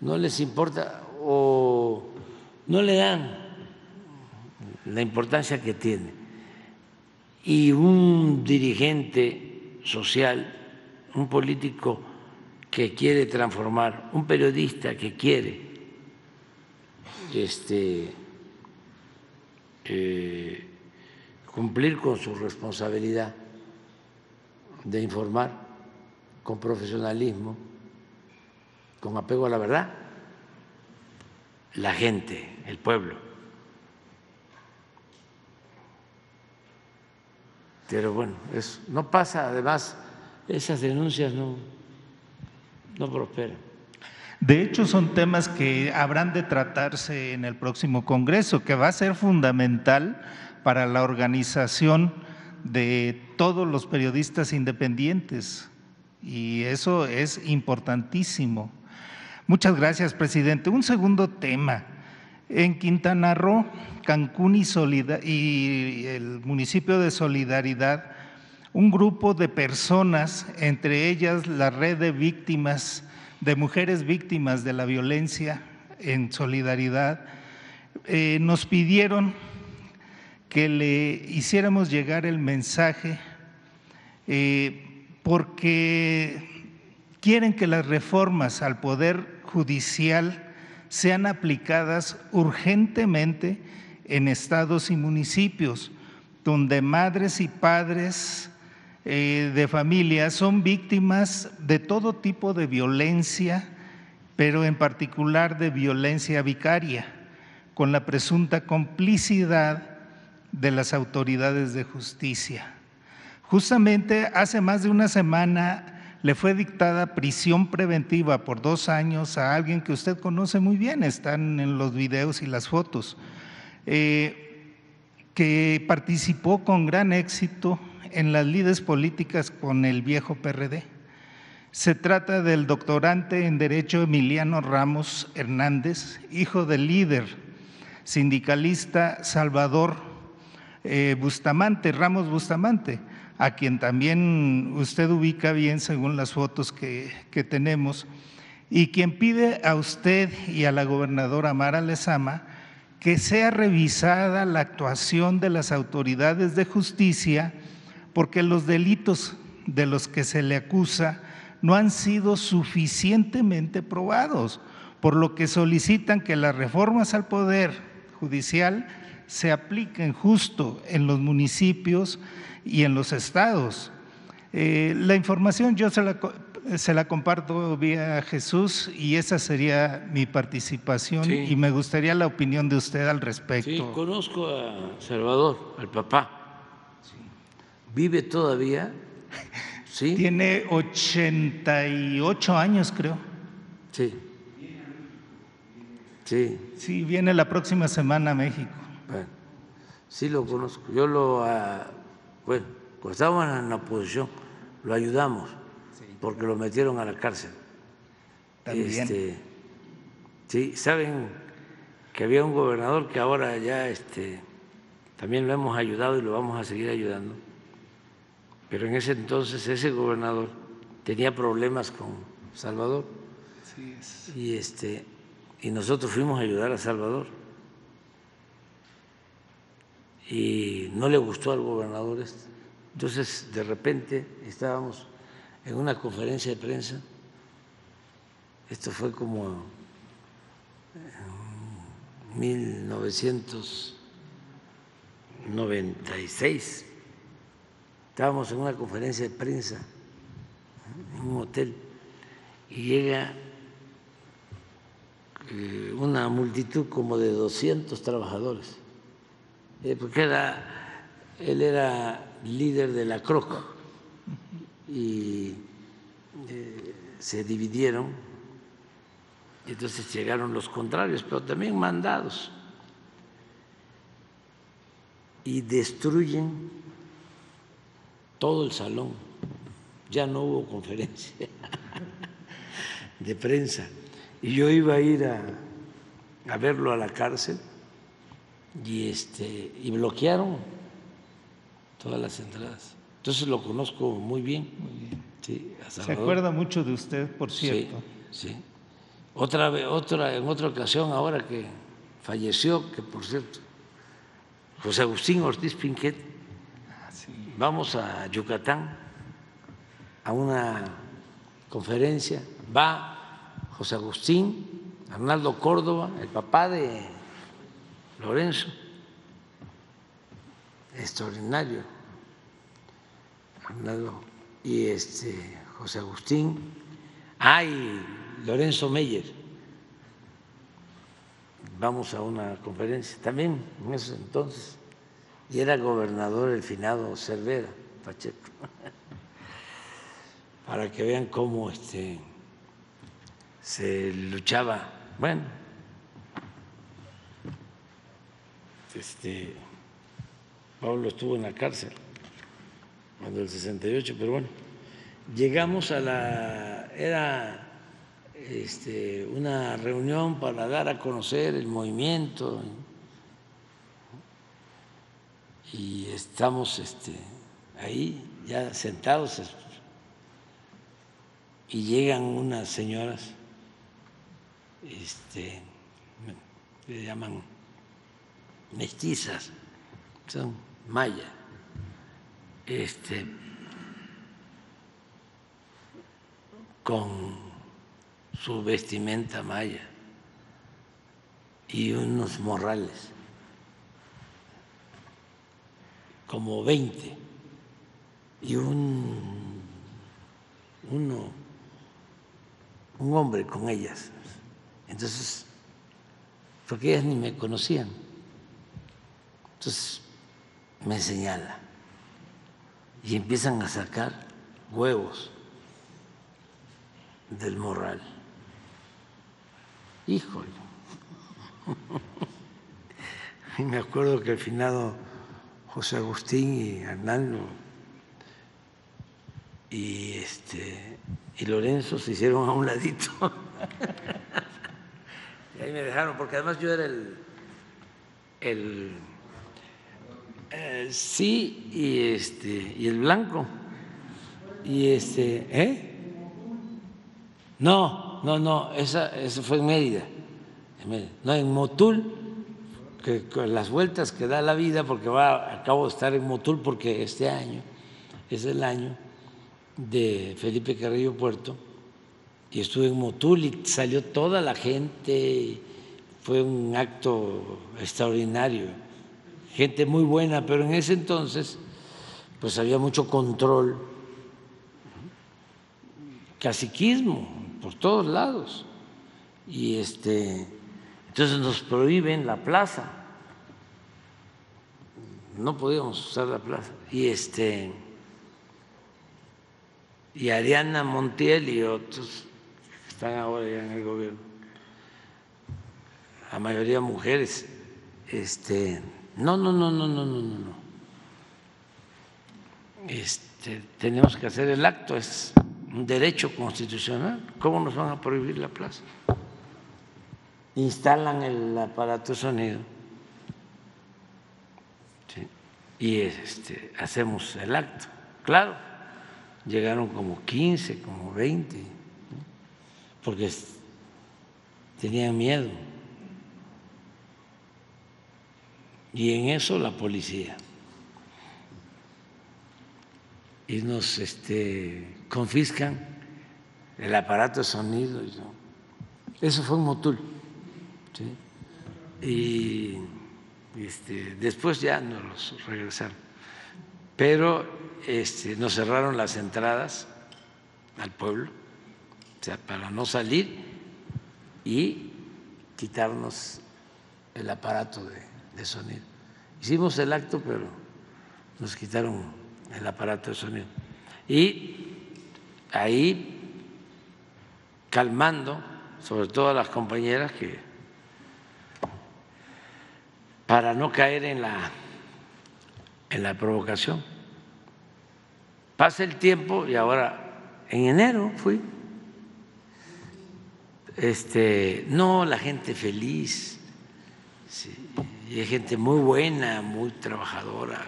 no les importa o no le dan la importancia que tiene. Y un dirigente social, un político que quiere transformar, un periodista que quiere este, eh, cumplir con su responsabilidad de informar con profesionalismo, con apego a la verdad, la gente, el pueblo. Pero bueno, no pasa, además, esas denuncias no, no prospera. De hecho, son temas que habrán de tratarse en el próximo Congreso, que va a ser fundamental para la organización de todos los periodistas independientes. Y eso es importantísimo. Muchas gracias, presidente. Un segundo tema. En Quintana Roo, Cancún y, y el municipio de Solidaridad un grupo de personas, entre ellas la red de víctimas, de mujeres víctimas de la violencia en solidaridad, eh, nos pidieron que le hiciéramos llegar el mensaje eh, porque quieren que las reformas al Poder Judicial sean aplicadas urgentemente en estados y municipios, donde madres y padres eh, de familia son víctimas de todo tipo de violencia, pero en particular de violencia vicaria, con la presunta complicidad de las autoridades de justicia. Justamente hace más de una semana le fue dictada prisión preventiva por dos años a alguien que usted conoce muy bien, están en los videos y las fotos, eh, que participó con gran éxito en las lides políticas con el viejo PRD. Se trata del doctorante en Derecho Emiliano Ramos Hernández, hijo del líder sindicalista Salvador eh, Bustamante, Ramos Bustamante, a quien también usted ubica bien según las fotos que, que tenemos, y quien pide a usted y a la gobernadora Mara Lezama que sea revisada la actuación de las autoridades de justicia porque los delitos de los que se le acusa no han sido suficientemente probados, por lo que solicitan que las reformas al Poder Judicial se apliquen justo en los municipios y en los estados. Eh, la información yo se la, se la, comparto vía Jesús y esa sería mi participación sí. y me gustaría la opinión de usted al respecto. Sí, conozco a Salvador, al papá. ¿Vive todavía? Sí. Tiene 88 años, creo. Sí. Sí. Sí, viene la próxima semana a México. Bueno, sí lo conozco. Yo lo, uh, bueno, cuando estábamos en la oposición, lo ayudamos, sí. porque lo metieron a la cárcel. También. Este, sí, saben que había un gobernador que ahora ya este, también lo hemos ayudado y lo vamos a seguir ayudando. Pero en ese entonces ese gobernador tenía problemas con Salvador. Es. Y este y nosotros fuimos a ayudar a Salvador. Y no le gustó al gobernador esto. Entonces, de repente, estábamos en una conferencia de prensa. Esto fue como en 1996. Estábamos en una conferencia de prensa en un hotel y llega una multitud como de 200 trabajadores, eh, porque era, él era líder de la CROC y eh, se dividieron, entonces llegaron los contrarios, pero también mandados, y destruyen todo el salón, ya no hubo conferencia de prensa. Y yo iba a ir a, a verlo a la cárcel y, este, y bloquearon todas las entradas. Entonces lo conozco muy bien. Muy bien. Sí, Se acuerda mucho de usted, por cierto. Sí, sí. Otra, otra, en otra ocasión, ahora que falleció, que por cierto, José Agustín Ortiz Pinquet. Vamos a Yucatán a una conferencia, va José Agustín, Arnaldo Córdoba, el papá de Lorenzo, extraordinario, Arnaldo, y este José Agustín, ay, Lorenzo Meyer. Vamos a una conferencia también en ese entonces, y era gobernador el finado Cervera Pacheco, para que vean cómo este se luchaba, bueno, este, Pablo estuvo en la cárcel cuando el 68, pero bueno, llegamos a la, era este, una reunión para dar a conocer el movimiento y estamos este, ahí ya sentados y llegan unas señoras este, le llaman mestizas, son mayas, este, con su vestimenta maya y unos morrales, como 20, y un, un hombre con ellas. Entonces, porque ellas ni me conocían. Entonces, me señala y empiezan a sacar huevos del morral. Híjole. Y me acuerdo que al finado José Agustín y Hernando y este y Lorenzo se hicieron a un ladito. Y ahí me dejaron, porque además yo era el, el Eh, sí, y este, y el blanco. Y este, ¿eh? No, no, no, esa, eso fue en en Mérida. No, en Motul, las vueltas que da la vida, porque acabo de estar en Motul porque este año es el año de Felipe Carrillo Puerto, y estuve en Motul y salió toda la gente, fue un acto extraordinario, gente muy buena, pero en ese entonces pues había mucho control, caciquismo por todos lados, y este, entonces nos prohíben la plaza, no podíamos usar la plaza, y este y Ariana Montiel y otros están ahora ya en el gobierno, la mayoría mujeres, este, no, no, no, no, no, no, no, no. Este, tenemos que hacer el acto, es un derecho constitucional. ¿Cómo nos van a prohibir la plaza? Instalan el aparato sonido ¿sí? Y este, hacemos el acto. Claro, llegaron como 15, como 20, porque tenían miedo. Y en eso la policía. Y nos este, confiscan el aparato de sonido. Eso fue un Motul. ¿sí? Y este, después ya nos los regresaron. Pero este, nos cerraron las entradas al pueblo, o sea, para no salir y quitarnos el aparato de, de sonido. Hicimos el acto, pero nos quitaron el aparato de sonido. Y ahí calmando, sobre todo a las compañeras que para no caer en la en la provocación. Pasa el tiempo y ahora en enero fui. Este, no, la gente feliz, y hay gente muy buena, muy trabajadora,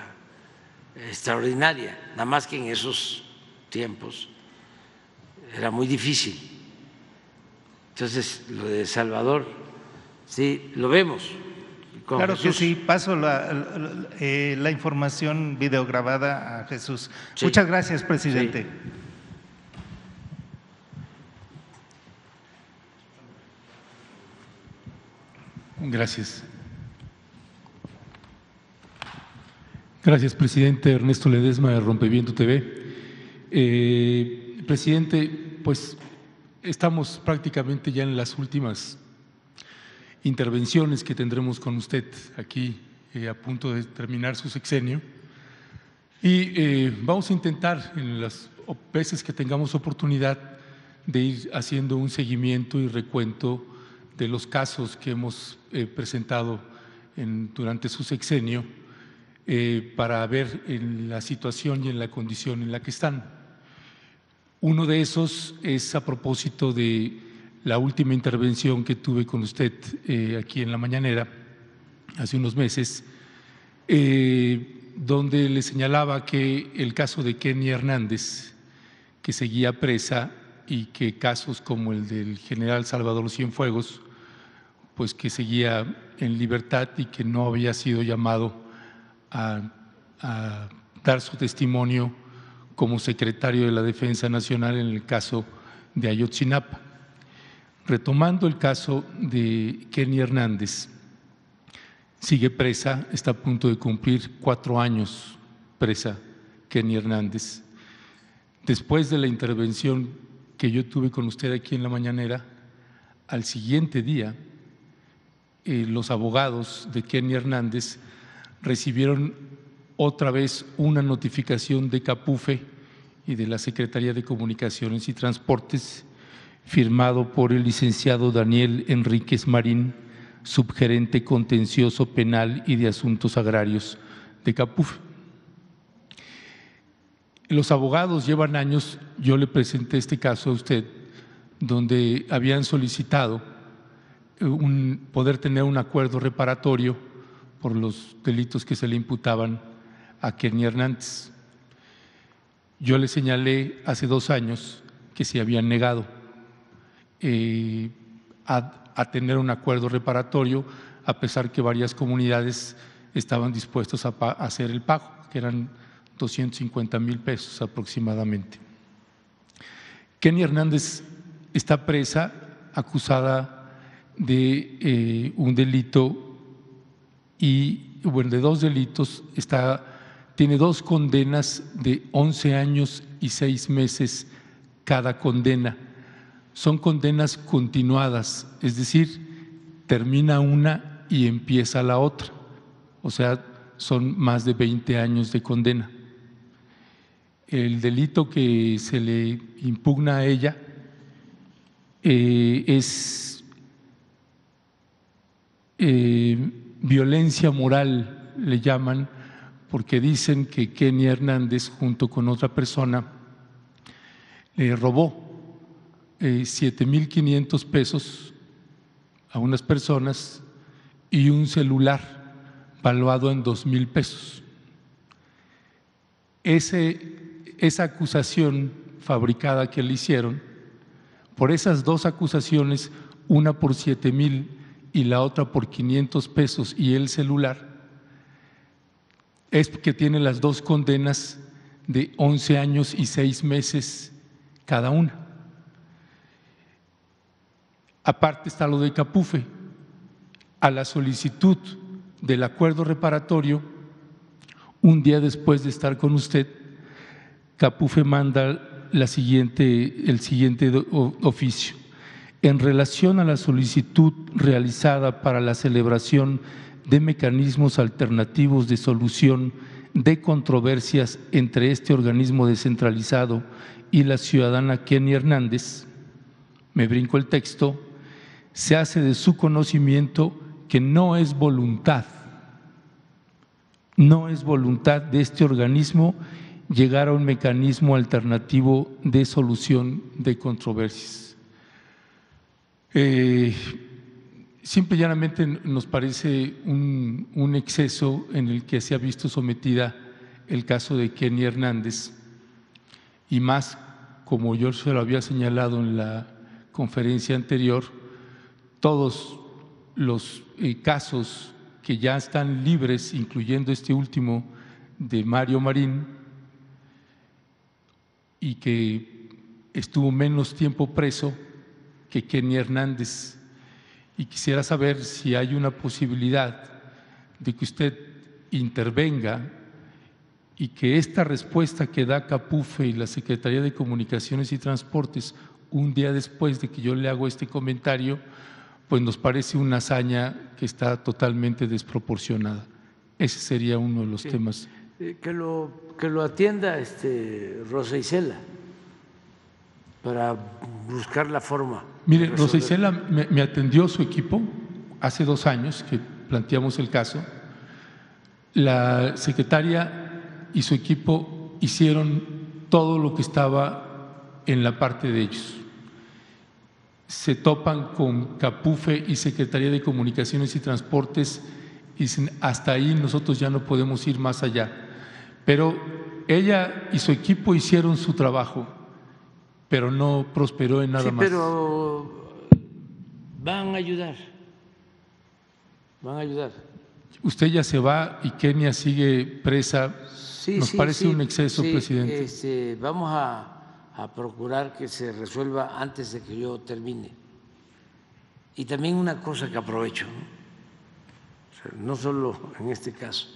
extraordinaria, nada más que en esos tiempos era muy difícil. Entonces, lo de Salvador, sí, lo vemos. Con Claro que sí, paso la, la- eh, la información videograbada a Jesús. Sí. Muchas gracias, presidente. Gracias. Gracias, presidente Ernesto Ledesma de Rompeviento TV. Eh, presidente, pues estamos prácticamente ya en las últimas intervenciones que tendremos con usted aquí eh, a punto de terminar su sexenio. Y eh, vamos a intentar en las veces que tengamos oportunidad de ir haciendo un seguimiento y recuento de los casos que hemos eh, presentado en- durante su sexenio eh, para ver en la situación y en la condición en la que están. Uno de esos es a propósito de la última intervención que tuve con usted eh, aquí en la mañanera hace unos meses, eh, donde le señalaba que el caso de Kenny Hernández, que seguía presa y que casos como el del general Salvador Cienfuegos, pues que seguía en libertad y que no había sido llamado a, a dar su testimonio como secretario de la Defensa Nacional en el caso de Ayotzinapa. Retomando el caso de Kenny Hernández, sigue presa, está a punto de cumplir cuatro años presa Kenny Hernández. Después de la intervención que yo tuve con usted aquí en la mañanera, al siguiente día, eh, los abogados de Kenny Hernández recibieron otra vez una notificación de Capufe y de la Secretaría de Comunicaciones y Transportes, firmado por el licenciado Daniel Enríquez Marín, subgerente contencioso penal y de asuntos agrarios de Capufe. Los abogados llevan años, yo le presenté este caso a usted, donde habían solicitado eh, poder tener un acuerdo reparatorio por los delitos que se le imputaban a Kenny Hernández. Yo le señalé hace dos años que se habían negado eh, a, tener un acuerdo reparatorio, a pesar que varias comunidades estaban pa- a hacer el pago, que eran 250 mil pesos aproximadamente. Kenny Hernández está presa, acusada de eh, un delito y, bueno, de dos delitos, está, tiene dos condenas de 11 años y seis meses cada condena. Son condenas continuadas, es decir, termina una y empieza la otra. O sea, son más de 20 años de condena. El delito que se le impugna a ella eh, es eh, violencia moral, le llaman, porque dicen que Kenny Hernández, junto con otra persona, le robó eh, 7.500 pesos a unas personas y un celular valuado en dos mil pesos. Ese, esa acusación fabricada que le hicieron, por esas dos acusaciones, una por siete mil y la otra por 500 pesos y el celular, es que tiene las dos condenas de 11 años y seis meses cada una. Aparte está lo de Capufe. A la solicitud del acuerdo reparatorio, un día después de estar con usted, Capufe manda la siguiente, el siguiente oficio. En relación a la solicitud realizada para la celebración de mecanismos alternativos de solución de controversias entre este organismo descentralizado y la ciudadana Kenny Hernández, me brinco el texto, se hace de su conocimiento que no es voluntad, no es voluntad de este organismo llegar a un mecanismo alternativo de solución de controversias. Eh, simple y llanamente nos parece un, un exceso en el que se ha visto sometida el caso de Kenny Hernández y más, como yo se lo había señalado en la conferencia anterior, todos los eh, casos que ya están libres, incluyendo este último de Mario Marín, y que estuvo menos tiempo preso que Kenny Hernández. Y quisiera saber si hay una posibilidad de que usted intervenga y que esta respuesta que da Capufe y la Secretaría de Comunicaciones y Transportes un día después de que yo le hago este comentario, pues nos parece una hazaña que está totalmente desproporcionada. Ese sería uno de los temas. Eh, Que lo, que lo atienda este, Rosa Isela para buscar la forma. Mire, Rosa. Isela me, me atendió su equipo hace dos años que planteamos el caso. La secretaria y su equipo hicieron todo lo que estaba en la parte de ellos. Se topan con Capufe y Secretaría de Comunicaciones y Transportes y dicen, hasta ahí nosotros ya no podemos ir más allá. Pero ella y su equipo hicieron su trabajo, pero no prosperó en nada Sí, más. pero van a ayudar. Van a ayudar. Usted ya se va y Kenia sigue presa. Sí, Nos sí, parece un exceso, presidente. este, vamos a, a procurar que se resuelva antes de que yo termine. Y también una cosa que aprovecho, ¿no? Solo en este caso,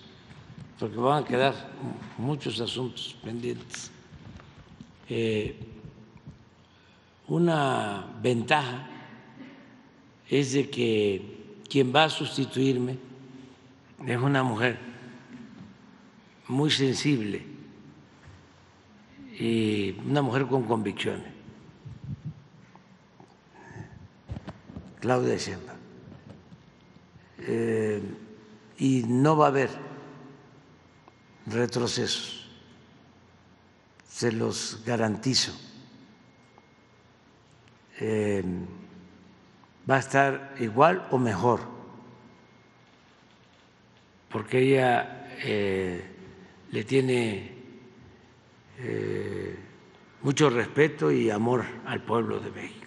porque van a quedar muchos asuntos pendientes. Eh, una ventaja es de que quien va a sustituirme es una mujer muy sensible y una mujer con convicciones, Claudia Sheinbaum. Eh, y no va a haber retrocesos, se los garantizo. Eh, va a estar igual o mejor porque ella eh, le tiene eh, mucho respeto y amor al pueblo de México.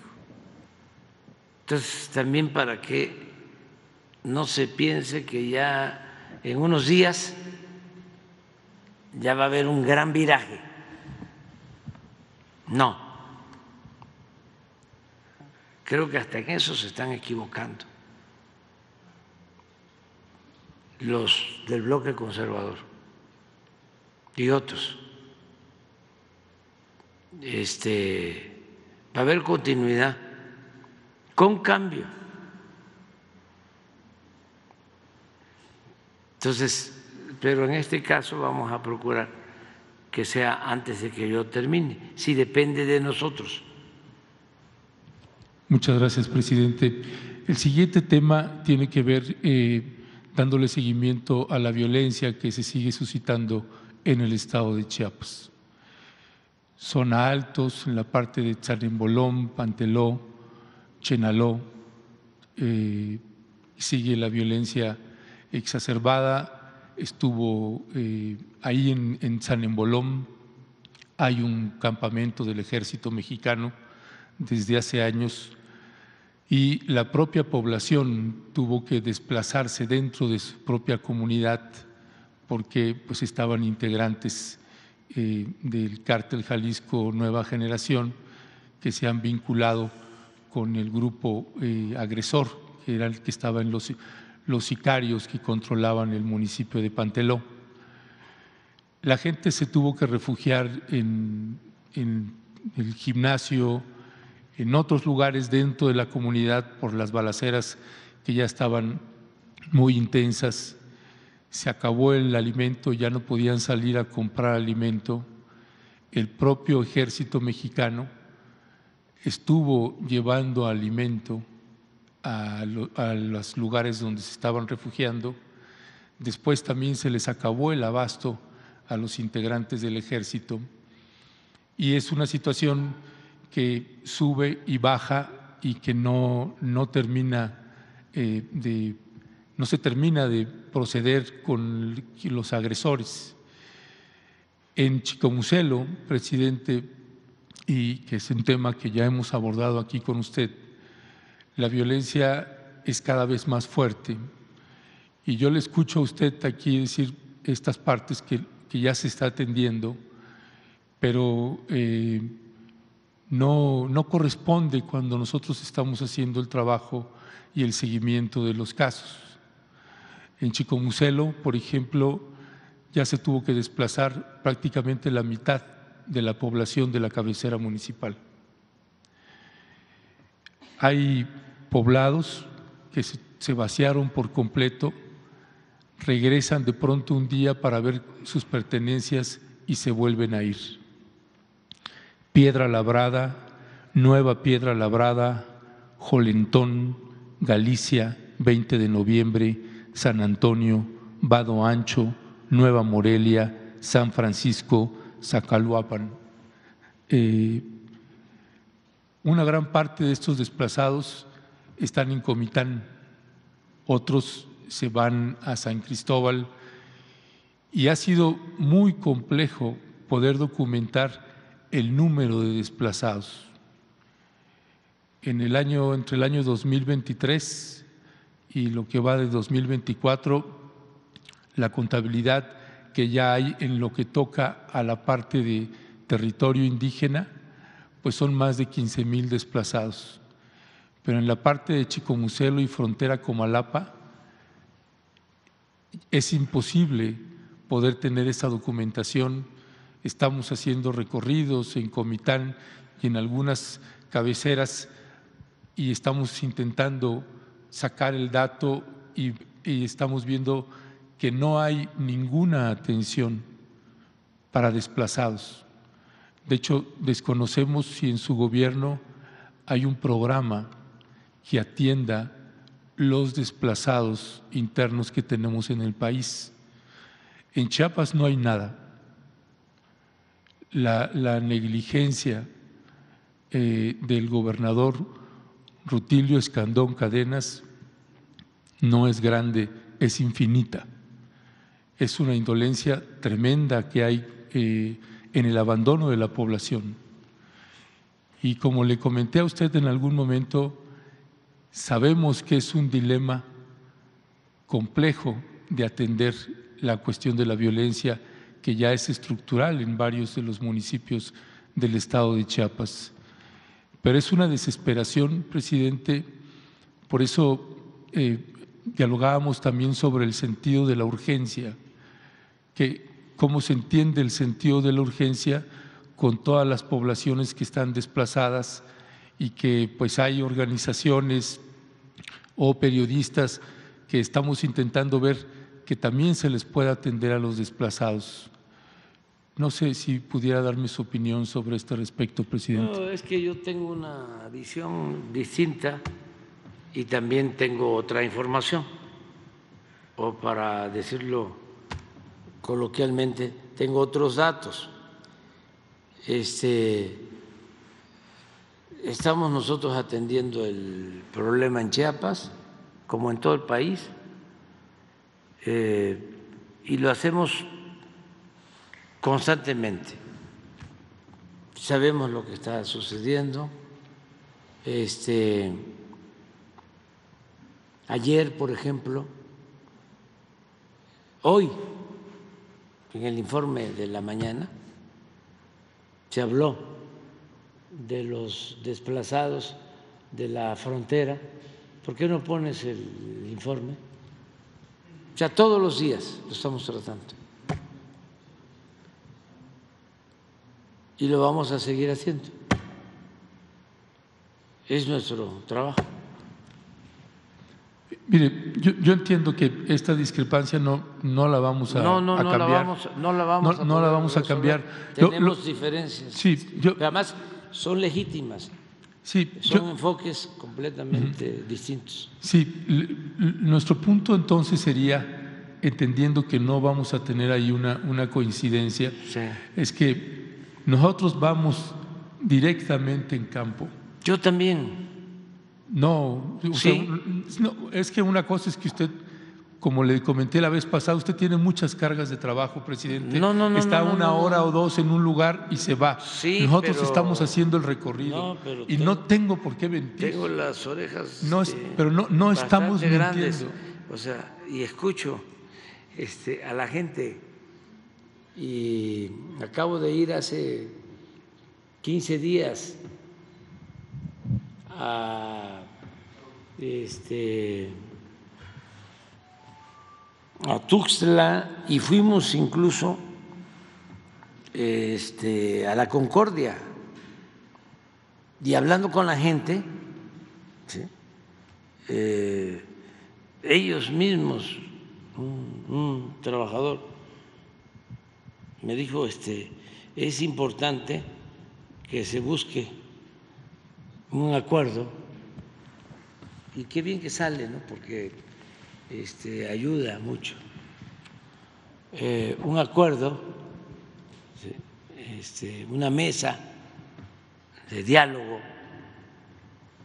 Entonces, también para que no se piense que ya en unos días ya va a haber un gran viraje. No. Creo que hasta en eso se están equivocando los del bloque conservador y otros. Este, va a haber continuidad con cambio. Entonces, pero en este caso vamos a procurar que sea antes de que yo termine, si depende de nosotros. Muchas gracias, presidente. El siguiente tema tiene que ver eh, dándole seguimiento a la violencia que se sigue suscitando en el estado de Chiapas. Zona Altos, en la parte de Tzarimbolón, Panteló, Chenaló, eh, sigue la violencia exacerbada. Estuvo eh, ahí en, en hay un campamento del ejército mexicano desde hace años y la propia población tuvo que desplazarse dentro de su propia comunidad porque pues estaban integrantes del cártel Jalisco Nueva Generación que se han vinculado con el grupo eh, agresor, que era el que estaba en los, los sicarios que controlaban el municipio de Panteló. La gente se tuvo que refugiar en, en el gimnasio, en otros lugares dentro de la comunidad por las balaceras que ya estaban muy intensas. Se acabó el alimento, ya no podían salir a comprar alimento. El propio ejército mexicano estuvo llevando alimento a, los lugares donde se estaban refugiando. Después también se les acabó el abasto a los integrantes del ejército. Y es una situación que sube y baja y que no, no termina eh, de, no se termina de proceder con los agresores. En Chicomucelo, presidente, y que es un tema que ya hemos abordado aquí con usted, la violencia es cada vez más fuerte. Y yo le escucho a usted aquí decir estas partes que, que ya se está atendiendo, pero eh, no, no corresponde cuando nosotros estamos haciendo el trabajo y el seguimiento de los casos. En Chicomucelo, por ejemplo, ya se tuvo que desplazar prácticamente la mitad de la población de la cabecera municipal. Hay poblados que se, vaciaron por completo, regresan de pronto un día para ver sus pertenencias y se vuelven a ir. Piedra Labrada, Nueva Piedra Labrada, Jolentón, Galicia, 20 de noviembre, San Antonio, Vado Ancho, Nueva Morelia, San Francisco, Zacaluapan. Eh, una gran parte de estos desplazados están en Comitán, otros se van a San Cristóbal y ha sido muy complejo poder documentar el número de desplazados. En el año, entre el año 2023 y lo que va de 2024, la contabilidad que ya hay en lo que toca a la parte de territorio indígena, pues son más de 15 mil desplazados. Pero en la parte de Chicomucelo y frontera Comalapa, es imposible poder tener esa documentación Estamos haciendo recorridos en Comitán y en algunas cabeceras y estamos intentando sacar el dato y, estamos viendo que no hay ninguna atención para desplazados. De hecho, desconocemos si en su gobierno hay un programa que atienda los desplazados internos que tenemos en el país. En Chiapas no hay nada la, negligencia eh, del gobernador Rutilio Escandón Cadenas no es grande, es infinita. es una indolencia tremenda que hay eh, en el abandono de la población. Y como le comenté a usted en algún momento, sabemos que es un dilema complejo de atender la cuestión de la violencia que ya es estructural en varios de los municipios del estado de Chiapas. Pero es una desesperación, presidente, por eso eh, dialogábamos también sobre el sentido de la urgencia, que cómo se entiende el sentido de la urgencia con todas las poblaciones que están desplazadas y que pues hay organizaciones o periodistas que estamos intentando ver que también se les pueda atender a los desplazados. No sé si pudiera darme su opinión sobre este respecto, presidente. No, es que yo tengo una visión distinta y también tengo otra información, o para decirlo coloquialmente, tengo otros datos. Este, estamos nosotros atendiendo el problema en Chiapas, como en todo el país, eh, y lo hacemos constantemente. Sabemos lo que está sucediendo. Este, ayer, por ejemplo, hoy, en el informe de la mañana, se habló de los desplazados de la frontera. ¿Por qué no pones el informe? O sea, todos los días lo estamos tratando. y lo vamos a seguir haciendo. Es nuestro trabajo. Mire, yo, yo entiendo que esta discrepancia no, no la vamos a, no, no, a no cambiar. La vamos, no la vamos, no, a, no la vamos a cambiar. Tenemos lo, diferencias. Sí, yo, además son legítimas. Sí, son yo, enfoques completamente uh -huh. distintos. Sí, nuestro punto entonces sería, entendiendo que no vamos a tener ahí una, una coincidencia, sí. es que nosotros vamos directamente en campo. Yo también. No, no, es que una cosa es que usted, como le comenté la vez pasada, usted tiene muchas cargas de trabajo, presidente. No, no, no. Está no, no, una no, hora o dos en un lugar y se va. Sí, Nosotros pero... estamos haciendo el recorrido. pero y tengo, no tengo por qué mentir. Tengo las orejas. No, este, pero no, no estamos grandes. mintiendo. O sea, y escucho este, a la gente y acabo de ir hace 15 días a este a Tuxtla y fuimos incluso este, a la Concordia. Y hablando con la gente, eh, ellos mismos, un, un trabajador me dijo, este, es importante que se busque un acuerdo y qué bien que sale, ¿no? Porque este, ayuda mucho. Eh, un acuerdo, este, una mesa de diálogo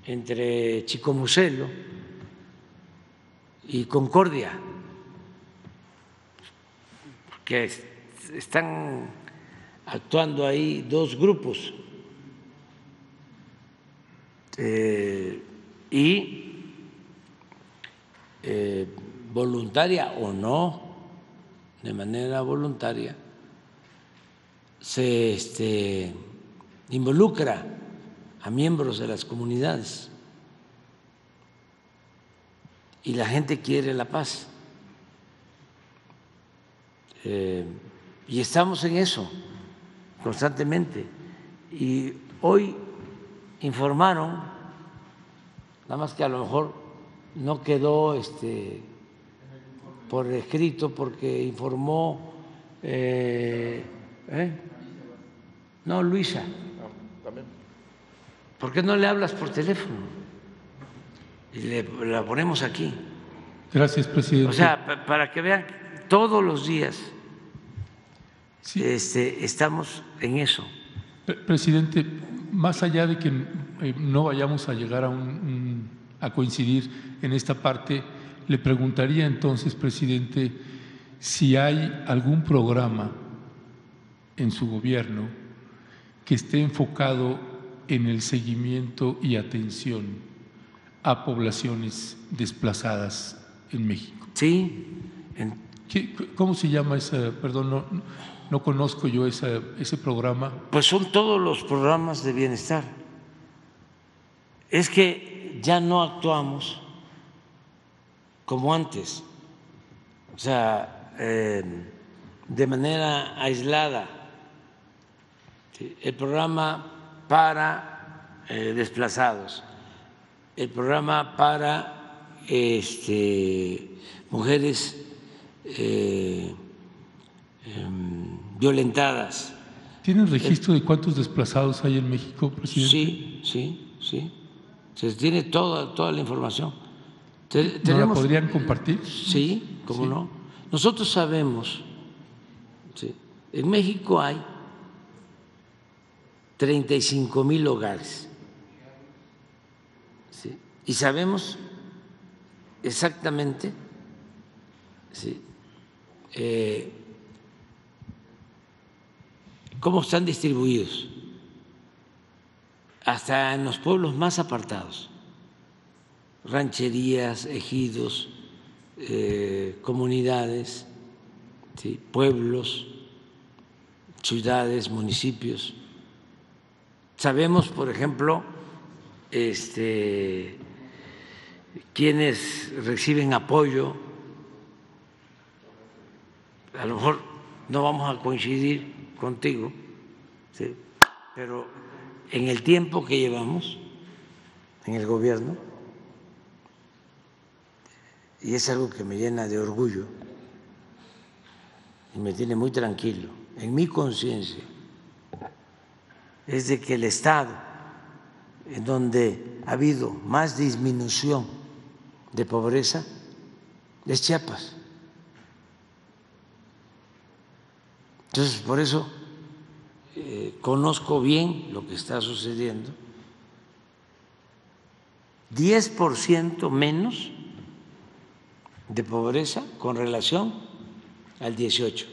entre Chicomucelo y Concordia, que están actuando ahí dos grupos eh, y eh, voluntaria o no, de manera voluntaria, se este, involucra a miembros de las comunidades y la gente quiere la paz. Eh, y estamos en eso constantemente. Y hoy informaron, nada más que a lo mejor no quedó este, por escrito porque informó, eh, ¿eh? no, Luisa. ¿Por qué no le hablas por teléfono? Y le, la ponemos aquí. Gracias, presidente. O sea, para que vean, todos los días sí. este, estamos en eso. Presidente, más allá de que eh, no vayamos a llegar a, un, a coincidir en esta parte, le preguntaría entonces, presidente, si hay algún programa en su gobierno que esté enfocado en el seguimiento y atención a poblaciones desplazadas en México. Sí. ¿Qué- ¿Cómo se llama ese, perdón, no, no conozco yo esa- ese programa? Pues son todos los programas de bienestar. Es que ya no actuamos como antes, o sea, eh, de manera aislada. El programa para eh, desplazados, el programa para este, mujeres eh, em, violentadas. ¿Tienen registro de cuántos desplazados hay en México, presidente? Sí, sí, sí. Se tiene toda, toda la información. Te- ¿No la podrían compartir? Sí, cómo Sí. no. Nosotros sabemos, sí, en México hay 35 mil hogares. sí, y sabemos exactamente eh, cómo están distribuidos, hasta en los pueblos más apartados, rancherías, ejidos, eh, comunidades, pueblos, ciudades, municipios. Sabemos, por ejemplo, este, quienes reciben apoyo, a lo mejor no vamos a coincidir contigo, ¿sí? pero en el tiempo que llevamos en el gobierno, y es algo que me llena de orgullo y me tiene muy tranquilo, en mi conciencia, es de que el Estado, en donde ha habido más disminución de pobreza, es Chiapas. Entonces, por eso eh, conozco bien lo que está sucediendo. 10% menos de pobreza con relación al 18.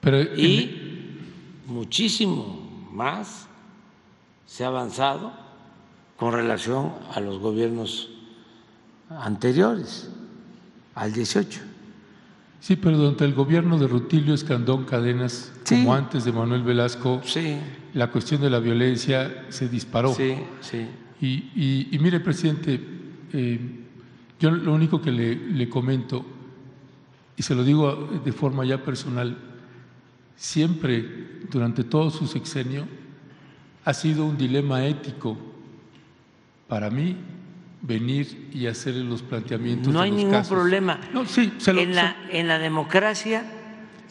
Pero y muchísimo más se ha avanzado con relación a los gobiernos anteriores, al 18. Sí, pero durante el gobierno de Rutilio Escandón Cadenas, como antes de Manuel Velasco, la cuestión de la violencia se disparó. Sí, sí. Y, y- y mire, presidente, eh, yo lo único que le, le comento, y se lo digo de forma ya personal, siempre durante todo su sexenio ha sido un dilema ético para mí venir y hacer los planteamientos. No de hay los ningún casos. problema. No, sí, se lo- en, la, en la democracia.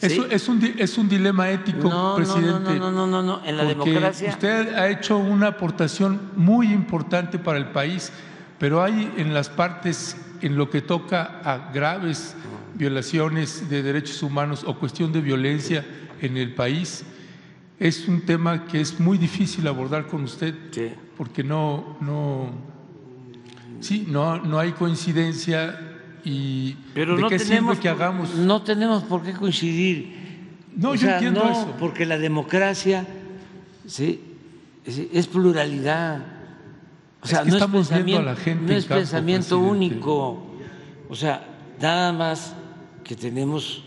Eso ¿sí? es, un, di- es un dilema ético, No, presidente. no, no, no, no, no. En la democracia. Usted ha hecho una aportación muy importante para el país, pero hay en las partes, en lo que toca a graves violaciones de derechos humanos o cuestión de violencia en el país, es un tema que es muy difícil abordar con usted, porque no, no, sí, no, no hay coincidencia y Pero ¿de no qué tenemos, sirve que hagamos? no tenemos por qué coincidir. No, O yo sea, entiendo no, eso. Porque la democracia ¿sí? es, es pluralidad. O Es sea, que no es estamos viendo pensamiento, a la gente no es campo, pensamiento presidente. único. O sea, nada más que tenemos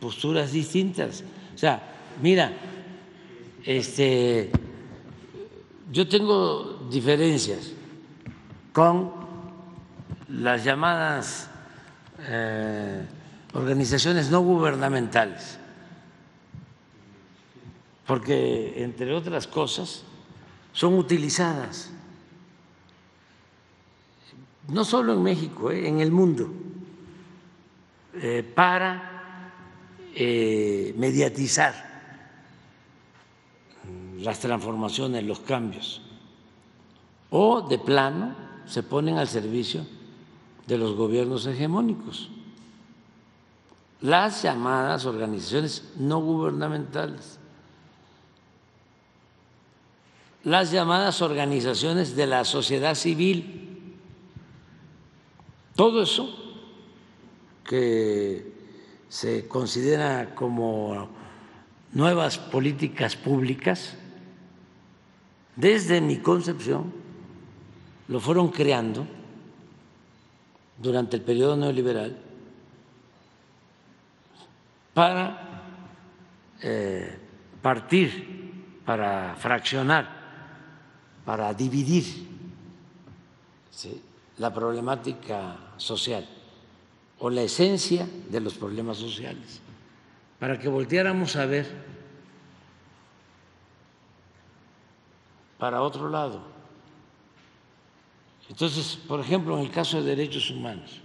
posturas distintas. O sea, mira, este, yo tengo diferencias con las llamadas eh, organizaciones no gubernamentales, porque entre otras cosas son utilizadas no solo en México, eh, en el mundo, eh, para eh, mediatizar las transformaciones, los cambios, o de plano se ponen al servicio de los gobiernos hegemónicos, las llamadas organizaciones no gubernamentales, las llamadas organizaciones de la sociedad civil, todo eso que se considera como nuevas políticas públicas, desde mi concepción, lo fueron creando durante el periodo neoliberal para eh, partir, para fraccionar, para dividir la problemática social o la esencia de los problemas sociales, para que volteáramos a ver para otro lado. Entonces, por ejemplo, en el caso de derechos humanos,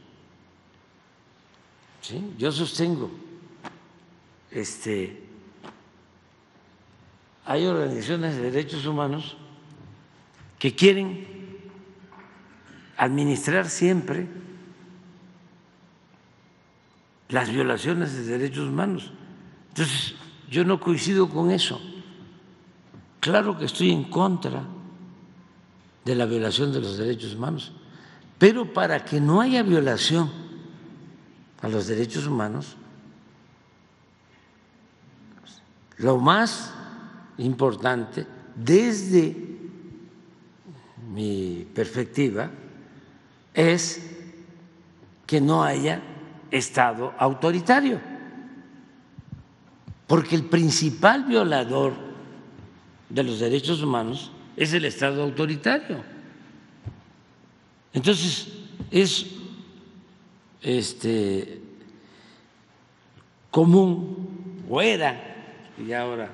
¿sí? yo sostengo, este, hay organizaciones de derechos humanos que quieren administrar siempre las violaciones de derechos humanos. Entonces, yo no coincido con eso. Claro que estoy en contra de la violación de los derechos humanos, pero para que no haya violación a los derechos humanos, lo más importante desde mi perspectiva es que no haya Estado autoritario, porque el principal violador de los derechos humanos es el Estado autoritario. Entonces, es este, común, o era, y ahora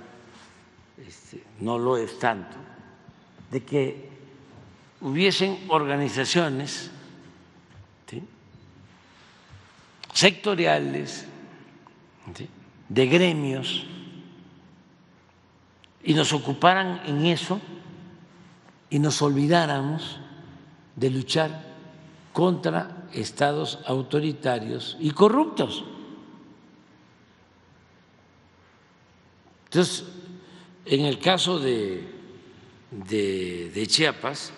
este, no lo es tanto, de que hubiesen organizaciones sectoriales, de gremios, y nos ocuparan en eso y nos olvidáramos de luchar contra estados autoritarios y corruptos. Entonces, en el caso de, de, de Chiapas,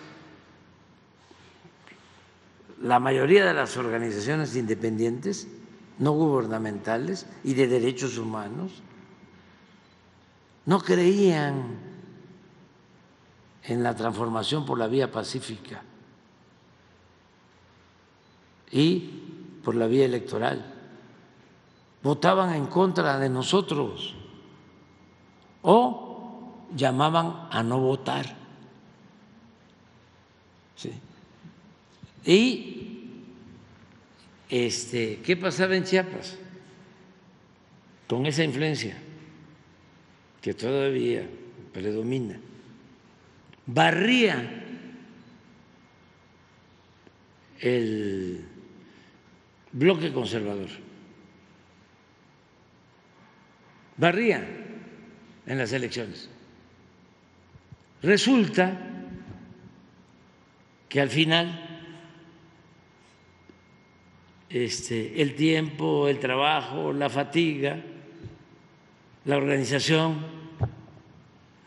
la mayoría de las organizaciones independientes, no gubernamentales y de derechos humanos no creían en la transformación por la vía pacífica y por la vía electoral. Votaban en contra de nosotros o llamaban a no votar. Sí. Y este, ¿qué pasaba en Chiapas con esa influencia que todavía predomina? Barría el bloque conservador. Barría en las elecciones. Resulta que al final este, el tiempo, el trabajo, la fatiga, la organización,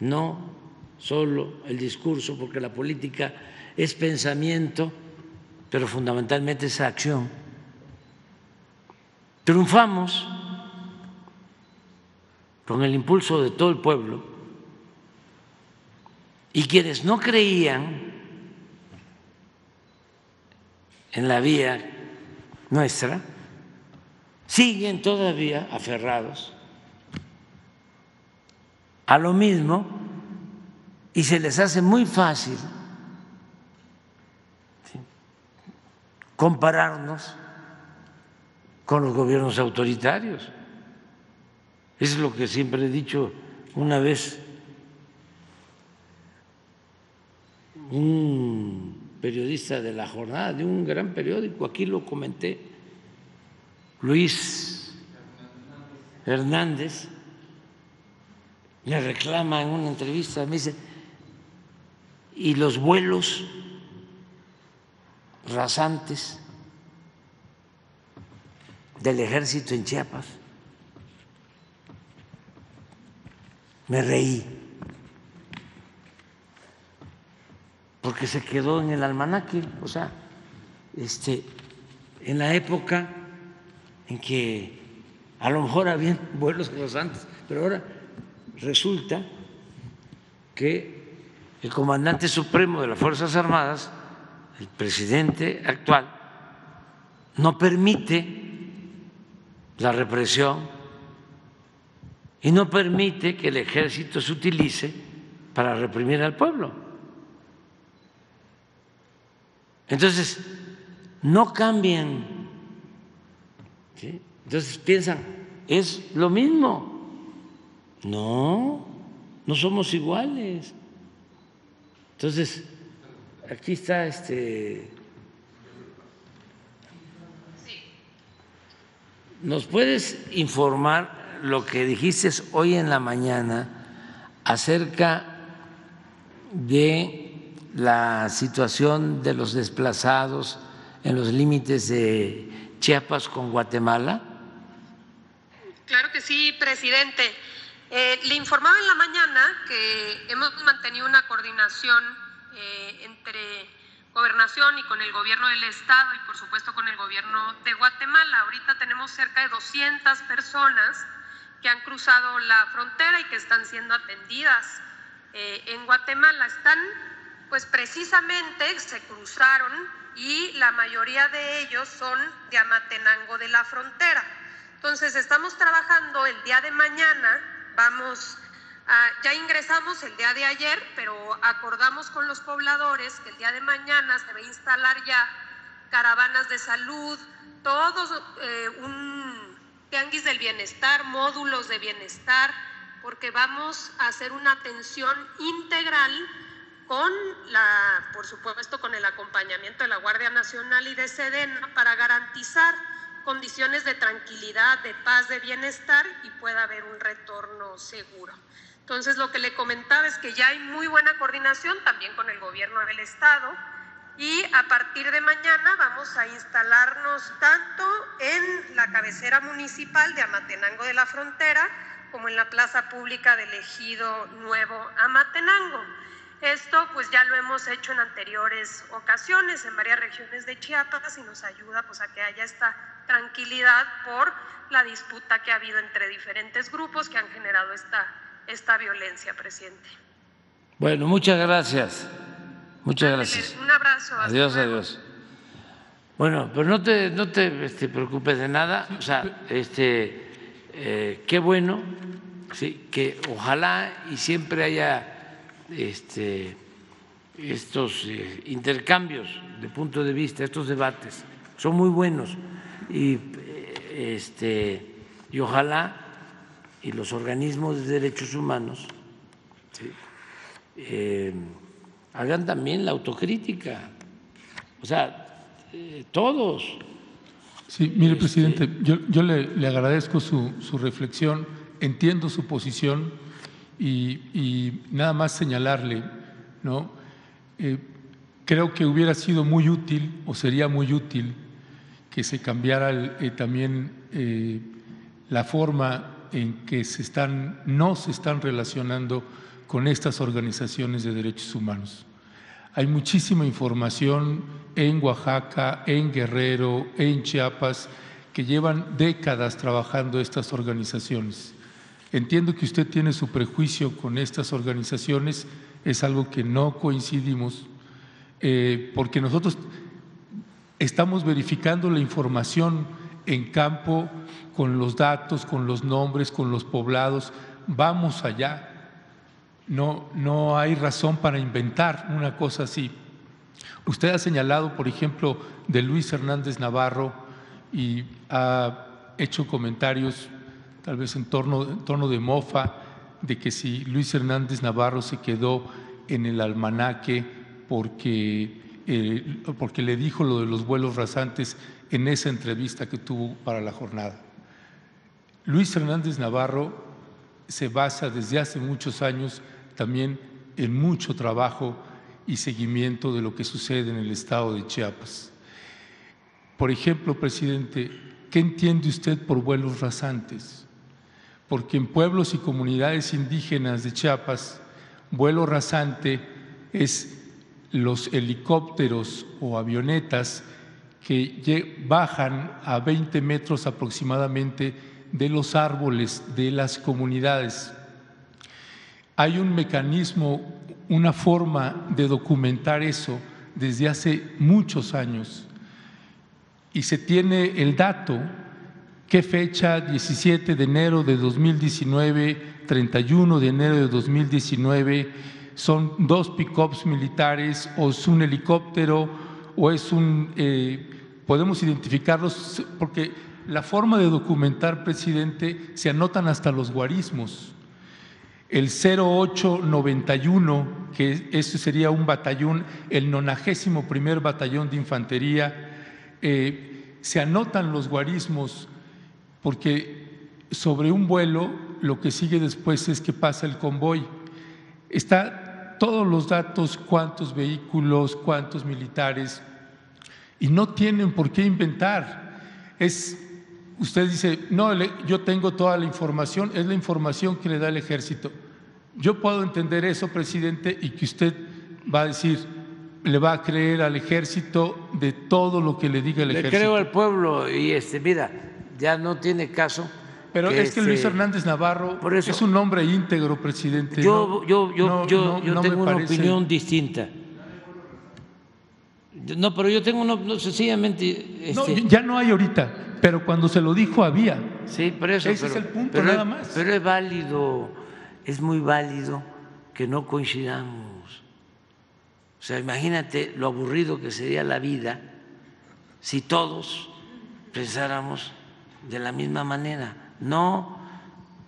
no solo el discurso, porque la política es pensamiento, pero fundamentalmente es acción. Triunfamos con el impulso de todo el pueblo y quienes no creían en la vía nuestra, siguen todavía aferrados a lo mismo y se les hace muy fácil compararnos con los gobiernos autoritarios. Es lo que siempre he dicho una vez. Un periodista de la jornada, de un gran periódico, aquí lo comenté, Luis Hernández, me reclama en una entrevista, me dice, ¿y los vuelos rasantes del ejército en Chiapas? Me reí. porque se quedó en el almanaque, o sea, este, en la época en que A lo mejor habían vuelos antes, pero ahora resulta que el comandante supremo de las Fuerzas Armadas, el presidente actual, no permite la represión y no permite que el ejército se utilice para reprimir al pueblo. Entonces, no cambian. Entonces piensan, es lo mismo. No, no somos iguales. Entonces, aquí está este. ¿Nos puedes informar lo que dijiste hoy en la mañana acerca de la situación de los desplazados en los límites de Chiapas con Guatemala? Claro que sí, presidente. Eh, le informaba en la mañana que hemos mantenido una coordinación eh, entre gobernación y con el gobierno del estado y por supuesto con el gobierno de Guatemala. Ahorita tenemos cerca de 200 personas que han cruzado la frontera y que están siendo atendidas eh, en Guatemala. Están, pues precisamente se cruzaron y la mayoría de ellos son de Amatenango de la frontera. Entonces estamos trabajando el día de mañana Vamos, ya ingresamos el día de ayer, pero acordamos con los pobladores que el día de mañana se va a instalar ya caravanas de salud, todos eh, un tianguis del bienestar, módulos de bienestar, porque vamos a hacer una atención integral con la, por supuesto, con el acompañamiento de la Guardia Nacional y de Sedena para garantizar condiciones de tranquilidad, de paz, de bienestar y pueda haber un retorno seguro. Entonces, lo que le comentaba es que ya hay muy buena coordinación también con el gobierno del Estado y a partir de mañana vamos a instalarnos tanto en la cabecera municipal de Amatenango de la Frontera como en la plaza pública del Ejido Nuevo Amatenango. Esto pues ya lo hemos hecho en anteriores ocasiones en varias regiones de Chiapas y nos ayuda pues a que haya esta tranquilidad por la disputa que ha habido entre diferentes grupos que han generado esta, esta violencia, presidente. Bueno, muchas gracias. Muchas gracias. Un abrazo. Adiós, adiós. Bueno, pero no te, no te este, preocupes de nada. O sea, este, eh, qué bueno, sí, que ojalá y siempre haya este, estos eh, intercambios de punto de vista, estos debates, son muy buenos y, eh, este, y ojalá y los organismos de derechos humanos eh, hagan también la autocrítica, o sea, todos. Sí, mire, presidente, yo, yo le, agradezco su, su reflexión, entiendo su posición y, nada más señalarle, ¿no? Eh, creo que hubiera sido muy útil o sería muy útil que se cambiara eh, también eh, la forma en que se están, no se están relacionando con estas organizaciones de derechos humanos. Hay muchísima información en Oaxaca, en Guerrero, en Chiapas, que llevan décadas trabajando estas organizaciones. Entiendo que usted tiene su prejuicio con estas organizaciones, es algo que no coincidimos, eh, porque nosotros estamos verificando la información en campo con los datos, con los nombres, con los poblados, vamos allá. No, no hay razón para inventar una cosa así. Usted ha señalado, por ejemplo, de Luis Hernández Navarro y ha hecho comentarios tal vez en torno, torno de mofa, de que si Luis Hernández Navarro se quedó en el almanaque porque, eh, porque le dijo lo de los vuelos rasantes en esa entrevista que tuvo para la jornada. Luis Hernández Navarro se basa desde hace muchos años también en mucho trabajo y seguimiento de lo que sucede en el estado de Chiapas. Por ejemplo, presidente, ¿qué entiende usted por vuelos rasantes? porque en pueblos y comunidades indígenas de Chiapas, vuelo rasante es los helicópteros o avionetas que bajan a 20 metros aproximadamente de los árboles de las comunidades. Hay un mecanismo, una forma de documentar eso desde hace muchos años y se tiene el dato, qué fecha, 17 de enero de 2019, 31 de enero de 2019, son dos pick-ups militares o es un helicóptero o es un... Eh, podemos identificarlos porque la forma de documentar, presidente, se anotan hasta los guarismos. El 0891, que ese sería un batallón, el 91 primer batallón de infantería, eh, se anotan los guarismos porque sobre un vuelo lo que sigue después es que pasa el convoy. Está todos los datos, cuántos vehículos, cuántos militares, y no tienen por qué inventar. Es, usted dice, no, yo tengo toda la información, es la información que le da el ejército. Yo puedo entender eso, presidente, y que usted va a decir, le va a creer al ejército de todo lo que le diga el le ejército. Le creo al pueblo y este, mira, ya no tiene caso. Pero es que Luis Hernández Navarro es un hombre íntegro, presidente. Yo, yo, yo, no, yo, no, yo tengo una opinión distinta. No, pero yo tengo una, no, sencillamente. Este... ya no hay ahorita, pero cuando se lo dijo había. Sí, por eso. Ese pero, es el punto, pero, nada más. Pero es válido, es muy válido que no coincidamos. O sea, imagínate lo aburrido que sería la vida si todos pensáramos de la misma manera. No,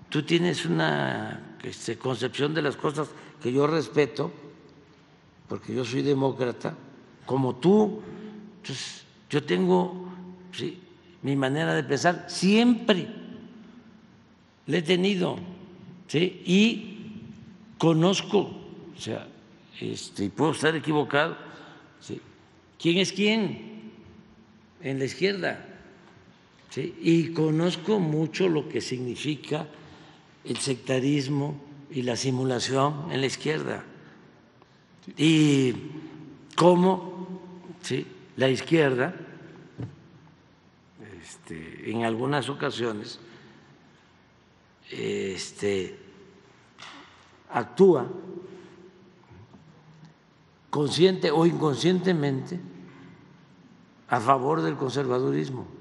tú tienes una este, concepción de las cosas que yo respeto, porque yo soy demócrata, como tú. Entonces, yo tengo sí, mi manera de pensar, siempre la he tenido, ¿sí? y conozco, o sea, este, puedo estar equivocado. ¿quién es quién en la izquierda? ¿Sí? Y conozco mucho lo que significa el sectarismo y la simulación en la izquierda. Y cómo ¿sí? la izquierda, este, en algunas ocasiones, este, actúa consciente o inconscientemente a favor del conservadurismo.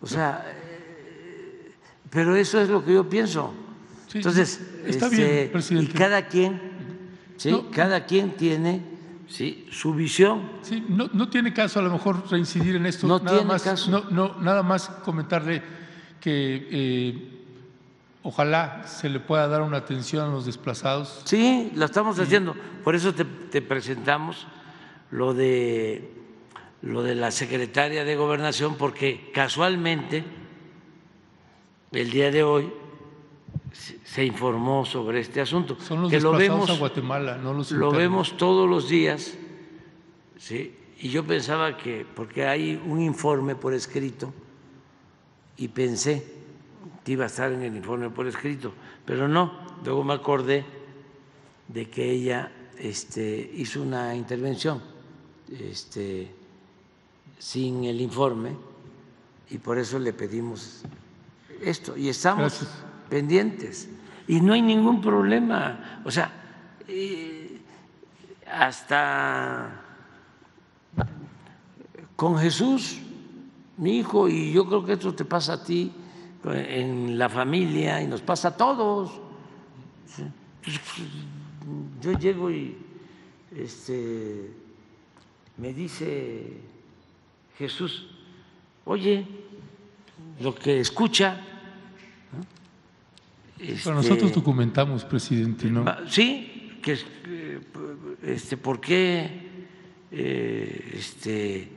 O sea, eh, pero eso es lo que yo pienso. Sí, Entonces, está este, bien, presidente. y cada quien, ¿sí? No. cada quien tiene ¿sí? su visión. Sí, no, no tiene caso a lo mejor reincidir en esto. No nada tiene más, caso. No, no, nada más comentarle que eh, ojalá se le pueda dar una atención a los desplazados. Sí, lo estamos haciendo. Por eso te, te presentamos lo de lo de la secretaria de gobernación, porque casualmente el día de hoy se- informó sobre este asunto. Son los que lo vemos, a Guatemala, no los lo internos. vemos todos los días, ¿sí? y yo pensaba que, porque hay un informe por escrito, y pensé que iba a estar en el informe por escrito, pero no, luego me acordé de que ella este, hizo una intervención este, sin el informe y por eso le pedimos esto y estamos Gracias. pendientes y no hay ningún problema, o sea, hasta con Jesús, mi hijo, y yo creo que esto te pasa a ti en la familia y nos pasa a todos. Yo llego y este, me dice Jesús, oye, lo que escucha. ¿no? Pero nosotros Este, documentamos, presidente, ¿no? Sí, que eh, este, ¿por qué eh, este,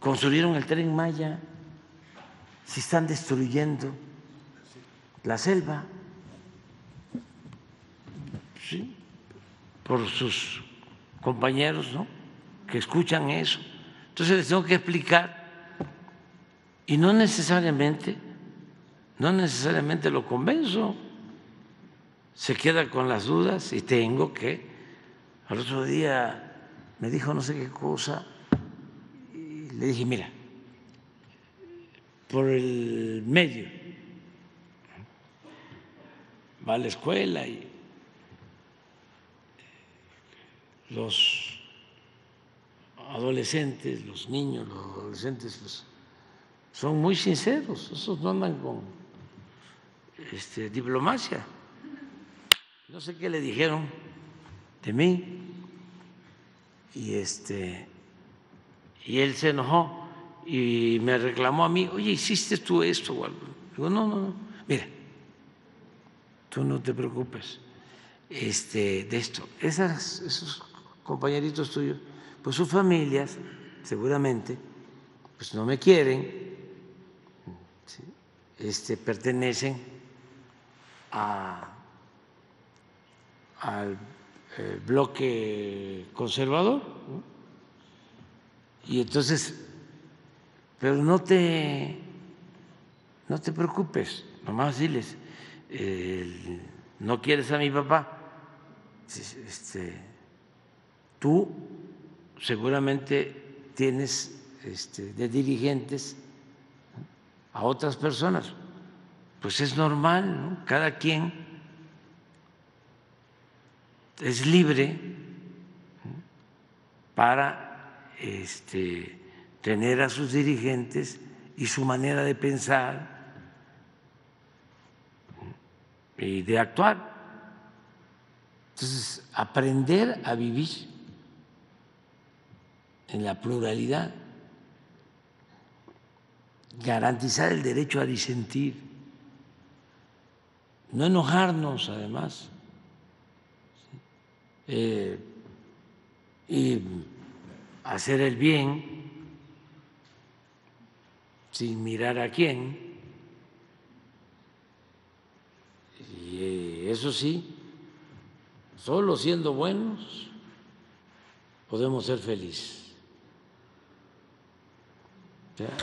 construyeron el tren Maya si están destruyendo la selva? Sí, por sus compañeros, ¿no? Que escuchan eso. Entonces les tengo que explicar. Y no necesariamente, no necesariamente lo convenzo. Se queda con las dudas y tengo que, al otro día me dijo no sé qué cosa y le dije, mira, por el medio va a la escuela y los adolescentes, los niños, los adolescentes, pues, son muy sinceros, esos no andan con este, diplomacia. No sé qué le dijeron de mí y este y él se enojó y me reclamó a mí, oye, hiciste tú esto o algo. Digo, no, no, no, mira, tú no te preocupes este, de esto. Esas, esos compañeritos tuyos, pues sus familias, seguramente, pues no me quieren, ¿sí? este, pertenecen a, al eh, bloque conservador. Y entonces, pero no te, no te preocupes, nomás diles, no quieres a mi papá, este, tú seguramente tienes este, de dirigentes a otras personas, pues es normal, ¿no? cada quien es libre para este, tener a sus dirigentes y su manera de pensar y de actuar. Entonces, aprender a vivir en la pluralidad, garantizar el derecho a disentir, no enojarnos además. Eh, y hacer el bien sin mirar a quién. Y eh, eso sí, solo siendo buenos podemos ser felices.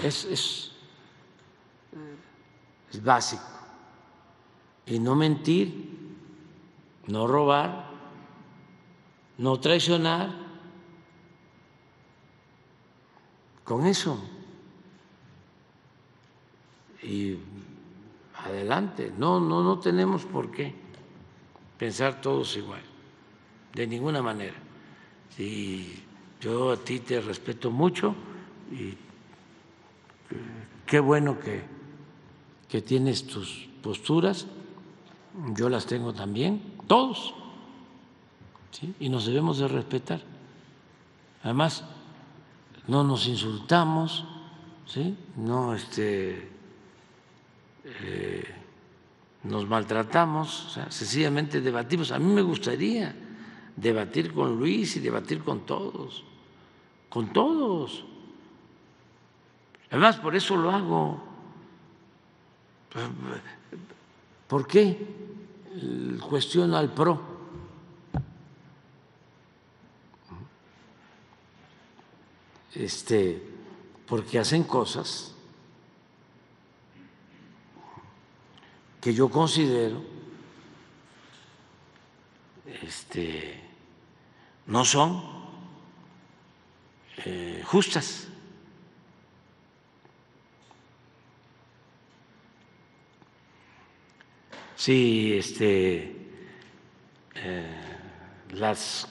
Es, es, es básico. Y no mentir, no robar, no traicionar con eso. Y adelante, no, no, no tenemos por qué pensar todos igual, de ninguna manera. Y yo a ti te respeto mucho y qué bueno que, que tienes tus posturas, yo las tengo también, todos, y nos debemos de respetar. Además, no nos insultamos, no este, eh, nos maltratamos, sencillamente debatimos. A mí me gustaría debatir con Luis y debatir con todos, con todos. Además, por eso lo hago. ¿Por qué cuestiono al PRO? este, porque hacen cosas que yo considero este, no son eh, justas. Si este, eh, las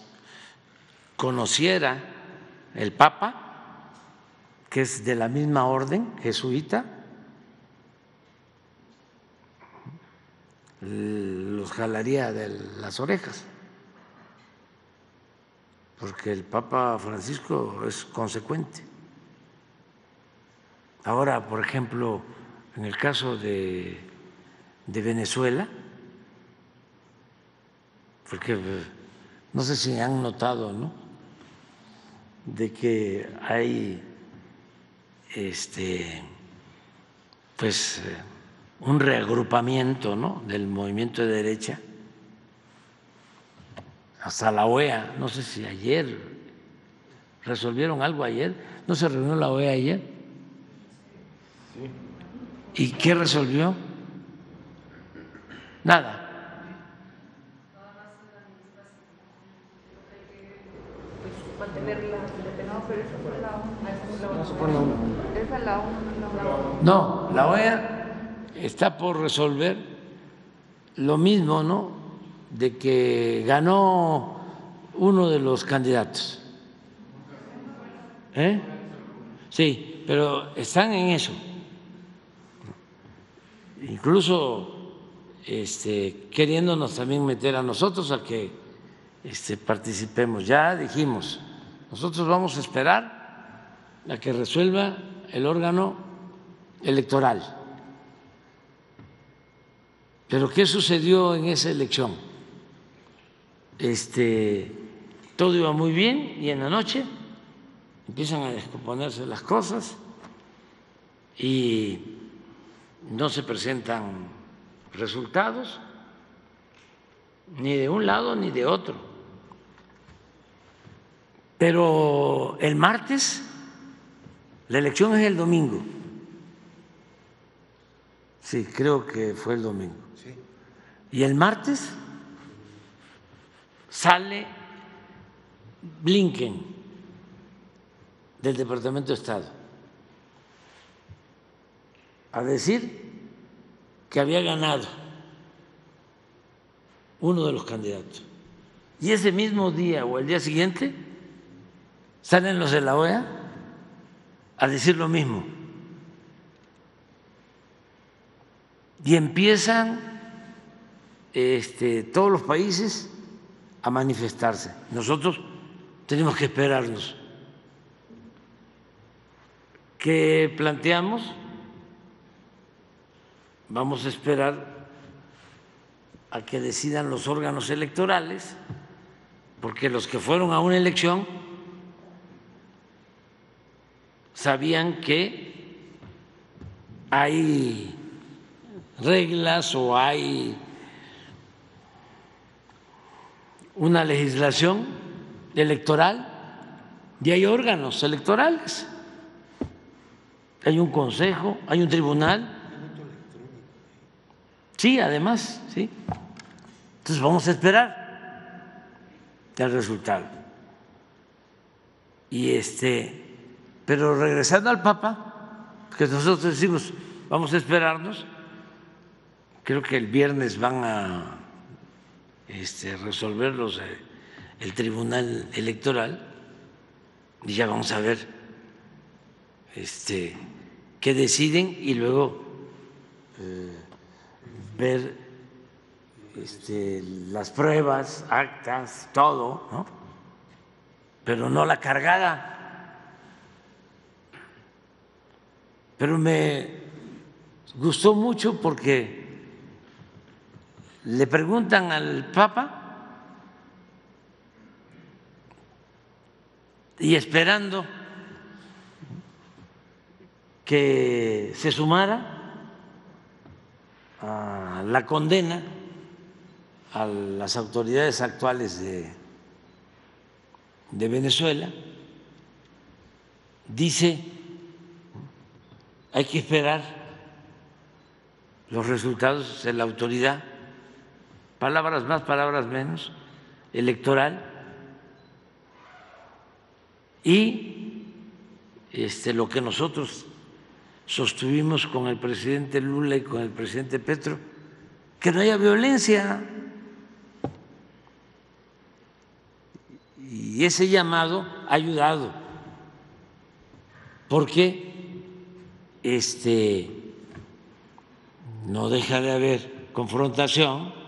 conociera el Papa, que es de la misma orden jesuita, los jalaría de las orejas, porque el Papa Francisco es consecuente. Ahora, por ejemplo, en el caso de, de Venezuela, porque no sé si han notado, ¿no? De que hay este, pues, un reagrupamiento ¿no? del movimiento de derecha hasta la OEA, no sé si ayer resolvieron algo ayer, no se reunió la OEA ayer. ¿Y qué resolvió? Nada. No, la OEA está por resolver lo mismo, ¿no? De que ganó uno de los candidatos. ¿Eh? Sí, pero están en eso. Incluso este, queriéndonos también meter a nosotros a que este, participemos. Ya dijimos, nosotros vamos a esperar a que resuelva el órgano electoral. Pero ¿qué sucedió en esa elección? Este, todo iba muy bien y en la noche empiezan a descomponerse las cosas y no se presentan resultados ni de un lado ni de otro. Pero el martes, la elección es el domingo. Sí, creo que fue el domingo. Y el martes sale Blinken del Departamento de Estado a decir que había ganado uno de los candidatos. Y ese mismo día o el día siguiente salen los de la OEA a decir lo mismo. Y empiezan este, todos los países a manifestarse. Nosotros tenemos que esperarnos. ¿Qué planteamos? Vamos a esperar a que decidan los órganos electorales, porque los que fueron a una elección sabían que hay reglas o hay una legislación electoral y hay órganos electorales. Hay un consejo, hay un tribunal. Sí, además, sí. Entonces vamos a esperar el resultado. Y este, pero regresando al Papa, que nosotros decimos, vamos a esperarnos, creo que el viernes van a este, resolverlos eh, el Tribunal Electoral y ya vamos a ver este, qué deciden y luego eh, ver este, las pruebas, actas, todo, ¿no? pero no la cargada. Pero me gustó mucho porque le preguntan al Papa y esperando que se sumara a la condena a las autoridades actuales de, de Venezuela, dice, hay que esperar los resultados de la autoridad palabras más, palabras menos, electoral, y este, lo que nosotros sostuvimos con el presidente Lula y con el presidente Petro, que no haya violencia. Y ese llamado ha ayudado, porque este, no deja de haber confrontación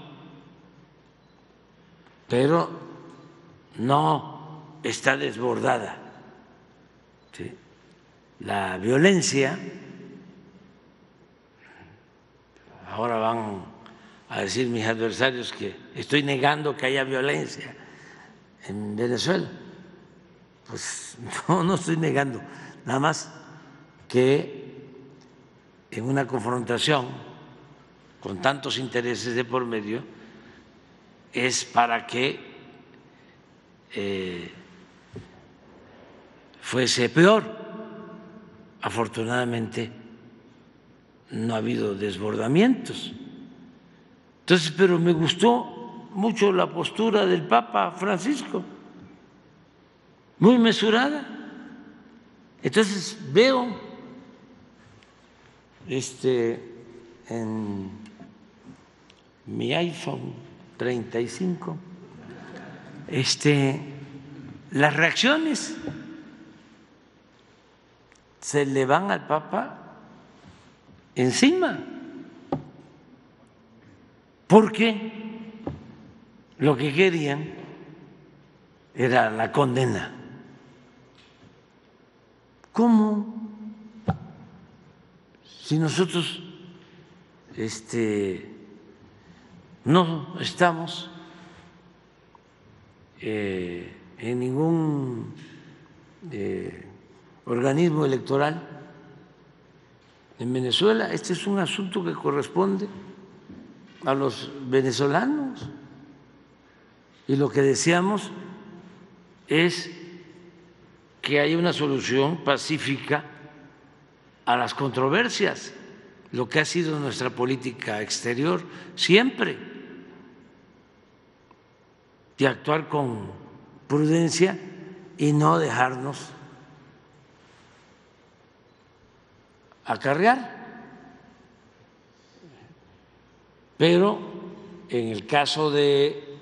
pero no está desbordada. La violencia, ahora van a decir mis adversarios que estoy negando que haya violencia en Venezuela. Pues no, no estoy negando, nada más que en una confrontación con tantos intereses de por medio, es para que eh, fuese peor. Afortunadamente no ha habido desbordamientos. Entonces, pero me gustó mucho la postura del Papa Francisco, muy mesurada. Entonces veo este, en mi iPhone 35, este, las reacciones se le van al Papa encima, porque lo que querían era la condena. ¿Cómo? Si nosotros este, no estamos eh, en ningún eh, organismo electoral en Venezuela. Este es un asunto que corresponde a los venezolanos. Y lo que deseamos es que haya una solución pacífica a las controversias, lo que ha sido nuestra política exterior siempre, y actuar con prudencia y no dejarnos acarrear. Pero en el caso de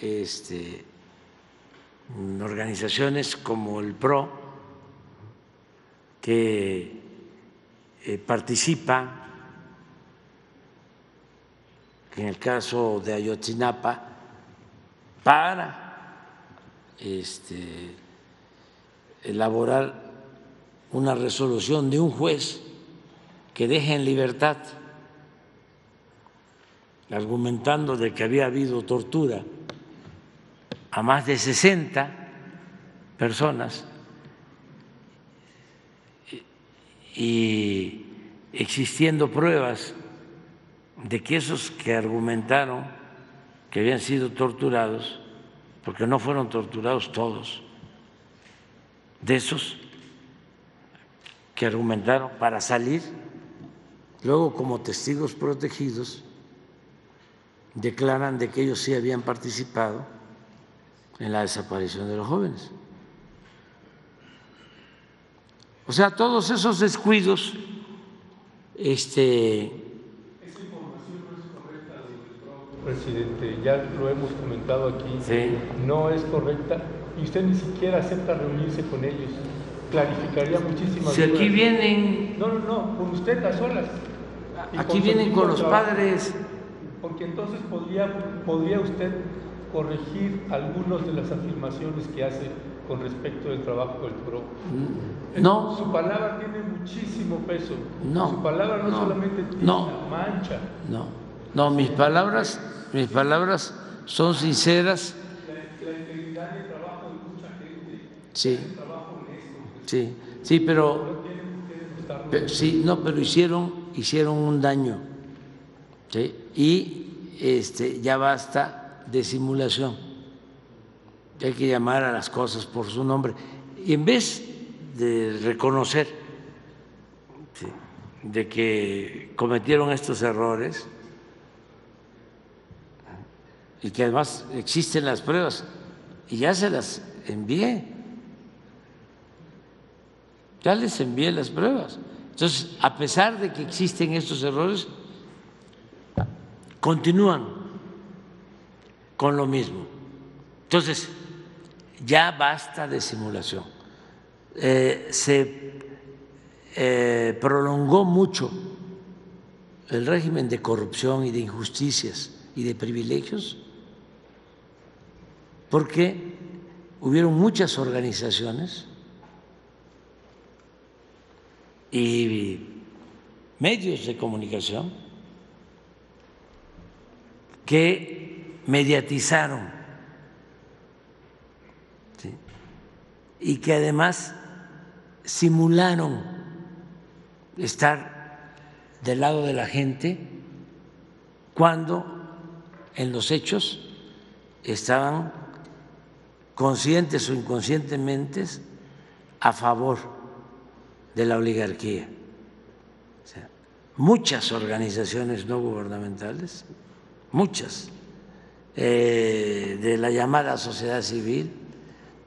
este, organizaciones como el PRO, que eh, participa, en el caso de Ayotzinapa, para este, elaborar una resolución de un juez que deje en libertad, argumentando de que había habido tortura a más de 60 personas y existiendo pruebas de que esos que argumentaron que habían sido torturados, porque no fueron torturados todos, de esos que argumentaron para salir, luego como testigos protegidos, declaran de que ellos sí habían participado en la desaparición de los jóvenes. O sea, todos esos descuidos, este. Esa información no es correcta, presidente. Ya lo hemos comentado aquí. Sí. No es correcta y usted ni siquiera acepta reunirse con ellos. Clarificaría muchísimas Si aquí dudas. vienen, No, no, no, con usted a solas. Aquí vienen con los trabajo. padres. Porque entonces podría, podría usted corregir algunas de las afirmaciones que hace con respecto del trabajo del PRO. No. Su palabra tiene muchísimo peso. No, Su palabra no, no, solamente tiene no. mancha. No, no, mis palabras, mis palabras son sinceras. La, la integridad y el trabajo de mucha gente. Sí. Es un trabajo honesto. Sí, sí, pero, pe- sí, no, pero hicieron, hicieron un daño, ¿sí? y este, ya basta de simulación. Hay que llamar a las cosas por su nombre. Y en vez de reconocer ¿sí? de que cometieron estos errores y que además existen las pruebas, y ya se las envié, ya les envié las pruebas. Entonces, a pesar de que existen estos errores, continúan con lo mismo. Entonces, ya basta de simulación. Eh, se eh, prolongó mucho el régimen de corrupción y de injusticias y de privilegios porque hubieron muchas organizaciones y medios de comunicación que mediatizaron y que además simularon estar del lado de la gente cuando en los hechos estaban conscientes o inconscientemente a favor de la oligarquía. O sea, muchas organizaciones no gubernamentales, muchas, eh, de la llamada sociedad civil,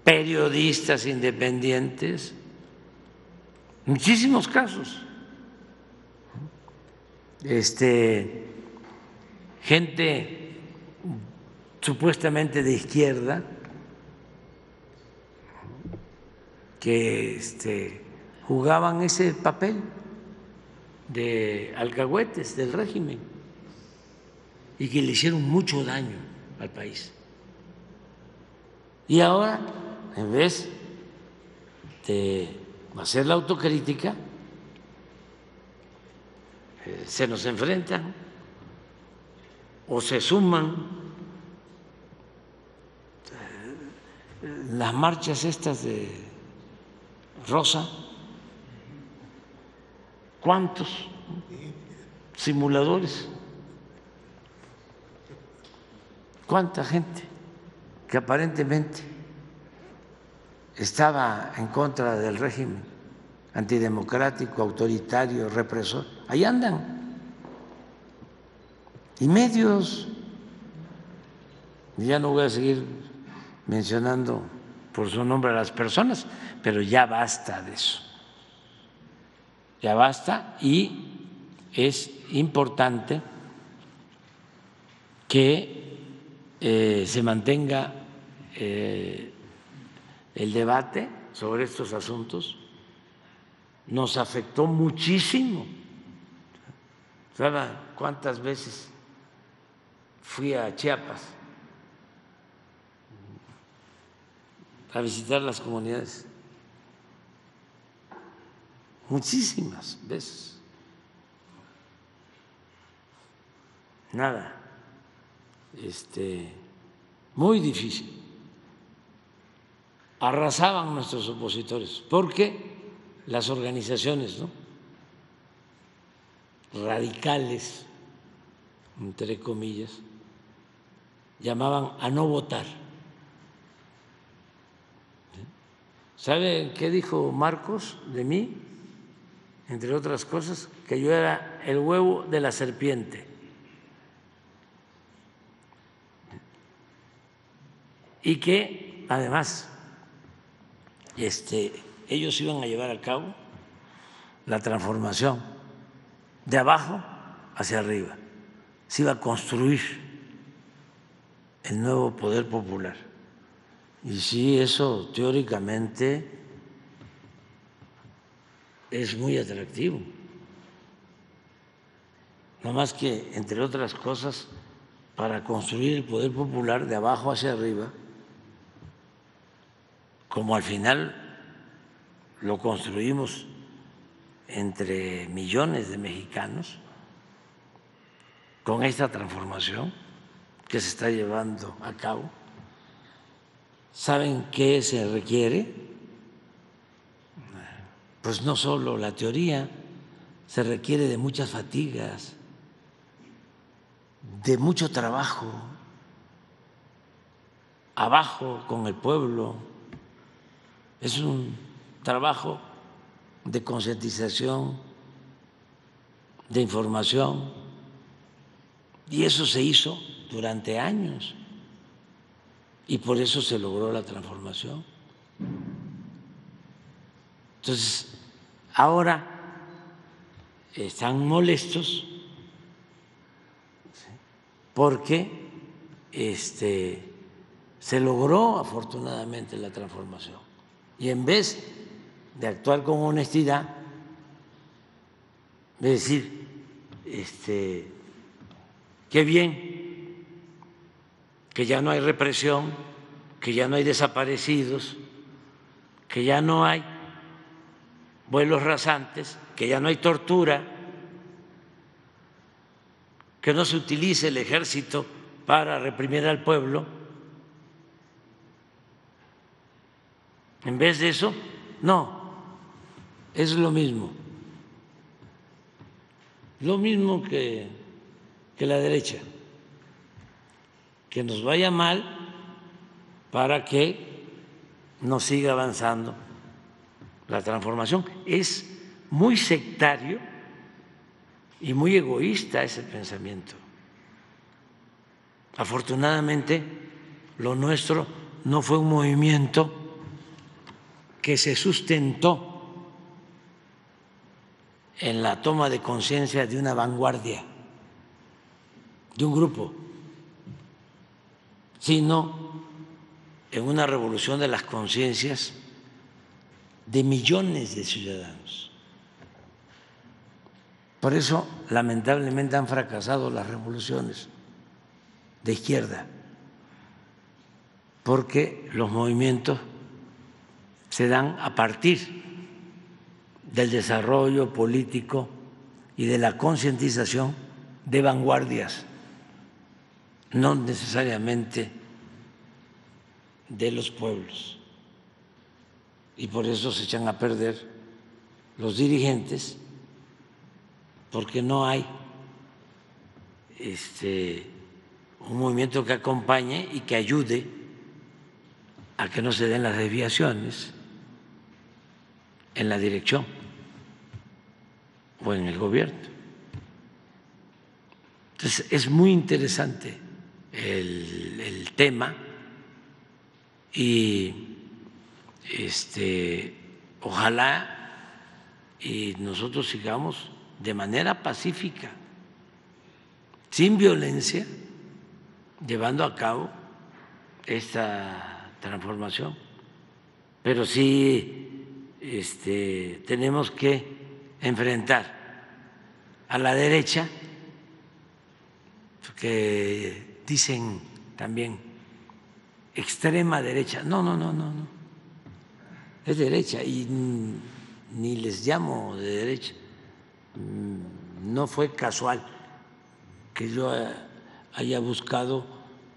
periodistas independientes, muchísimos casos. Este, gente supuestamente de izquierda que este, jugaban ese papel de alcahuetes del régimen y que le hicieron mucho daño al país. Y ahora, en vez de hacer la autocrítica, eh, se nos enfrentan o se suman eh, las marchas estas de Rosa, ¿cuántos simuladores? ¿Cuánta gente que aparentemente estaba en contra del régimen antidemocrático, autoritario, represor? Ahí andan. Y medios. Ya no voy a seguir mencionando por su nombre a las personas, pero ya basta de eso. Ya basta y es importante que eh, se mantenga eh, el debate sobre estos asuntos. Nos afectó muchísimo. ¿Saben cuántas veces fui a Chiapas a visitar las comunidades? Muchísimas veces. Nada. Este, muy difícil. Arrasaban nuestros opositores, porque las organizaciones ¿no? radicales, entre comillas, llamaban a no votar. ¿Sabe qué dijo Marcos de mí? Entre otras cosas, que yo era el huevo de la serpiente. Y que además este, ellos iban a llevar a cabo la transformación de abajo hacia arriba. Se iba a construir el nuevo poder popular. Y sí, eso teóricamente es muy atractivo. Nada más que, entre otras cosas, para construir el poder popular de abajo hacia arriba, como al final lo construimos entre millones de mexicanos, con esta transformación que se está llevando a cabo, ¿saben qué se requiere? Pues no solo la teoría, se requiere de muchas fatigas, de mucho trabajo, abajo con el pueblo. Es un trabajo de concientización, de información, y eso se hizo durante años, y por eso se logró la transformación. Entonces, ahora están molestos porque este, se logró afortunadamente la transformación. Y en vez de actuar con honestidad, de decir, este, qué bien, que ya no hay represión, que ya no hay desaparecidos, que ya no hay vuelos rasantes, que ya no hay tortura, que no se utilice el ejército para reprimir al pueblo. En vez de eso, no, es lo mismo. Lo mismo que, que la derecha. Que nos vaya mal para que nos siga avanzando la transformación. Es muy sectario y muy egoísta ese pensamiento. Afortunadamente, lo nuestro no fue un movimiento que se sustentó en la toma de conciencia de una vanguardia de un grupo, sino en una revolución de las conciencias de millones de ciudadanos. Por eso, lamentablemente, han fracasado las revoluciones de izquierda, porque los movimientos se dan a partir del desarrollo político y de la concientización de vanguardias, no necesariamente de los pueblos. Y por eso se echan a perder los dirigentes, porque no hay este, un movimiento que acompañe y que ayude a que no se den las desviaciones en la dirección o en el gobierno. Entonces, es muy interesante el, el tema y este, ojalá y nosotros sigamos de manera pacífica, sin violencia, llevando a cabo esta transformación. Pero sí este, tenemos que enfrentar a la derecha, que dicen también extrema derecha. No, no, no, no, no. Es derecha y ni les llamo de derecha. No fue casual que yo haya buscado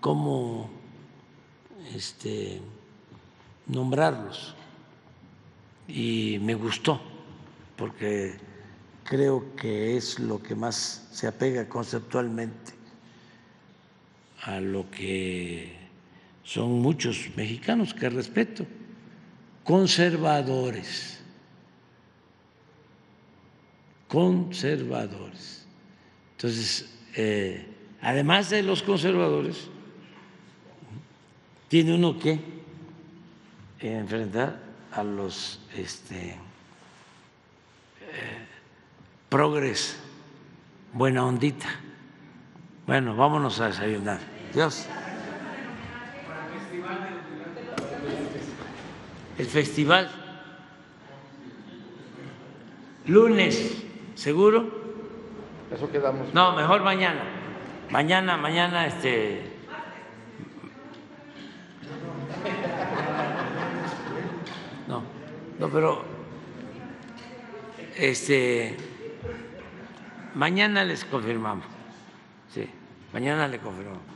cómo este, nombrarlos y me gustó porque creo que es lo que más se apega conceptualmente a lo que son muchos mexicanos que respeto, conservadores, conservadores. Entonces, eh, además de los conservadores, tiene uno que enfrentar a los este, eh, progres, buena ondita. Bueno, vámonos a desayunar. Dios. El festival. Lunes, ¿seguro? Eso quedamos. No, mejor mañana. Mañana, mañana, este. No, no, pero este mañana les confirmamos. Sí, mañana le confirmamos.